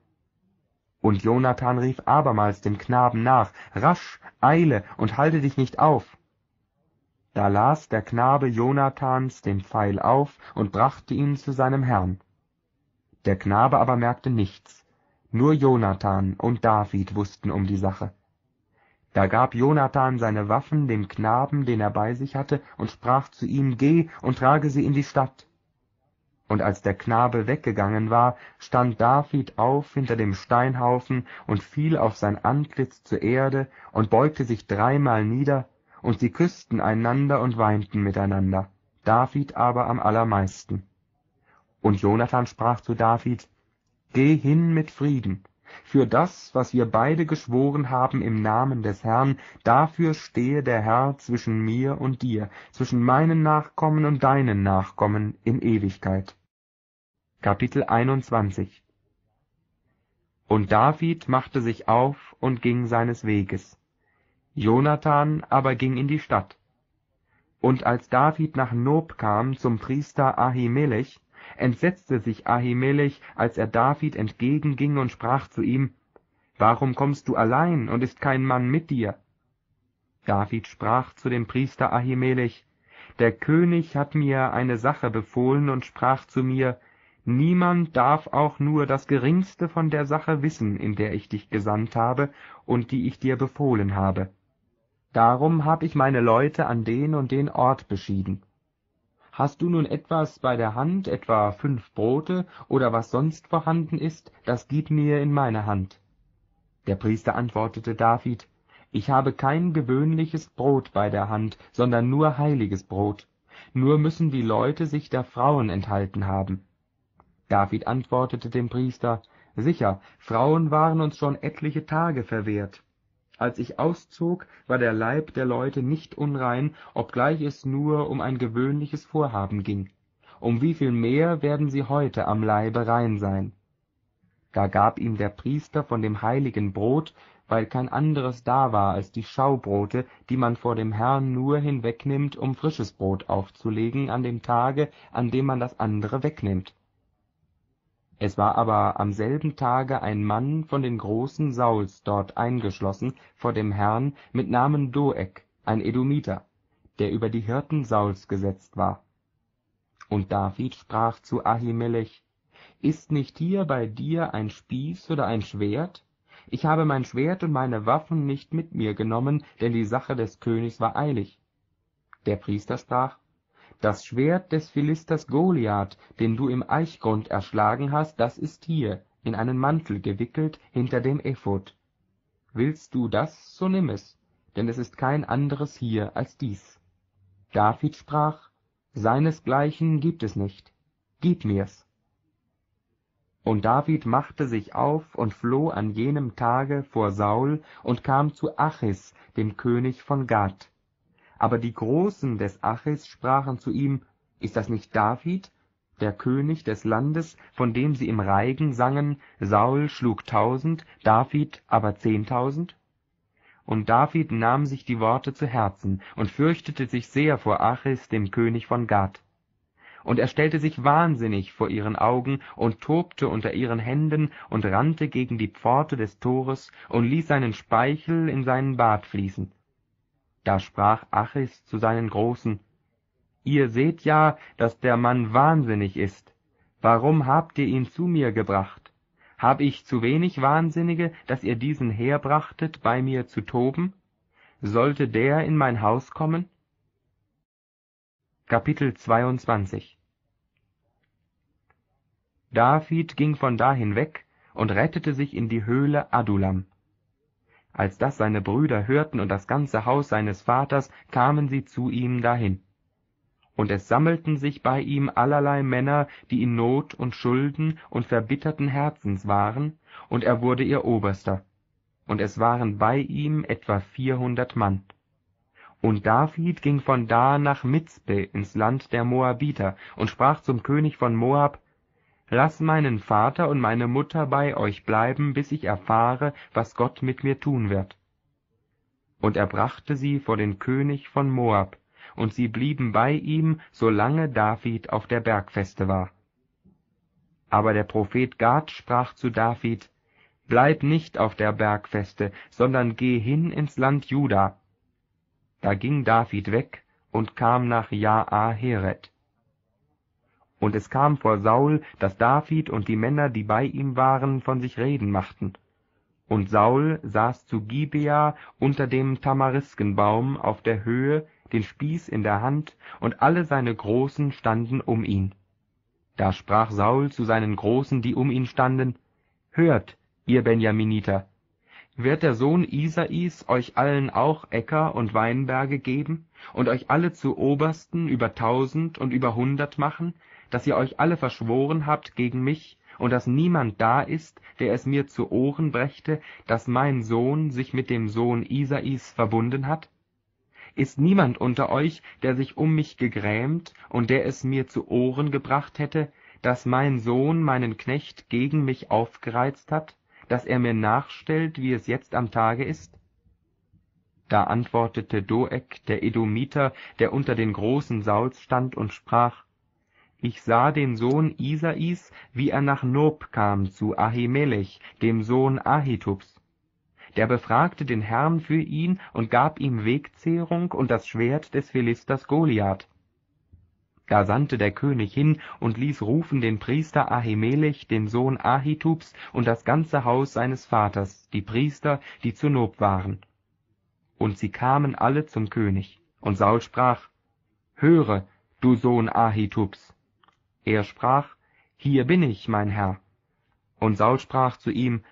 Und Jonathan rief abermals dem Knaben nach, Rasch, eile und halte dich nicht auf. Da las der Knabe Jonathans den Pfeil auf und brachte ihn zu seinem Herrn. Der Knabe aber merkte nichts, nur Jonathan und David wussten um die Sache. Da gab Jonathan seine Waffen dem Knaben, den er bei sich hatte, und sprach zu ihm, Geh und trage sie in die Stadt. Und als der Knabe weggegangen war, stand David auf hinter dem Steinhaufen und fiel auf sein Antlitz zur Erde und beugte sich dreimal nieder und sie küßten einander und weinten miteinander, David aber am allermeisten. Und Jonathan sprach zu David, Geh hin mit Frieden, Für das, was wir beide geschworen haben im Namen des Herrn, dafür stehe der Herr zwischen mir und dir, zwischen meinen Nachkommen und deinen Nachkommen in Ewigkeit. Kapitel 21 Und David machte sich auf und ging seines Weges. Jonathan aber ging in die Stadt. Und als David nach Nob kam zum Priester Ahimelech, entsetzte sich Ahimelech, als er David entgegenging und sprach zu ihm, Warum kommst du allein, und ist kein Mann mit dir? David sprach zu dem Priester Ahimelech, Der König hat mir eine Sache befohlen und sprach zu mir, Niemand darf auch nur das geringste von der Sache wissen, in der ich dich gesandt habe und die ich dir befohlen habe. Darum hab ich meine Leute an den und den Ort beschieden. Hast du nun etwas bei der Hand, etwa fünf Brote oder was sonst vorhanden ist, das gib mir in meine Hand. Der Priester antwortete David, Ich habe kein gewöhnliches Brot bei der Hand, sondern nur heiliges Brot. Nur müssen die Leute sich der Frauen enthalten haben. David antwortete dem Priester, Sicher, Frauen waren uns schon etliche Tage verwehrt. Als ich auszog, war der Leib der Leute nicht unrein, obgleich es nur um ein gewöhnliches Vorhaben ging. Um wie viel mehr werden sie heute am Leibe rein sein? Da gab ihm der Priester von dem heiligen Brot, weil kein anderes da war als die Schaubrote, die man vor dem Herrn nur hinwegnimmt, um frisches Brot aufzulegen an dem Tage, an dem man das andere wegnimmt. Es war aber am selben Tage ein Mann von den Großen Sauls dort eingeschlossen vor dem Herrn mit Namen Doeg, ein Edomiter, der über die Hirten Sauls gesetzt war. Und David sprach zu Ahimelech, Ist nicht hier bei dir ein Spieß oder ein Schwert? Ich habe mein Schwert und meine Waffen nicht mit mir genommen, denn die Sache des Königs war eilig. Der Priester sprach, das Schwert des Philisters Goliath, den du im Eichgrund erschlagen hast, das ist hier, in einen Mantel gewickelt, hinter dem Ephod. Willst du das, so nimm es, denn es ist kein anderes hier als dies. David sprach, Seinesgleichen gibt es nicht, gib mir's. Und David machte sich auf und floh an jenem Tage vor Saul und kam zu Achis, dem König von Gad. Aber die Großen des Achis sprachen zu ihm, Ist das nicht David, der König des Landes, von dem sie im Reigen sangen, Saul schlug tausend, David aber zehntausend? Und David nahm sich die Worte zu Herzen und fürchtete sich sehr vor Achis, dem König von Gad. Und er stellte sich wahnsinnig vor ihren Augen und tobte unter ihren Händen und rannte gegen die Pforte des Tores und ließ seinen Speichel in seinen Bart fließen. Da sprach Achis zu seinen Großen, Ihr seht ja, dass der Mann wahnsinnig ist. Warum habt ihr ihn zu mir gebracht? Hab ich zu wenig Wahnsinnige, dass ihr diesen herbrachtet, bei mir zu toben? Sollte der in mein Haus kommen? Kapitel 22 David ging von da hinweg und rettete sich in die Höhle Adulam. Als das seine Brüder hörten und das ganze Haus seines Vaters, kamen sie zu ihm dahin. Und es sammelten sich bei ihm allerlei Männer, die in Not und Schulden und verbitterten Herzens waren, und er wurde ihr Oberster. Und es waren bei ihm etwa vierhundert Mann. Und David ging von da nach Mitzpe ins Land der Moabiter und sprach zum König von Moab, Lass meinen Vater und meine Mutter bei euch bleiben, bis ich erfahre, was Gott mit mir tun wird. Und er brachte sie vor den König von Moab, und sie blieben bei ihm, solange David auf der Bergfeste war. Aber der Prophet Gad sprach zu David, Bleib nicht auf der Bergfeste, sondern geh hin ins Land Juda. Da ging David weg und kam nach Jaaheret. Und es kam vor Saul, dass David und die Männer, die bei ihm waren, von sich reden machten. Und Saul saß zu Gibea unter dem Tamariskenbaum auf der Höhe, den Spieß in der Hand, und alle seine Großen standen um ihn. Da sprach Saul zu seinen Großen, die um ihn standen, Hört, ihr Benjaminiter, wird der Sohn Isais euch allen auch Äcker und Weinberge geben und euch alle zu Obersten über tausend und über hundert machen, dass ihr euch alle verschworen habt gegen mich und dass niemand da ist, der es mir zu Ohren brächte, dass mein Sohn sich mit dem Sohn Isais verbunden hat? Ist niemand unter euch, der sich um mich gegrämt und der es mir zu Ohren gebracht hätte, dass mein Sohn meinen Knecht gegen mich aufgereizt hat, dass er mir nachstellt, wie es jetzt am Tage ist? Da antwortete Doeg, der Edomiter, der unter den Großen Sauls stand, und sprach, Ich sah den Sohn Isais, wie er nach Nob kam zu Ahimelech, dem Sohn Ahitubs. Der befragte den Herrn für ihn und gab ihm Wegzehrung und das Schwert des Philisters Goliath. Da sandte der König hin und ließ rufen den Priester Ahimelech, den Sohn Ahitubs, und das ganze Haus seines Vaters, die Priester, die zu Nob waren. Und sie kamen alle zum König. Und Saul sprach, Höre, du Sohn Ahitubs. Er sprach, Hier bin ich, mein Herr. Und Saul sprach zu ihm,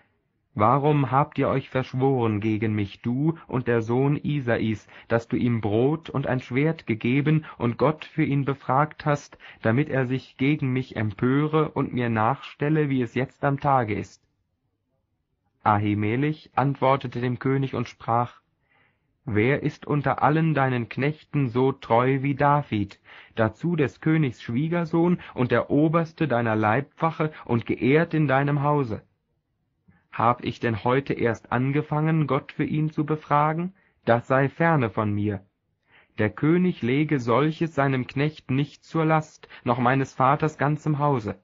Warum habt ihr euch verschworen gegen mich, du und der Sohn Isais, dass du ihm Brot und ein Schwert gegeben und Gott für ihn befragt hast, damit er sich gegen mich empöre und mir nachstelle, wie es jetzt am Tage ist? Ahimelech antwortete dem König und sprach, Wer ist unter allen deinen Knechten so treu wie David, dazu des Königs Schwiegersohn und der Oberste deiner Leibwache und geehrt in deinem Hause? Hab ich denn heute erst angefangen, Gott für ihn zu befragen? Das sei ferne von mir. Der König lege solches seinem Knecht nicht zur Last, noch meines Vaters ganzem Hause.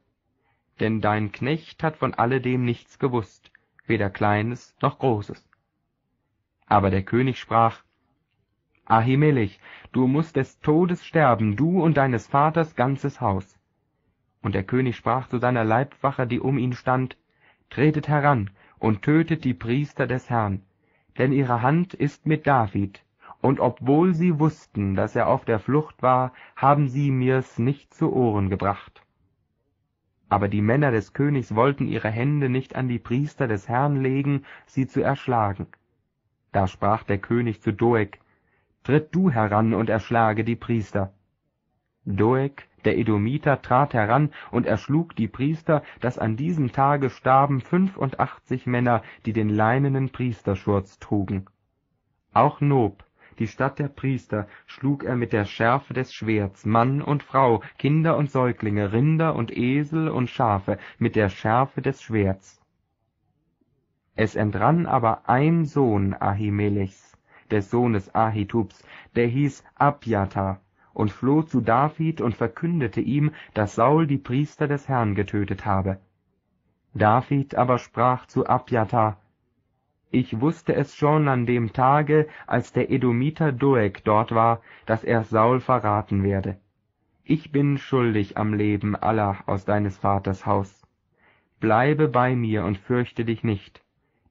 Denn dein Knecht hat von alledem nichts gewusst, weder Kleines noch Großes. Aber der König sprach, Ahimelech, du musst des Todes sterben, du und deines Vaters ganzes Haus. Und der König sprach zu seiner Leibwache, die um ihn stand, Tretet heran und tötet die Priester des Herrn, denn ihre Hand ist mit David, und obwohl sie wussten, dass er auf der Flucht war, haben sie mir's nicht zu Ohren gebracht. Aber die Männer des Königs wollten ihre Hände nicht an die Priester des Herrn legen, sie zu erschlagen. Da sprach der König zu Doeg, Tritt du heran und erschlage die Priester. Doeg, der Edomiter, trat heran und erschlug die Priester, dass an diesem Tage starben fünfundachtzig Männer, die den leinenen Priesterschurz trugen. Auch Nob, die Stadt der Priester, schlug er mit der Schärfe des Schwerts, Mann und Frau, Kinder und Säuglinge, Rinder und Esel und Schafe, mit der Schärfe des Schwerts. Es entrann aber ein Sohn Ahimelechs, des Sohnes Ahitubs, der hieß Abjatar, und floh zu David und verkündete ihm, dass Saul die Priester des Herrn getötet habe. David aber sprach zu Abjatar, Ich wusste es schon an dem Tage, als der Edomiter Doeg dort war, dass er Saul verraten werde. Ich bin schuldig am Leben aller aus deines Vaters Haus. Bleibe bei mir und fürchte dich nicht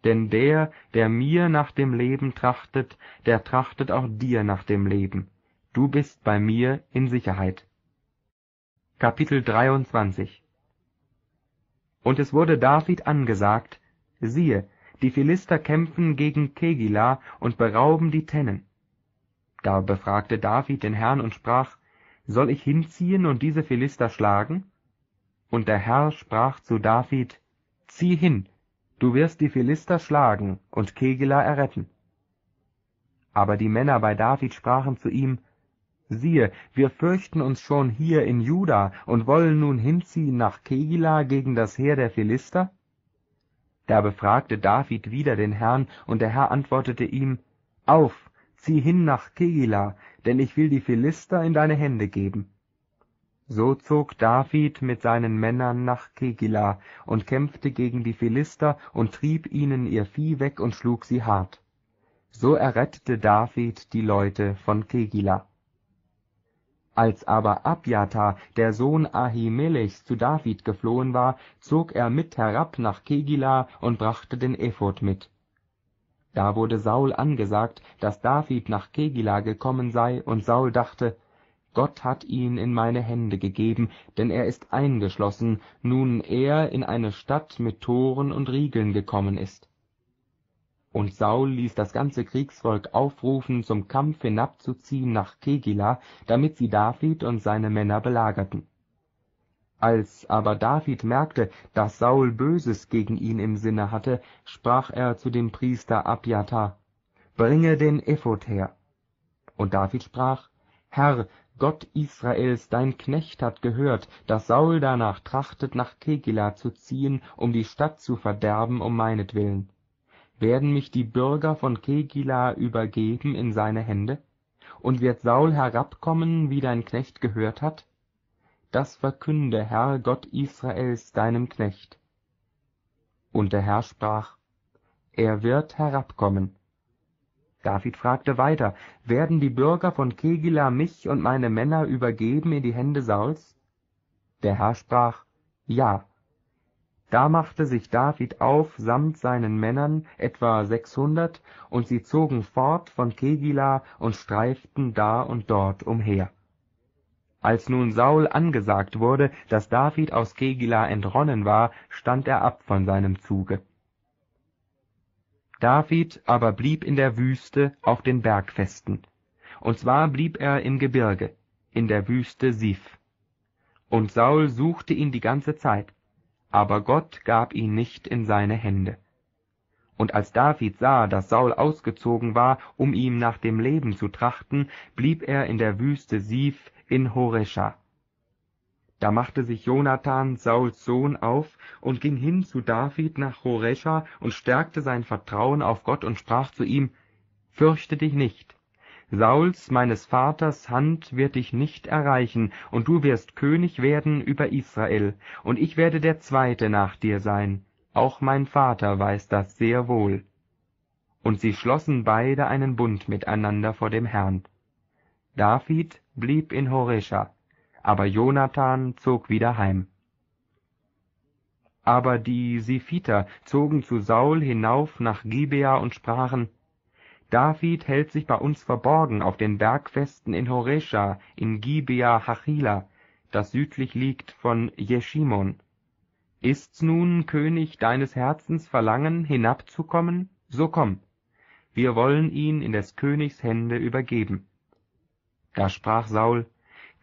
denn der, der mir nach dem Leben trachtet, der trachtet auch dir nach dem Leben. Du bist bei mir in Sicherheit. Kapitel 23 Und es wurde David angesagt, siehe, die Philister kämpfen gegen Kegila und berauben die Tennen. Da befragte David den Herrn und sprach, Soll ich hinziehen und diese Philister schlagen? Und der Herr sprach zu David, Zieh hin, Du wirst die Philister schlagen und Kegela erretten. Aber die Männer bei David sprachen zu ihm, Siehe, wir fürchten uns schon hier in Juda und wollen nun hinziehen nach Kegila gegen das Heer der Philister? Da befragte David wieder den Herrn, und der Herr antwortete ihm, Auf, zieh hin nach Kegila, denn ich will die Philister in deine Hände geben. So zog David mit seinen Männern nach Kegila und kämpfte gegen die Philister und trieb ihnen ihr Vieh weg und schlug sie hart. So errettete David die Leute von Kegila. Als aber Abjatar, der Sohn Ahimelechs, zu David geflohen war, zog er mit herab nach Kegila und brachte den Ephod mit. Da wurde Saul angesagt, dass David nach Kegila gekommen sei, und Saul dachte, Gott hat ihn in meine Hände gegeben, denn er ist eingeschlossen, nun er in eine Stadt mit Toren und Riegeln gekommen ist. Und Saul ließ das ganze Kriegsvolk aufrufen, zum Kampf hinabzuziehen nach Kegila, damit sie David und seine Männer belagerten. Als aber David merkte, dass Saul Böses gegen ihn im Sinne hatte, sprach er zu dem Priester Abjatar: Bringe den Ephod her. Und David sprach: Herr, Gott Israels, dein Knecht hat gehört, dass Saul danach trachtet, nach Kegila zu ziehen, um die Stadt zu verderben um meinetwillen. Werden mich die Bürger von Kegila übergeben in seine Hände? Und wird Saul herabkommen, wie dein Knecht gehört hat? Das verkünde, Herr Gott Israels, deinem Knecht. Und der Herr sprach: Er wird herabkommen. David fragte weiter: Werden die Bürger von Kegila mich und meine Männer übergeben in die Hände Sauls? Der Herr sprach: Ja. Da machte sich David auf samt seinen Männern, etwa sechshundert, und sie zogen fort von Kegila und streiften da und dort umher. Als nun Saul angesagt wurde, dass David aus Kegila entronnen war, stand er ab von seinem Zuge. David aber blieb in der Wüste auf den Bergfesten, und zwar blieb er im Gebirge, in der Wüste Sif. Und Saul suchte ihn die ganze Zeit, aber Gott gab ihn nicht in seine Hände. Und als David sah, dass Saul ausgezogen war, um ihm nach dem Leben zu trachten, blieb er in der Wüste Sif in Horesha. Da machte sich Jonathan, Sauls Sohn, auf und ging hin zu David nach Horesha und stärkte sein Vertrauen auf Gott und sprach zu ihm, Fürchte dich nicht. Sauls, meines Vaters, Hand wird dich nicht erreichen, und du wirst König werden über Israel, und ich werde der Zweite nach dir sein. Auch mein Vater weiß das sehr wohl. Und sie schlossen beide einen Bund miteinander vor dem Herrn. David blieb in Horesha, aber Jonathan zog wieder heim. Aber die Siphiter zogen zu Saul hinauf nach Gibea und sprachen, David hält sich bei uns verborgen auf den Bergfesten in Horesha, in Gibea Hachila, das südlich liegt von Jeschimon. Ist's nun, König, deines Herzens Verlangen, hinabzukommen? So komm, wir wollen ihn in des Königs Hände übergeben. Da sprach Saul,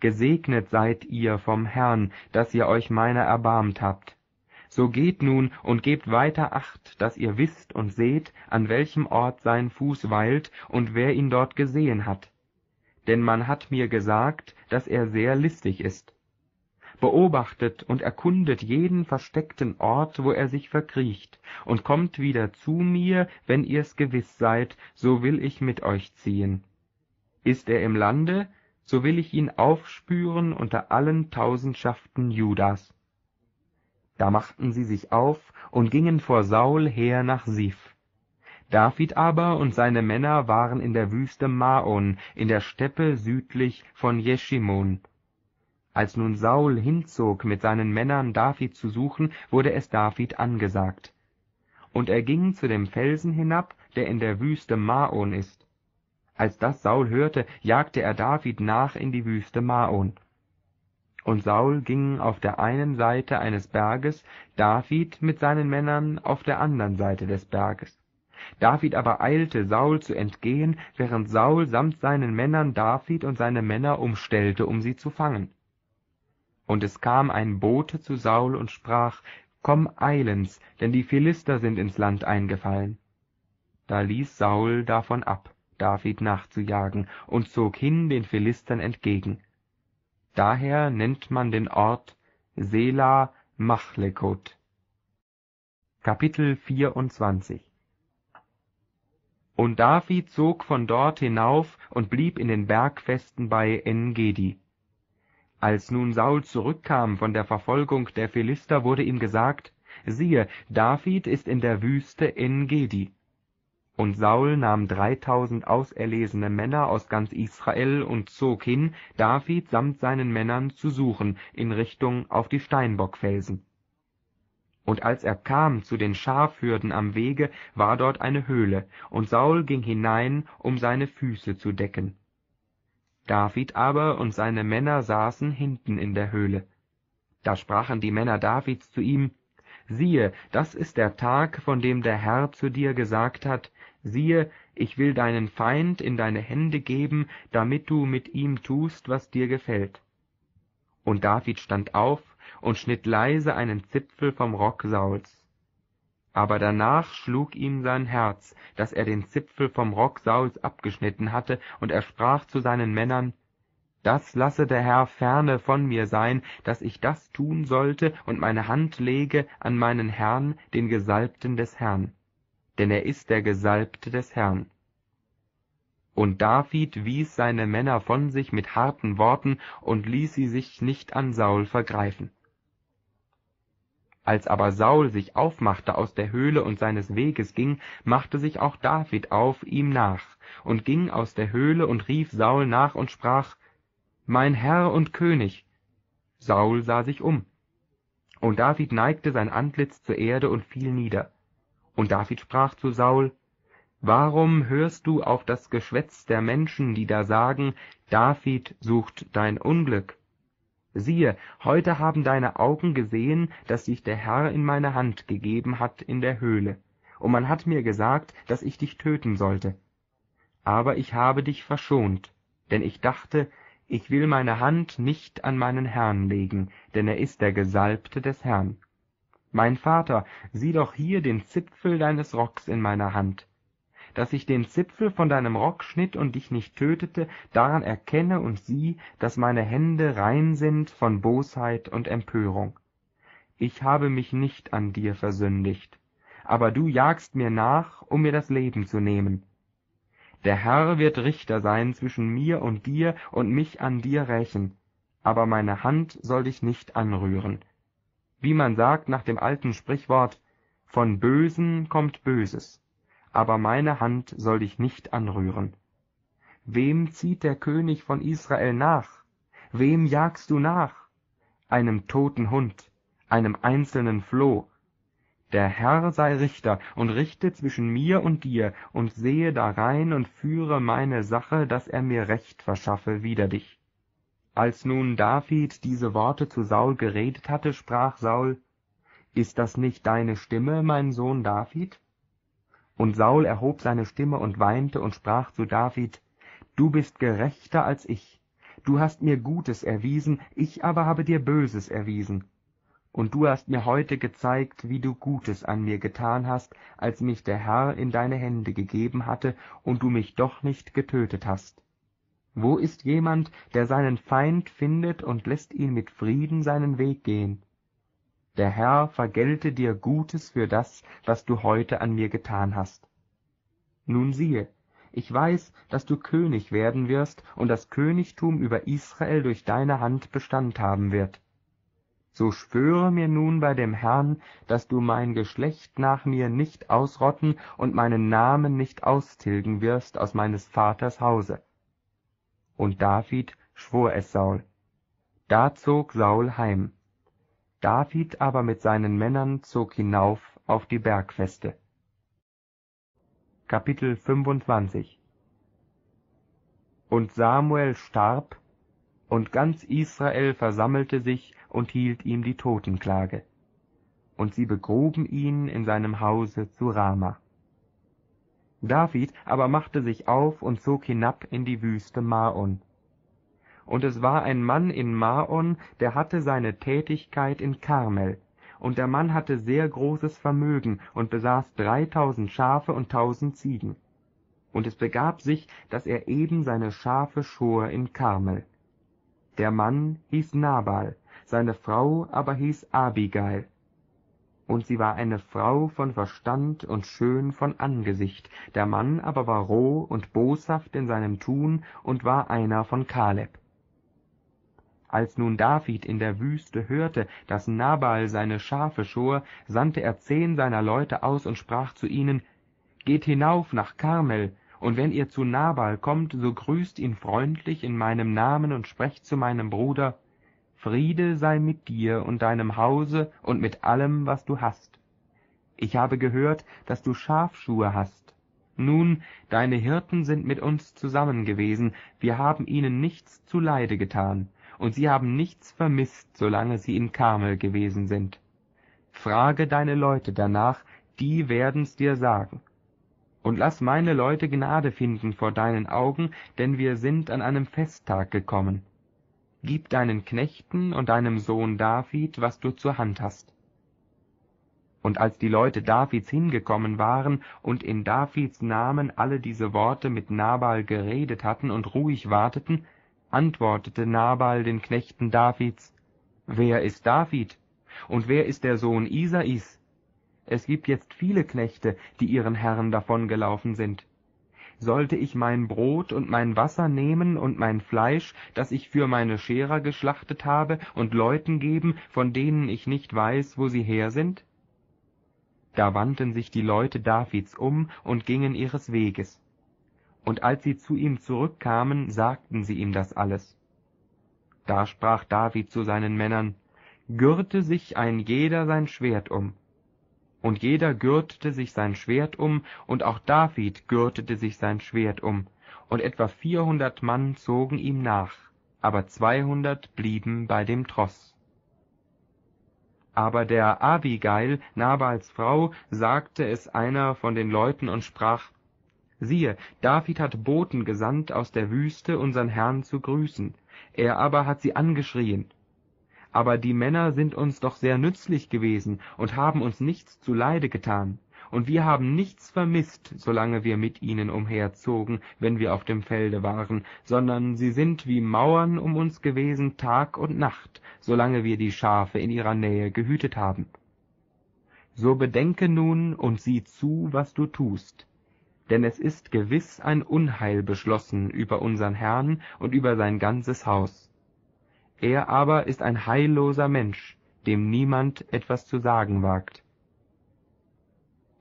Gesegnet seid ihr vom Herrn, dass ihr euch meiner erbarmt habt. So geht nun und gebt weiter Acht, dass ihr wisst und seht, an welchem Ort sein Fuß weilt und wer ihn dort gesehen hat. Denn man hat mir gesagt, dass er sehr listig ist. Beobachtet und erkundet jeden versteckten Ort, wo er sich verkriecht, und kommt wieder zu mir, wenn ihr's gewiss seid, so will ich mit euch ziehen. Ist er im Lande, so will ich ihn aufspüren unter allen Tausendschaften Judas. Da machten sie sich auf und gingen vor Saul her nach Sif. David aber und seine Männer waren in der Wüste Maon, in der Steppe südlich von Jeschimon. Als nun Saul hinzog mit seinen Männern David zu suchen, wurde es David angesagt. Und er ging zu dem Felsen hinab, der in der Wüste Maon ist. Als das Saul hörte, jagte er David nach in die Wüste Maon. Und Saul ging auf der einen Seite eines Berges, David mit seinen Männern auf der andern Seite des Berges. David aber eilte, Saul zu entgehen, während Saul samt seinen Männern David und seine Männer umstellte, um sie zu fangen. Und es kam ein Bote zu Saul und sprach, Komm eilends, denn die Philister sind ins Land eingefallen. Da ließ Saul davon ab. David nachzujagen, und zog hin den Philistern entgegen. Daher nennt man den Ort Sela Machlekot. Kapitel 24 Und David zog von dort hinauf und blieb in den Bergfesten bei En-Gedi. Als nun Saul zurückkam von der Verfolgung der Philister, wurde ihm gesagt, siehe, David ist in der Wüste En-Gedi. Und Saul nahm dreitausend auserlesene Männer aus ganz Israel und zog hin, David samt seinen Männern zu suchen, in Richtung auf die Steinbockfelsen. Und als er kam zu den Schafhürden am Wege, war dort eine Höhle, und Saul ging hinein, um seine Füße zu decken. David aber und seine Männer saßen hinten in der Höhle. Da sprachen die Männer Davids zu ihm, Siehe, das ist der Tag, von dem der Herr zu dir gesagt hat, siehe, ich will deinen Feind in deine Hände geben, damit du mit ihm tust, was dir gefällt. Und David stand auf und schnitt leise einen Zipfel vom Rock Sauls. Aber danach schlug ihm sein Herz, dass er den Zipfel vom Rock Sauls abgeschnitten hatte, und er sprach zu seinen Männern, Das lasse der Herr ferne von mir sein, dass ich das tun sollte und meine Hand lege an meinen Herrn, den Gesalbten des Herrn. Denn er ist der Gesalbte des Herrn. Und David wies seine Männer von sich mit harten Worten und ließ sie sich nicht an Saul vergreifen. Als aber Saul sich aufmachte aus der Höhle und seines Weges ging, machte sich auch David auf ihm nach und ging aus der Höhle und rief Saul nach und sprach, Mein Herr und König. Saul sah sich um. Und David neigte sein Antlitz zur Erde und fiel nieder. Und David sprach zu Saul, Warum hörst du auf das Geschwätz der Menschen, die da sagen, David sucht dein Unglück? Siehe, heute haben deine Augen gesehen, dass sich der Herr in meine Hand gegeben hat in der Höhle, und man hat mir gesagt, dass ich dich töten sollte. Aber ich habe dich verschont, denn ich dachte, ich will meine Hand nicht an meinen Herrn legen, denn er ist der Gesalbte des Herrn. Mein Vater, sieh doch hier den Zipfel deines Rocks in meiner Hand dass ich den Zipfel von deinem Rock schnitt und dich nicht tötete, daran erkenne und sieh, dass meine Hände rein sind von Bosheit und Empörung. Ich habe mich nicht an dir versündigt, aber du jagst mir nach, um mir das Leben zu nehmen. Der Herr wird Richter sein zwischen mir und dir und mich an dir rächen, aber meine Hand soll dich nicht anrühren. Wie man sagt nach dem alten Sprichwort, von Bösen kommt Böses aber meine Hand soll dich nicht anrühren. Wem zieht der König von Israel nach? Wem jagst du nach? Einem toten Hund, einem einzelnen Floh. Der Herr sei Richter und richte zwischen mir und dir und sehe darein und führe meine Sache, dass er mir Recht verschaffe wider dich. Als nun David diese Worte zu Saul geredet hatte, sprach Saul, Ist das nicht deine Stimme, mein Sohn David? Und Saul erhob seine Stimme und weinte und sprach zu David, Du bist gerechter als ich. Du hast mir Gutes erwiesen, ich aber habe dir Böses erwiesen. Und du hast mir heute gezeigt, wie du Gutes an mir getan hast, als mich der Herr in deine Hände gegeben hatte und du mich doch nicht getötet hast. Wo ist jemand, der seinen Feind findet und lässt ihn mit Frieden seinen Weg gehen? Der Herr vergelte dir Gutes für das, was du heute an mir getan hast. Nun siehe, ich weiß, dass du König werden wirst und das Königtum über Israel durch deine Hand Bestand haben wird. So schwöre mir nun bei dem Herrn, dass du mein Geschlecht nach mir nicht ausrotten und meinen Namen nicht austilgen wirst aus meines Vaters Hause. Und David schwor es Saul. Da zog Saul heim. David aber mit seinen Männern zog hinauf auf die Bergfeste. Kapitel 25 Und Samuel starb, und ganz Israel versammelte sich und hielt ihm die Totenklage. Und sie begruben ihn in seinem Hause zu Rama. David aber machte sich auf und zog hinab in die Wüste Maon und es war ein Mann in Maon, der hatte seine Tätigkeit in Karmel. Und der Mann hatte sehr großes Vermögen und besaß dreitausend Schafe und tausend Ziegen. Und es begab sich, dass er eben seine Schafe schor in Karmel. Der Mann hieß Nabal, seine Frau aber hieß Abigail. Und sie war eine Frau von Verstand und schön von Angesicht, der Mann aber war roh und boshaft in seinem Tun und war einer von Kaleb. Als nun David in der Wüste hörte, dass Nabal seine Schafe schor, sandte er zehn seiner Leute aus und sprach zu ihnen, Geht hinauf nach Karmel, und wenn ihr zu Nabal kommt, so grüßt ihn freundlich in meinem Namen und sprecht zu meinem Bruder, Friede sei mit dir und deinem Hause und mit allem, was du hast. Ich habe gehört, dass du Schafschuhe hast. Nun, deine Hirten sind mit uns zusammen gewesen, wir haben ihnen nichts zu Leide getan, und sie haben nichts vermißt, solange sie in Karmel gewesen sind. Frage deine Leute danach, die werden's dir sagen. Und lass meine Leute Gnade finden vor deinen Augen, denn wir sind an einem Festtag gekommen. Gib deinen Knechten und deinem Sohn David, was du zur Hand hast. Und als die Leute Davids hingekommen waren und in Davids Namen alle diese Worte mit Nabal geredet hatten und ruhig warteten, antwortete Nabal den Knechten Davids, Wer ist David? Und wer ist der Sohn Isais? Es gibt jetzt viele Knechte, die ihren Herren davongelaufen sind. Sollte ich mein Brot und mein Wasser nehmen und mein Fleisch, das ich für meine Scherer geschlachtet habe, und Leuten geben, von denen ich nicht weiß, wo sie her sind? Da wandten sich die Leute Davids um und gingen ihres Weges. Und als sie zu ihm zurückkamen, sagten sie ihm das alles. Da sprach David zu seinen Männern, Gürte sich ein jeder sein Schwert um. Und jeder gürtete sich sein Schwert um, und auch David gürtete sich sein Schwert um, und etwa vierhundert Mann zogen ihm nach, aber zweihundert blieben bei dem Tross. Aber der Abigail, Nabals Frau, sagte es einer von den Leuten und sprach, Siehe, David hat Boten gesandt aus der Wüste, unsern Herrn zu grüßen. Er aber hat sie angeschrien aber die Männer sind uns doch sehr nützlich gewesen und haben uns nichts zuleide getan, und wir haben nichts vermißt, solange wir mit ihnen umherzogen, wenn wir auf dem Felde waren, sondern sie sind wie Mauern um uns gewesen Tag und Nacht, solange wir die Schafe in ihrer Nähe gehütet haben. So bedenke nun und sieh zu, was du tust, denn es ist gewiss ein Unheil beschlossen über unsern Herrn und über sein ganzes Haus er aber ist ein heilloser Mensch, dem niemand etwas zu sagen wagt.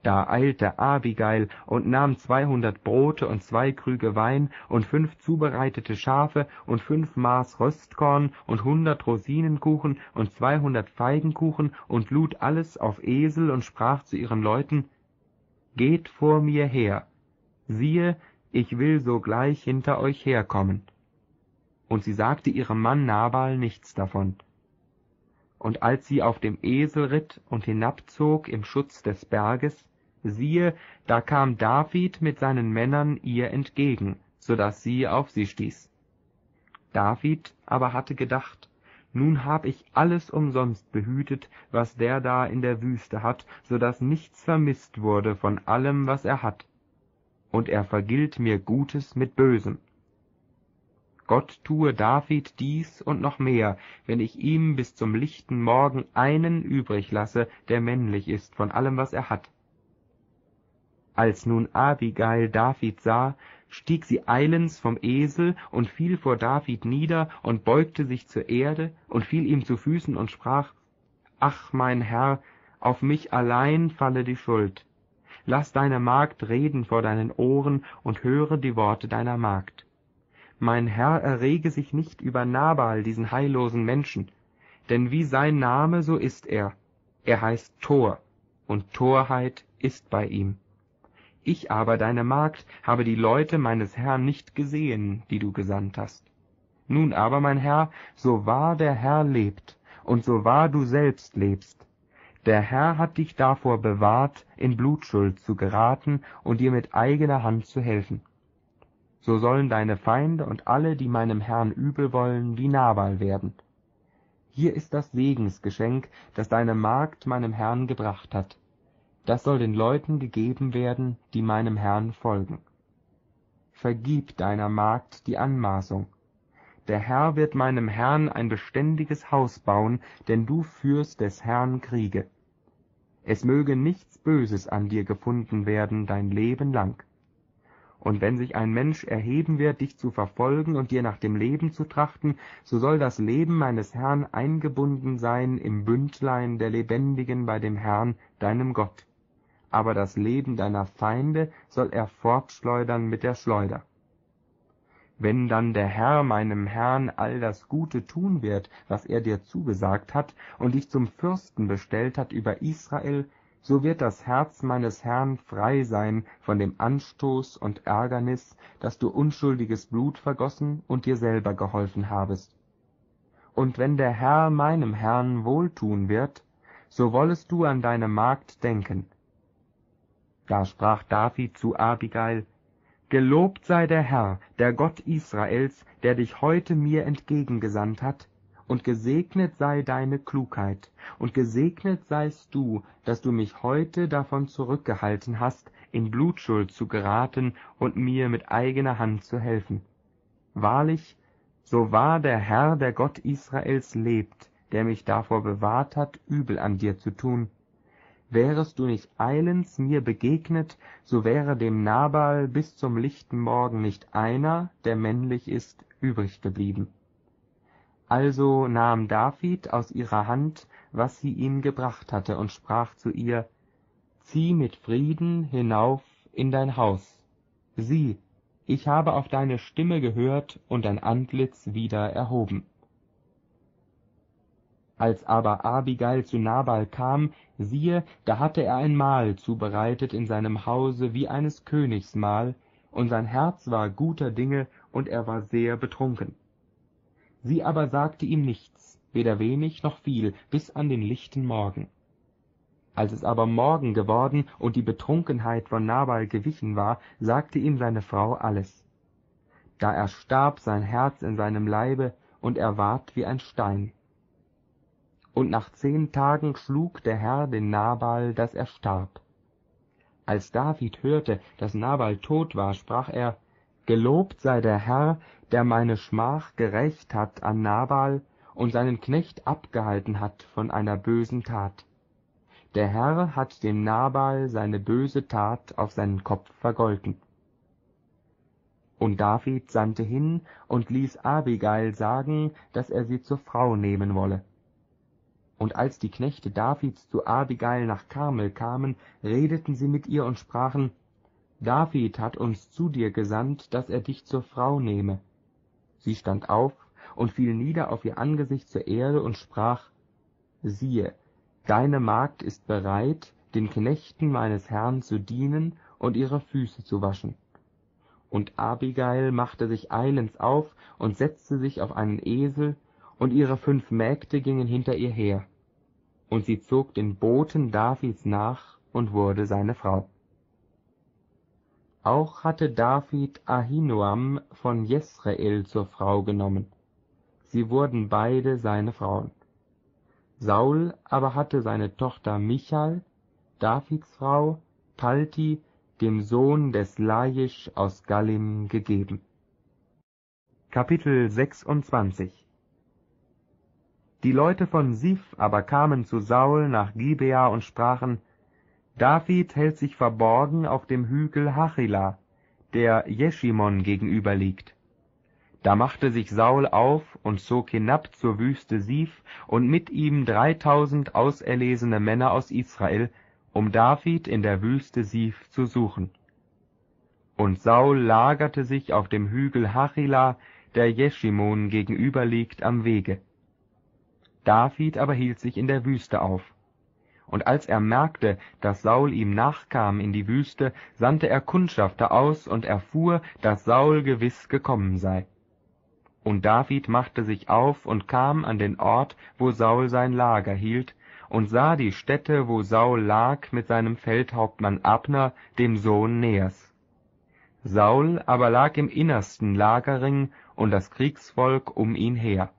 Da eilte Abigail und nahm zweihundert Brote und zwei Krüge Wein und fünf zubereitete Schafe und fünf Maß Röstkorn und hundert Rosinenkuchen und zweihundert Feigenkuchen und lud alles auf Esel und sprach zu ihren Leuten, Geht vor mir her, siehe, ich will sogleich hinter euch herkommen und sie sagte ihrem Mann Nabal nichts davon. Und als sie auf dem Esel ritt und hinabzog im Schutz des Berges, siehe, da kam David mit seinen Männern ihr entgegen, so dass sie auf sie stieß. David aber hatte gedacht, nun hab ich alles umsonst behütet, was der da in der Wüste hat, so dass nichts vermißt wurde von allem, was er hat. Und er vergilt mir Gutes mit Bösem. Gott tue David dies und noch mehr, wenn ich ihm bis zum lichten Morgen einen übrig lasse, der männlich ist von allem, was er hat. Als nun Abigail David sah, stieg sie eilends vom Esel und fiel vor David nieder und beugte sich zur Erde und fiel ihm zu Füßen und sprach, Ach, mein Herr, auf mich allein falle die Schuld. Lass deine Magd reden vor deinen Ohren und höre die Worte deiner Magd mein Herr errege sich nicht über Nabal, diesen heillosen Menschen, denn wie sein Name, so ist er. Er heißt Tor, und Torheit ist bei ihm. Ich aber, deine Magd, habe die Leute meines Herrn nicht gesehen, die du gesandt hast. Nun aber, mein Herr, so wahr der Herr lebt, und so wahr du selbst lebst, der Herr hat dich davor bewahrt, in Blutschuld zu geraten und dir mit eigener Hand zu helfen so sollen deine Feinde und alle, die meinem Herrn übel wollen, wie Nabal werden. Hier ist das Segensgeschenk, das deine Magd meinem Herrn gebracht hat. Das soll den Leuten gegeben werden, die meinem Herrn folgen. Vergib deiner Magd die Anmaßung. Der Herr wird meinem Herrn ein beständiges Haus bauen, denn du führst des Herrn Kriege. Es möge nichts Böses an dir gefunden werden dein Leben lang und wenn sich ein Mensch erheben wird, dich zu verfolgen und dir nach dem Leben zu trachten, so soll das Leben meines Herrn eingebunden sein im Bündlein der Lebendigen bei dem Herrn, deinem Gott. Aber das Leben deiner Feinde soll er fortschleudern mit der Schleuder. Wenn dann der Herr meinem Herrn all das Gute tun wird, was er dir zugesagt hat, und dich zum Fürsten bestellt hat über Israel, so wird das Herz meines Herrn frei sein von dem Anstoß und Ärgernis, dass du unschuldiges Blut vergossen und dir selber geholfen habest. Und wenn der Herr meinem Herrn wohltun wird, so wollest du an deine Magd denken. Da sprach David zu Abigail, Gelobt sei der Herr, der Gott Israels, der dich heute mir entgegengesandt hat, und gesegnet sei deine Klugheit, und gesegnet seist du, dass du mich heute davon zurückgehalten hast, in Blutschuld zu geraten und mir mit eigener Hand zu helfen. Wahrlich, so wahr der Herr, der Gott Israels lebt, der mich davor bewahrt hat, übel an dir zu tun. Wärest du nicht eilends mir begegnet, so wäre dem Nabal bis zum lichten Morgen nicht einer, der männlich ist, übrig geblieben. Also nahm David aus ihrer Hand, was sie ihm gebracht hatte, und sprach zu ihr, Zieh mit Frieden hinauf in dein Haus. Sieh, ich habe auf deine Stimme gehört und dein Antlitz wieder erhoben. Als aber Abigail zu Nabal kam, siehe, da hatte er ein Mahl zubereitet in seinem Hause wie eines Königs Mahl, und sein Herz war guter Dinge, und er war sehr betrunken. Sie aber sagte ihm nichts, weder wenig noch viel, bis an den lichten Morgen. Als es aber Morgen geworden und die Betrunkenheit von Nabal gewichen war, sagte ihm seine Frau alles. Da erstarb sein Herz in seinem Leibe, und er ward wie ein Stein. Und nach zehn Tagen schlug der Herr den Nabal, dass er starb. Als David hörte, dass Nabal tot war, sprach er, Gelobt sei der Herr, der meine Schmach gerächt hat an Nabal und seinen Knecht abgehalten hat von einer bösen Tat. Der Herr hat dem Nabal seine böse Tat auf seinen Kopf vergolten. Und David sandte hin und ließ Abigail sagen, dass er sie zur Frau nehmen wolle. Und als die Knechte Davids zu Abigail nach Karmel kamen, redeten sie mit ihr und sprachen, David hat uns zu dir gesandt, dass er dich zur Frau nehme. Sie stand auf und fiel nieder auf ihr Angesicht zur Erde und sprach, siehe, deine Magd ist bereit, den Knechten meines Herrn zu dienen und ihre Füße zu waschen. Und Abigail machte sich eilends auf und setzte sich auf einen Esel, und ihre fünf Mägde gingen hinter ihr her und sie zog den Boten Davids nach und wurde seine Frau. Auch hatte David Ahinoam von Jesrael zur Frau genommen. Sie wurden beide seine Frauen. Saul aber hatte seine Tochter Michal, Davids Frau, Palti, dem Sohn des Laisch aus Gallim, gegeben. Kapitel 26 die Leute von Sif aber kamen zu Saul nach Gibea und sprachen, David hält sich verborgen auf dem Hügel Hachila, der Jeschimon gegenüber liegt. Da machte sich Saul auf und zog hinab zur Wüste Sif und mit ihm dreitausend auserlesene Männer aus Israel, um David in der Wüste Sif zu suchen. Und Saul lagerte sich auf dem Hügel Hachila, der Jeschimon gegenüber liegt, am Wege. David aber hielt sich in der Wüste auf. Und als er merkte, dass Saul ihm nachkam in die Wüste, sandte er Kundschafter aus und erfuhr, dass Saul gewiss gekommen sei. Und David machte sich auf und kam an den Ort, wo Saul sein Lager hielt, und sah die Stätte, wo Saul lag mit seinem Feldhauptmann Abner, dem Sohn Neers. Saul aber lag im innersten Lagerring und das Kriegsvolk um ihn her.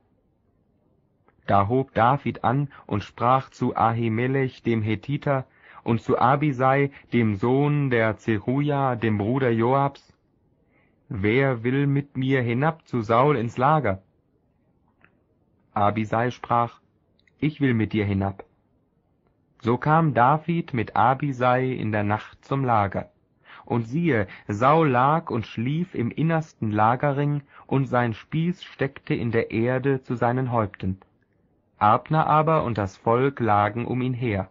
Da hob David an und sprach zu Ahimelech dem Hethiter und zu Abisai dem Sohn der Zeruja dem Bruder Joabs: Wer will mit mir hinab zu Saul ins Lager? Abisai sprach: Ich will mit dir hinab. So kam David mit Abisai in der Nacht zum Lager. Und siehe, Saul lag und schlief im innersten Lagerring, und sein Spieß steckte in der Erde zu seinen Häupten. Abner aber und das Volk lagen um ihn her.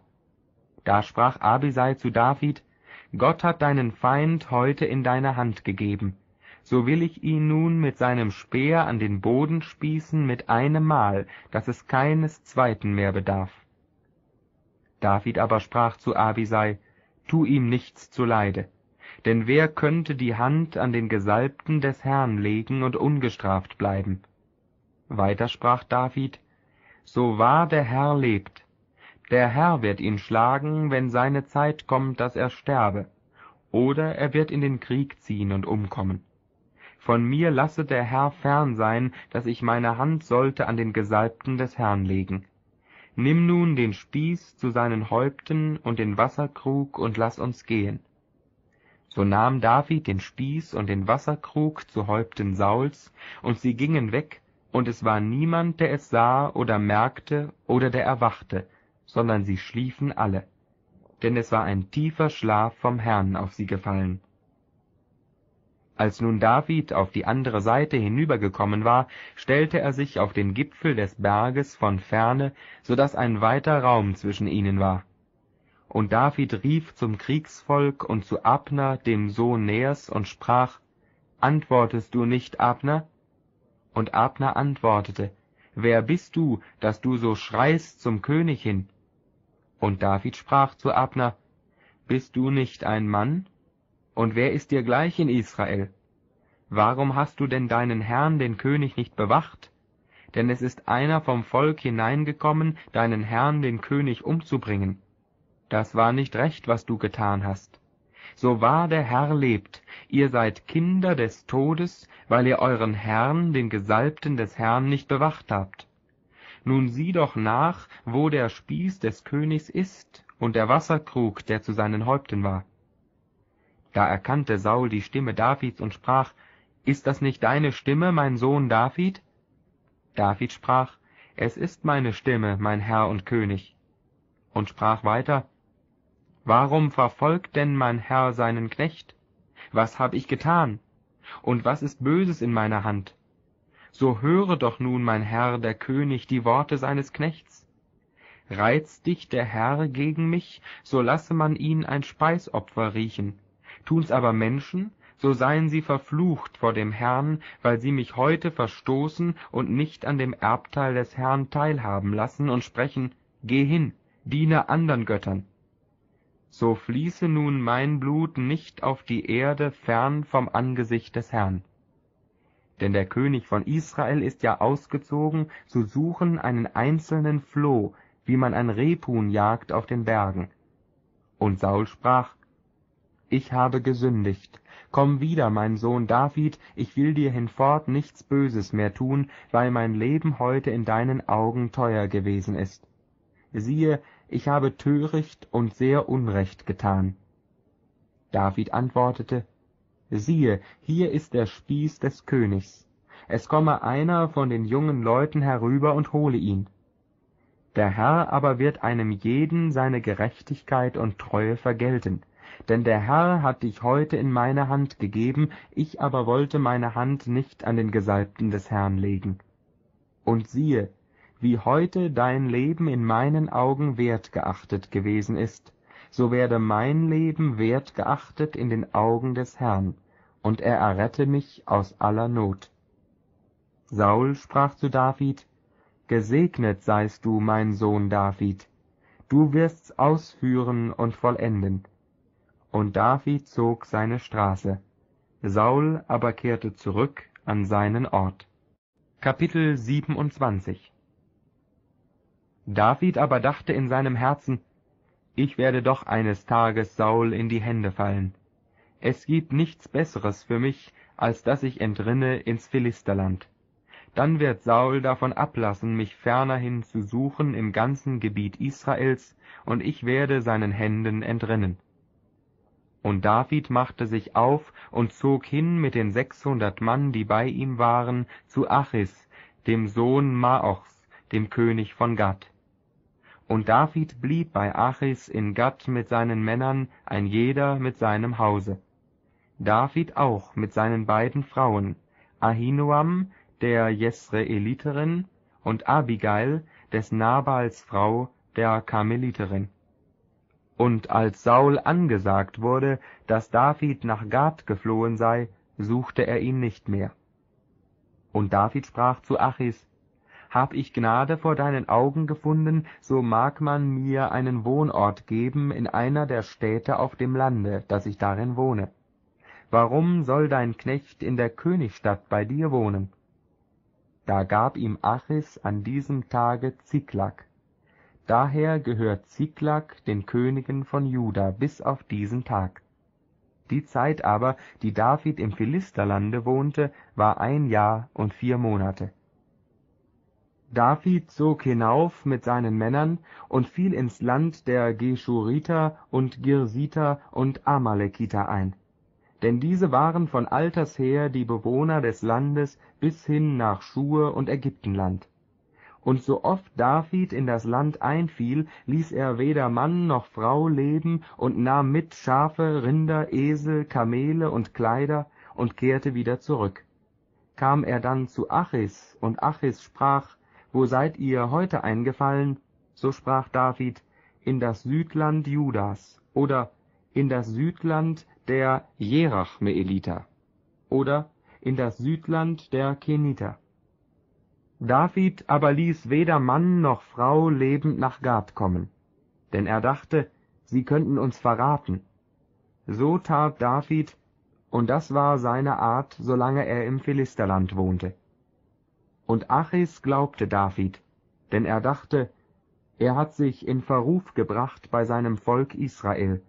Da sprach Abisai zu David, Gott hat deinen Feind heute in deine Hand gegeben. So will ich ihn nun mit seinem Speer an den Boden spießen mit einem Mal, dass es keines zweiten mehr bedarf. David aber sprach zu Abisai, Tu ihm nichts zuleide. Denn wer könnte die Hand an den Gesalbten des Herrn legen und ungestraft bleiben? Weiter sprach David, so wahr der Herr lebt, der Herr wird ihn schlagen, wenn seine Zeit kommt, dass er sterbe, oder er wird in den Krieg ziehen und umkommen. Von mir lasse der Herr fern sein, dass ich meine Hand sollte an den Gesalbten des Herrn legen. Nimm nun den Spieß zu seinen Häupten und den Wasserkrug und lass uns gehen. So nahm David den Spieß und den Wasserkrug zu Häupten Sauls, und sie gingen weg, und es war niemand, der es sah oder merkte oder der erwachte, sondern sie schliefen alle. Denn es war ein tiefer Schlaf vom Herrn auf sie gefallen. Als nun David auf die andere Seite hinübergekommen war, stellte er sich auf den Gipfel des Berges von ferne, so dass ein weiter Raum zwischen ihnen war. Und David rief zum Kriegsvolk und zu Abner, dem Sohn Ners, und sprach, Antwortest du nicht, Abner? Und Abner antwortete, Wer bist du, dass du so schreist zum König hin? Und David sprach zu Abner, Bist du nicht ein Mann? Und wer ist dir gleich in Israel? Warum hast du denn deinen Herrn, den König, nicht bewacht? Denn es ist einer vom Volk hineingekommen, deinen Herrn, den König, umzubringen. Das war nicht recht, was du getan hast. So wahr der Herr lebt, ihr seid Kinder des Todes, weil ihr euren Herrn, den Gesalbten des Herrn, nicht bewacht habt. Nun sieh doch nach, wo der Spieß des Königs ist und der Wasserkrug, der zu seinen Häupten war. Da erkannte Saul die Stimme Davids und sprach, Ist das nicht deine Stimme, mein Sohn David? David sprach, Es ist meine Stimme, mein Herr und König. Und sprach weiter, Warum verfolgt denn mein Herr seinen Knecht? Was hab ich getan? Und was ist Böses in meiner Hand? So höre doch nun, mein Herr, der König, die Worte seines Knechts. Reizt dich der Herr gegen mich, so lasse man ihn ein Speisopfer riechen. Tun's aber Menschen, so seien sie verflucht vor dem Herrn, weil sie mich heute verstoßen und nicht an dem Erbteil des Herrn teilhaben lassen und sprechen, Geh hin, diene andern Göttern so fließe nun mein Blut nicht auf die Erde fern vom Angesicht des Herrn. Denn der König von Israel ist ja ausgezogen, zu suchen einen einzelnen Floh, wie man ein Rebhuhn jagt auf den Bergen. Und Saul sprach, Ich habe gesündigt. Komm wieder, mein Sohn David, ich will dir hinfort nichts Böses mehr tun, weil mein Leben heute in deinen Augen teuer gewesen ist. Siehe, ich habe töricht und sehr Unrecht getan. David antwortete, siehe, hier ist der Spieß des Königs. Es komme einer von den jungen Leuten herüber und hole ihn. Der Herr aber wird einem jeden seine Gerechtigkeit und Treue vergelten. Denn der Herr hat dich heute in meine Hand gegeben, ich aber wollte meine Hand nicht an den Gesalbten des Herrn legen. Und siehe, wie heute dein Leben in meinen Augen wertgeachtet gewesen ist, so werde mein Leben wertgeachtet in den Augen des Herrn, und er errette mich aus aller Not. Saul sprach zu David, Gesegnet seist du, mein Sohn David, du wirst's ausführen und vollenden. Und David zog seine Straße, Saul aber kehrte zurück an seinen Ort. Kapitel 27 David aber dachte in seinem Herzen, ich werde doch eines Tages Saul in die Hände fallen. Es gibt nichts Besseres für mich, als dass ich entrinne ins Philisterland. Dann wird Saul davon ablassen, mich fernerhin zu suchen im ganzen Gebiet Israels, und ich werde seinen Händen entrinnen. Und David machte sich auf und zog hin mit den sechshundert Mann, die bei ihm waren, zu Achis, dem Sohn Maochs, dem König von Gad. Und David blieb bei Achis in Gad mit seinen Männern, ein jeder mit seinem Hause. David auch mit seinen beiden Frauen, Ahinoam, der Jesreeliterin, und Abigail, des Nabals Frau, der Karmeliterin. Und als Saul angesagt wurde, dass David nach Gad geflohen sei, suchte er ihn nicht mehr. Und David sprach zu Achis, hab ich Gnade vor deinen Augen gefunden, so mag man mir einen Wohnort geben in einer der Städte auf dem Lande, dass ich darin wohne. Warum soll dein Knecht in der Königsstadt bei dir wohnen? Da gab ihm Achis an diesem Tage Ziklag. Daher gehört Ziklag den Königen von Juda bis auf diesen Tag. Die Zeit aber, die David im Philisterlande wohnte, war ein Jahr und vier Monate. David zog hinauf mit seinen Männern und fiel ins Land der Geschuriter und Girsiter und Amalekiter ein. Denn diese waren von alters her die Bewohner des Landes bis hin nach Schur und Ägyptenland. Und so oft David in das Land einfiel, ließ er weder Mann noch Frau leben und nahm mit Schafe, Rinder, Esel, Kamele und Kleider und kehrte wieder zurück. Kam er dann zu Achis, und Achis sprach, wo seid ihr heute eingefallen? So sprach David, in das Südland Judas oder in das Südland der Jerachmeeliter oder in das Südland der Keniter. David aber ließ weder Mann noch Frau lebend nach Gad kommen, denn er dachte, sie könnten uns verraten. So tat David, und das war seine Art, solange er im Philisterland wohnte. Und Achis glaubte David, denn er dachte, er hat sich in Verruf gebracht bei seinem Volk Israel,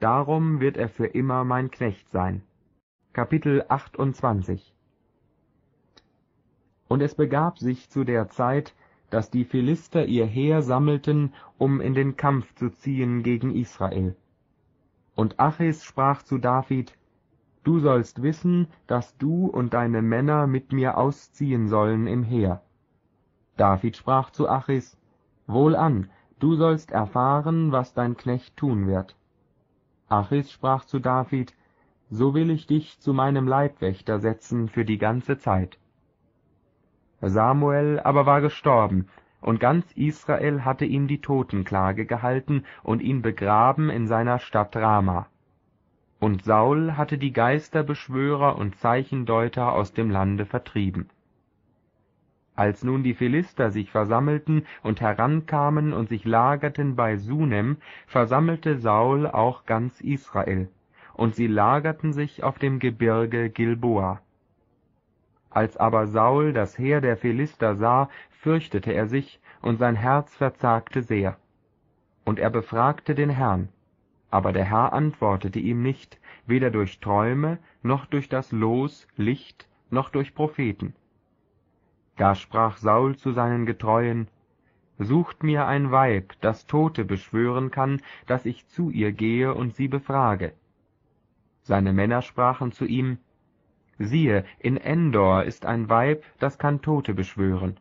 darum wird er für immer mein Knecht sein. Kapitel 28 Und es begab sich zu der Zeit, dass die Philister ihr Heer sammelten, um in den Kampf zu ziehen gegen Israel. Und Achis sprach zu David, Du sollst wissen, dass du und deine Männer mit mir ausziehen sollen im Heer. David sprach zu Achis, Wohlan, du sollst erfahren, was dein Knecht tun wird. Achis sprach zu David, So will ich dich zu meinem Leibwächter setzen für die ganze Zeit. Samuel aber war gestorben, und ganz Israel hatte ihm die Totenklage gehalten und ihn begraben in seiner Stadt Rama. Und Saul hatte die Geisterbeschwörer und Zeichendeuter aus dem Lande vertrieben. Als nun die Philister sich versammelten und herankamen und sich lagerten bei Sunem, versammelte Saul auch ganz Israel, und sie lagerten sich auf dem Gebirge Gilboa. Als aber Saul das Heer der Philister sah, fürchtete er sich, und sein Herz verzagte sehr. Und er befragte den Herrn, aber der Herr antwortete ihm nicht, weder durch Träume, noch durch das Los, Licht, noch durch Propheten. Da sprach Saul zu seinen Getreuen, Sucht mir ein Weib, das Tote beschwören kann, dass ich zu ihr gehe und sie befrage. Seine Männer sprachen zu ihm, Siehe, in Endor ist ein Weib, das kann Tote beschwören.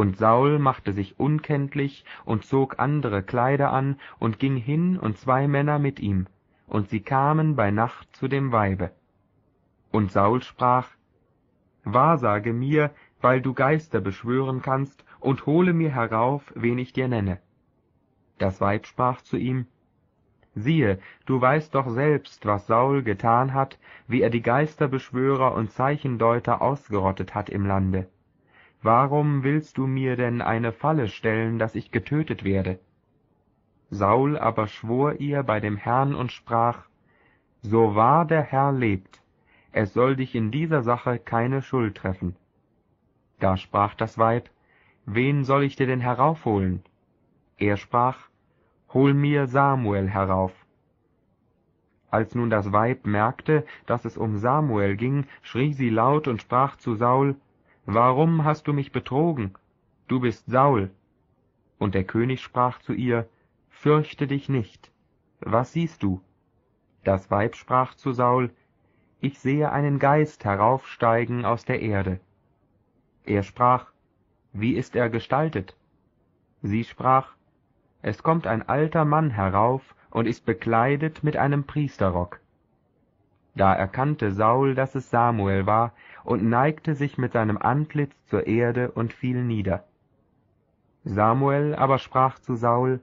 Und Saul machte sich unkenntlich und zog andere Kleider an und ging hin und zwei Männer mit ihm, und sie kamen bei Nacht zu dem Weibe. Und Saul sprach, Wahrsage mir, weil du Geister beschwören kannst, und hole mir herauf, wen ich dir nenne. Das Weib sprach zu ihm, Siehe, du weißt doch selbst, was Saul getan hat, wie er die Geisterbeschwörer und Zeichendeuter ausgerottet hat im Lande Warum willst du mir denn eine Falle stellen, dass ich getötet werde? Saul aber schwor ihr bei dem Herrn und sprach, So wahr der Herr lebt, es soll dich in dieser Sache keine Schuld treffen. Da sprach das Weib, Wen soll ich dir denn heraufholen? Er sprach, Hol mir Samuel herauf. Als nun das Weib merkte, dass es um Samuel ging, schrie sie laut und sprach zu Saul, Warum hast du mich betrogen? Du bist Saul. Und der König sprach zu ihr, Fürchte dich nicht. Was siehst du? Das Weib sprach zu Saul, Ich sehe einen Geist heraufsteigen aus der Erde. Er sprach, Wie ist er gestaltet? Sie sprach, Es kommt ein alter Mann herauf und ist bekleidet mit einem Priesterrock. Da erkannte Saul, dass es Samuel war, und neigte sich mit seinem Antlitz zur Erde und fiel nieder. Samuel aber sprach zu Saul,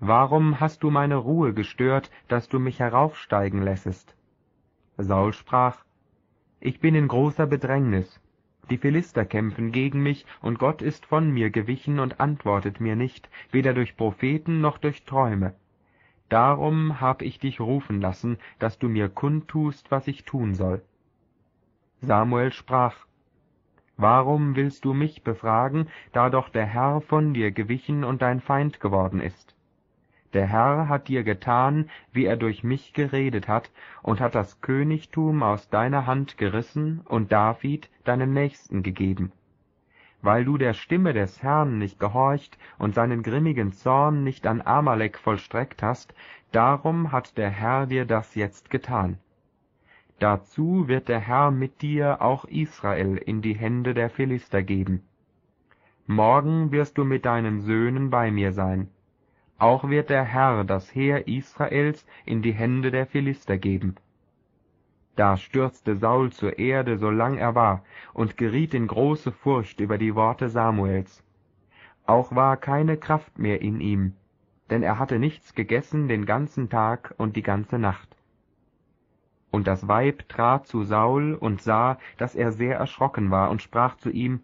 Warum hast du meine Ruhe gestört, dass du mich heraufsteigen lässest? Saul sprach, Ich bin in großer Bedrängnis. Die Philister kämpfen gegen mich, und Gott ist von mir gewichen und antwortet mir nicht, weder durch Propheten noch durch Träume. Darum hab ich dich rufen lassen, dass du mir kundtust, was ich tun soll. Samuel sprach, Warum willst du mich befragen, da doch der Herr von dir gewichen und dein Feind geworden ist? Der Herr hat dir getan, wie er durch mich geredet hat, und hat das Königtum aus deiner Hand gerissen und David, deinem Nächsten, gegeben. Weil du der Stimme des Herrn nicht gehorcht und seinen grimmigen Zorn nicht an Amalek vollstreckt hast, darum hat der Herr dir das jetzt getan. Dazu wird der Herr mit dir auch Israel in die Hände der Philister geben. Morgen wirst du mit deinen Söhnen bei mir sein auch wird der Herr das Heer Israels in die Hände der Philister geben. Da stürzte Saul zur Erde, so lang er war, und geriet in große Furcht über die Worte Samuels. Auch war keine Kraft mehr in ihm, denn er hatte nichts gegessen den ganzen Tag und die ganze Nacht. Und das Weib trat zu Saul und sah, dass er sehr erschrocken war, und sprach zu ihm,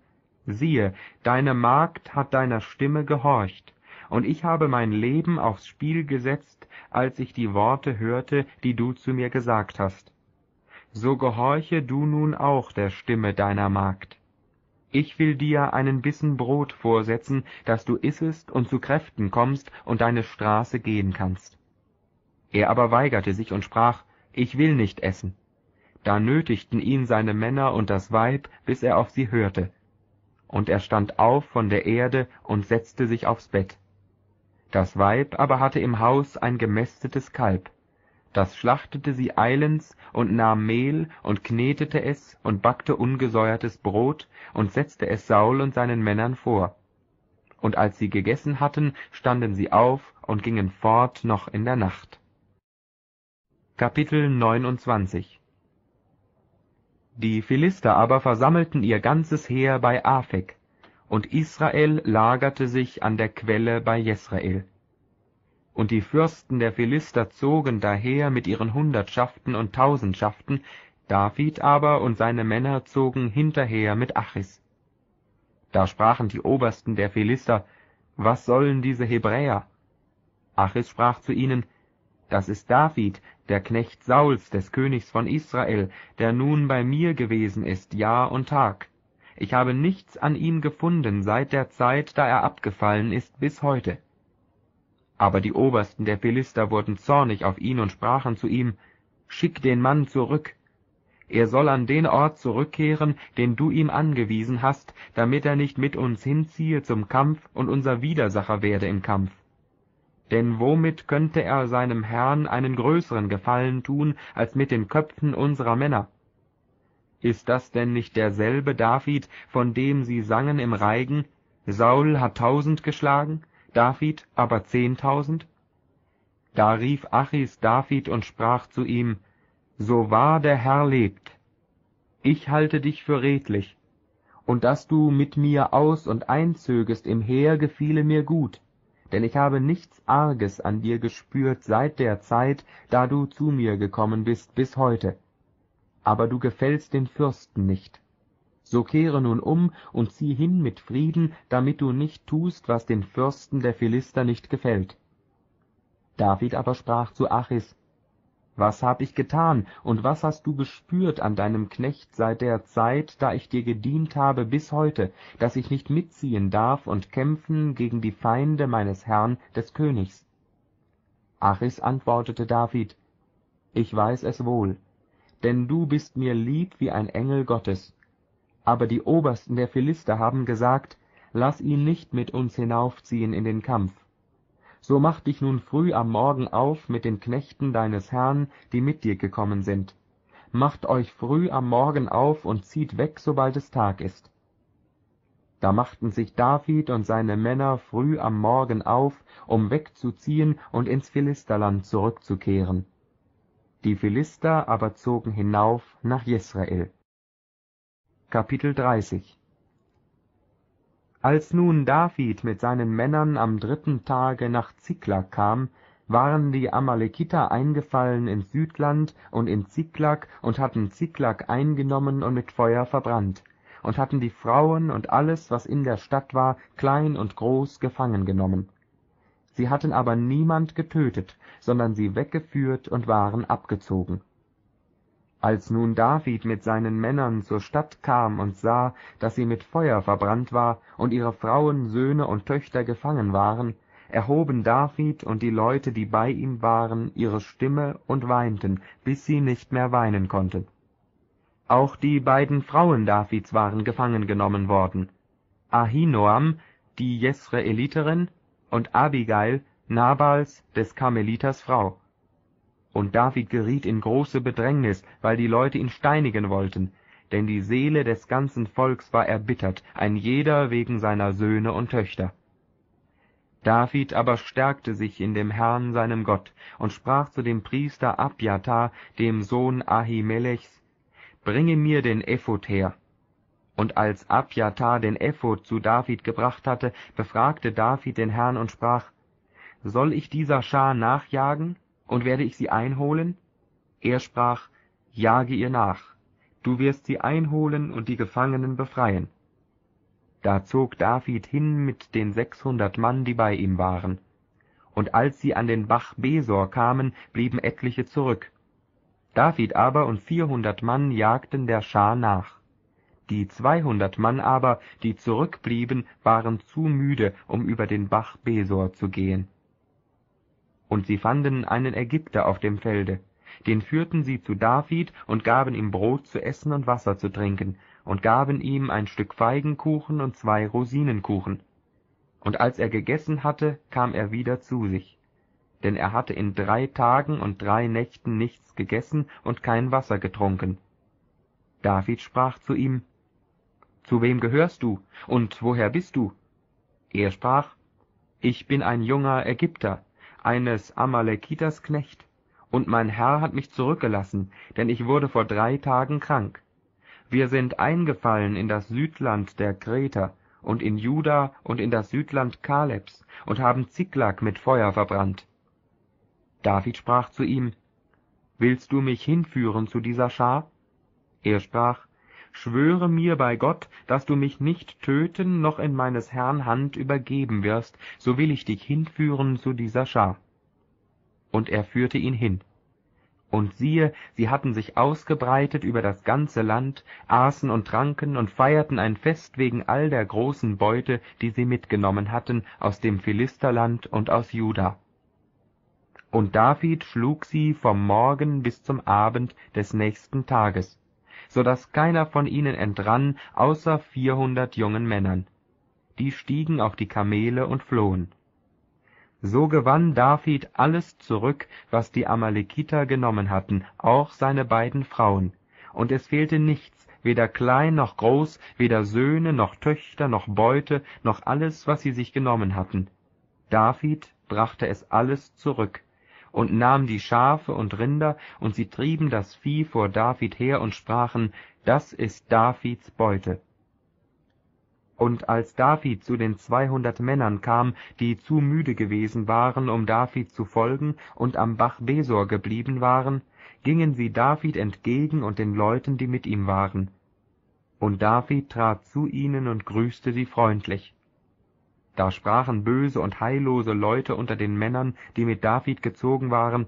Siehe, deine Magd hat deiner Stimme gehorcht, und ich habe mein Leben aufs Spiel gesetzt, als ich die Worte hörte, die du zu mir gesagt hast. So gehorche du nun auch der Stimme deiner Magd. Ich will dir einen Bissen Brot vorsetzen, dass du issest und zu Kräften kommst und deine Straße gehen kannst. Er aber weigerte sich und sprach, Ich will nicht essen. Da nötigten ihn seine Männer und das Weib, bis er auf sie hörte. Und er stand auf von der Erde und setzte sich aufs Bett. Das Weib aber hatte im Haus ein gemästetes Kalb. Das schlachtete sie eilends und nahm Mehl und knetete es und backte ungesäuertes Brot und setzte es Saul und seinen Männern vor. Und als sie gegessen hatten, standen sie auf und gingen fort noch in der Nacht. Kapitel 29 Die Philister aber versammelten ihr ganzes Heer bei Aphek, und Israel lagerte sich an der Quelle bei Jesrael. Und die Fürsten der Philister zogen daher mit ihren Hundertschaften und Tausendschaften, David aber und seine Männer zogen hinterher mit Achis. Da sprachen die Obersten der Philister, Was sollen diese Hebräer? Achis sprach zu ihnen, Das ist David, der Knecht Sauls, des Königs von Israel, der nun bei mir gewesen ist, Jahr und Tag. Ich habe nichts an ihm gefunden seit der Zeit, da er abgefallen ist, bis heute. Aber die Obersten der Philister wurden zornig auf ihn und sprachen zu ihm, Schick den Mann zurück. Er soll an den Ort zurückkehren, den du ihm angewiesen hast, damit er nicht mit uns hinziehe zum Kampf und unser Widersacher werde im Kampf. Denn womit könnte er seinem Herrn einen größeren Gefallen tun, als mit den Köpfen unserer Männer? Ist das denn nicht derselbe David, von dem sie sangen im Reigen, Saul hat tausend geschlagen, David aber zehntausend? Da rief Achis David und sprach zu ihm, So wahr der Herr lebt, ich halte dich für redlich, und dass du mit mir aus und einzögest im Heer gefiele mir gut, denn ich habe nichts Arges an dir gespürt seit der Zeit, da du zu mir gekommen bist bis heute aber du gefällst den Fürsten nicht. So kehre nun um und zieh hin mit Frieden, damit du nicht tust, was den Fürsten der Philister nicht gefällt. David aber sprach zu Achis, Was hab ich getan, und was hast du gespürt an deinem Knecht seit der Zeit, da ich dir gedient habe bis heute, dass ich nicht mitziehen darf und kämpfen gegen die Feinde meines Herrn des Königs? Achis antwortete David, Ich weiß es wohl, denn du bist mir lieb wie ein Engel Gottes. Aber die Obersten der Philister haben gesagt, lass ihn nicht mit uns hinaufziehen in den Kampf. So mach dich nun früh am Morgen auf mit den Knechten deines Herrn, die mit dir gekommen sind. Macht euch früh am Morgen auf und zieht weg, sobald es Tag ist. Da machten sich David und seine Männer früh am Morgen auf, um wegzuziehen und ins Philisterland zurückzukehren die Philister aber zogen hinauf nach Jesrael. Kapitel 30 Als nun David mit seinen Männern am dritten Tage nach Ziklag kam, waren die Amalekiter eingefallen ins Südland und in Ziklag und hatten Ziklag eingenommen und mit Feuer verbrannt, und hatten die Frauen und alles, was in der Stadt war, klein und groß, gefangen genommen sie hatten aber niemand getötet, sondern sie weggeführt und waren abgezogen. Als nun David mit seinen Männern zur Stadt kam und sah, dass sie mit Feuer verbrannt war und ihre Frauen, Söhne und Töchter gefangen waren, erhoben David und die Leute, die bei ihm waren, ihre Stimme und weinten, bis sie nicht mehr weinen konnten. Auch die beiden Frauen Davids waren gefangen genommen worden, Ahinoam, die Jesreeliterin, und Abigail, Nabals des Karmeliters Frau. Und David geriet in große Bedrängnis, weil die Leute ihn steinigen wollten, denn die Seele des ganzen Volks war erbittert, ein jeder wegen seiner Söhne und Töchter. David aber stärkte sich in dem Herrn seinem Gott und sprach zu dem Priester Abjatar, dem Sohn Ahimelechs, Bringe mir den Ephod her. Und als Abjatar den Ephod zu David gebracht hatte, befragte David den Herrn und sprach, Soll ich dieser Schar nachjagen, und werde ich sie einholen? Er sprach, Jage ihr nach, du wirst sie einholen und die Gefangenen befreien. Da zog David hin mit den sechshundert Mann, die bei ihm waren. Und als sie an den Bach Besor kamen, blieben etliche zurück. David aber und vierhundert Mann jagten der Schar nach. Die zweihundert Mann aber, die zurückblieben, waren zu müde, um über den Bach Besor zu gehen. Und sie fanden einen Ägypter auf dem Felde. Den führten sie zu David und gaben ihm Brot zu essen und Wasser zu trinken, und gaben ihm ein Stück Feigenkuchen und zwei Rosinenkuchen. Und als er gegessen hatte, kam er wieder zu sich. Denn er hatte in drei Tagen und drei Nächten nichts gegessen und kein Wasser getrunken. David sprach zu ihm, Zu wem gehörst du, und woher bist du? Er sprach, Ich bin ein junger Ägypter, eines Amalekiters Knecht, und mein Herr hat mich zurückgelassen, denn ich wurde vor drei Tagen krank. Wir sind eingefallen in das Südland der Kreter und in Juda und in das Südland Kalebs und haben Ziklag mit Feuer verbrannt. David sprach zu ihm, Willst du mich hinführen zu dieser Schar? Er sprach, Schwöre mir bei Gott, dass du mich nicht töten noch in meines Herrn Hand übergeben wirst, so will ich dich hinführen zu dieser Schar. Und er führte ihn hin. Und siehe, sie hatten sich ausgebreitet über das ganze Land, aßen und tranken und feierten ein Fest wegen all der großen Beute, die sie mitgenommen hatten aus dem Philisterland und aus Juda. Und David schlug sie vom Morgen bis zum Abend des nächsten Tages, so dass keiner von ihnen entrann, außer vierhundert jungen Männern. Die stiegen auf die Kamele und flohen. So gewann David alles zurück, was die Amalekiter genommen hatten, auch seine beiden Frauen, und es fehlte nichts, weder klein noch groß, weder Söhne noch Töchter noch Beute noch alles, was sie sich genommen hatten. David brachte es alles zurück und nahm die Schafe und Rinder, und sie trieben das Vieh vor David her und sprachen, das ist Davids Beute. Und als David zu den zweihundert Männern kam, die zu müde gewesen waren, um David zu folgen und am Bach Besor geblieben waren, gingen sie David entgegen und den Leuten, die mit ihm waren. Und David trat zu ihnen und grüßte sie freundlich. Da sprachen böse und heillose Leute unter den Männern, die mit David gezogen waren,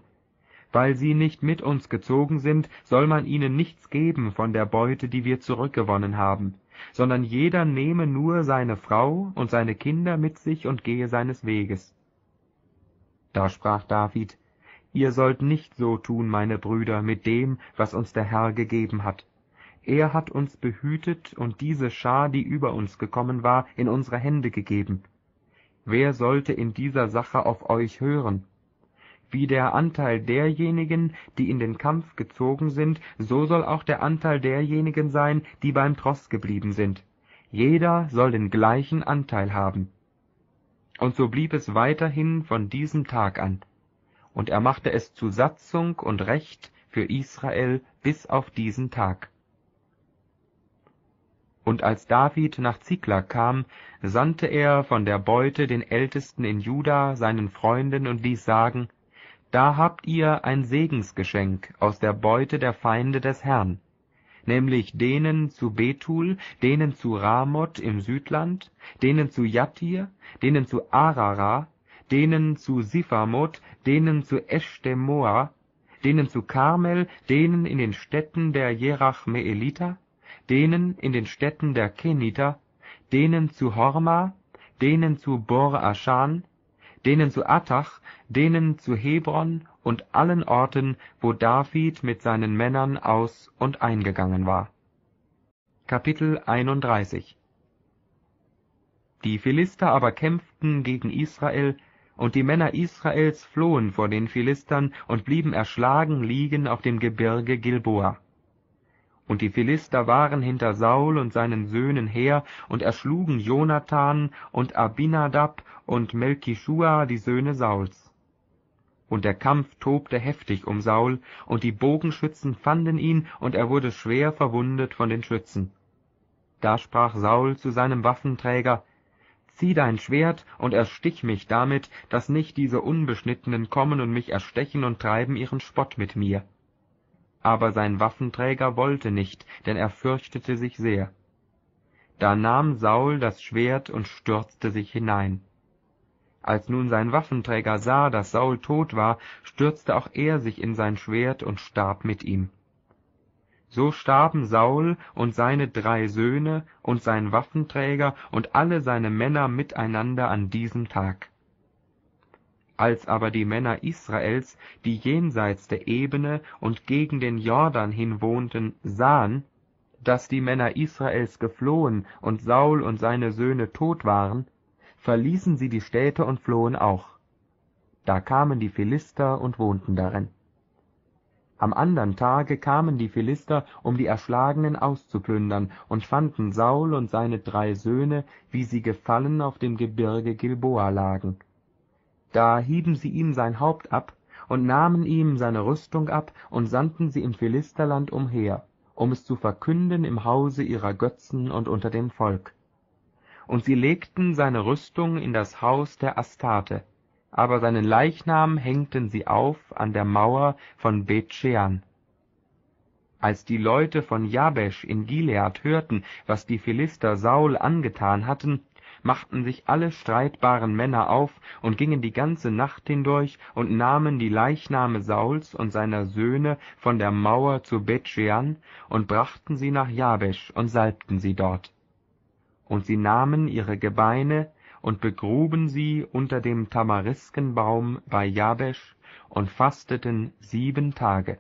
weil sie nicht mit uns gezogen sind, soll man ihnen nichts geben von der Beute, die wir zurückgewonnen haben sondern jeder nehme nur seine Frau und seine Kinder mit sich und gehe seines Weges. Da sprach David, Ihr sollt nicht so tun, meine Brüder, mit dem, was uns der Herr gegeben hat. Er hat uns behütet und diese Schar, die über uns gekommen war, in unsere Hände gegeben. Wer sollte in dieser Sache auf euch hören? Wie der Anteil derjenigen, die in den Kampf gezogen sind, so soll auch der Anteil derjenigen sein, die beim Tross geblieben sind. Jeder soll den gleichen Anteil haben. Und so blieb es weiterhin von diesem Tag an. Und er machte es zu Satzung und Recht für Israel bis auf diesen Tag. Und als David nach Ziklag kam, sandte er von der Beute den Ältesten in Juda, seinen Freunden, und ließ sagen, da habt ihr ein Segensgeschenk aus der Beute der Feinde des Herrn, nämlich denen zu Bethul, denen zu Ramoth im Südland, denen zu Jattir, denen zu Arara, denen zu Siphamoth, denen zu Eshtemoa, denen zu Karmel, denen in den Städten der Jerachmeeliter, denen in den Städten der Keniter, denen zu Horma, denen zu Bor Aschan, denen zu Attach, denen zu Hebron und allen Orten, wo David mit seinen Männern aus und eingegangen war. Kapitel 31 Die Philister aber kämpften gegen Israel, und die Männer Israels flohen vor den Philistern und blieben erschlagen liegen auf dem Gebirge Gilboa. Und die Philister waren hinter Saul und seinen Söhnen her und erschlugen Jonathan und Abinadab und Melchischua, die Söhne Sauls. Und der Kampf tobte heftig um Saul, und die Bogenschützen fanden ihn, und er wurde schwer verwundet von den Schützen. Da sprach Saul zu seinem Waffenträger, Zieh dein Schwert und erstich mich damit, dass nicht diese Unbeschnittenen kommen und mich erstechen und treiben ihren Spott mit mir aber sein Waffenträger wollte nicht, denn er fürchtete sich sehr. Da nahm Saul das Schwert und stürzte sich hinein. Als nun sein Waffenträger sah, dass Saul tot war, stürzte auch er sich in sein Schwert und starb mit ihm. So starben Saul und seine drei Söhne und sein Waffenträger und alle seine Männer miteinander an diesem Tag. Als aber die Männer Israels, die jenseits der Ebene und gegen den Jordan hin wohnten, sahen, dass die Männer Israels geflohen und Saul und seine Söhne tot waren, verließen sie die Städte und flohen auch. Da kamen die Philister und wohnten darin. Am andern Tage kamen die Philister, um die Erschlagenen auszuplündern, und fanden Saul und seine drei Söhne, wie sie gefallen auf dem Gebirge Gilboa lagen da hieben sie ihm sein Haupt ab und nahmen ihm seine Rüstung ab und sandten sie im Philisterland umher, um es zu verkünden im Hause ihrer Götzen und unter dem Volk. Und sie legten seine Rüstung in das Haus der Astarte, aber seinen Leichnam hängten sie auf an der Mauer von Beth-Shean. Als die Leute von Jabesch in Gilead hörten, was die Philister Saul angetan hatten, machten sich alle streitbaren Männer auf und gingen die ganze Nacht hindurch und nahmen die Leichname Sauls und seiner Söhne von der Mauer zu Bethschean und brachten sie nach Jabesch und salbten sie dort. Und sie nahmen ihre Gebeine und begruben sie unter dem Tamariskenbaum bei Jabesch und fasteten sieben Tage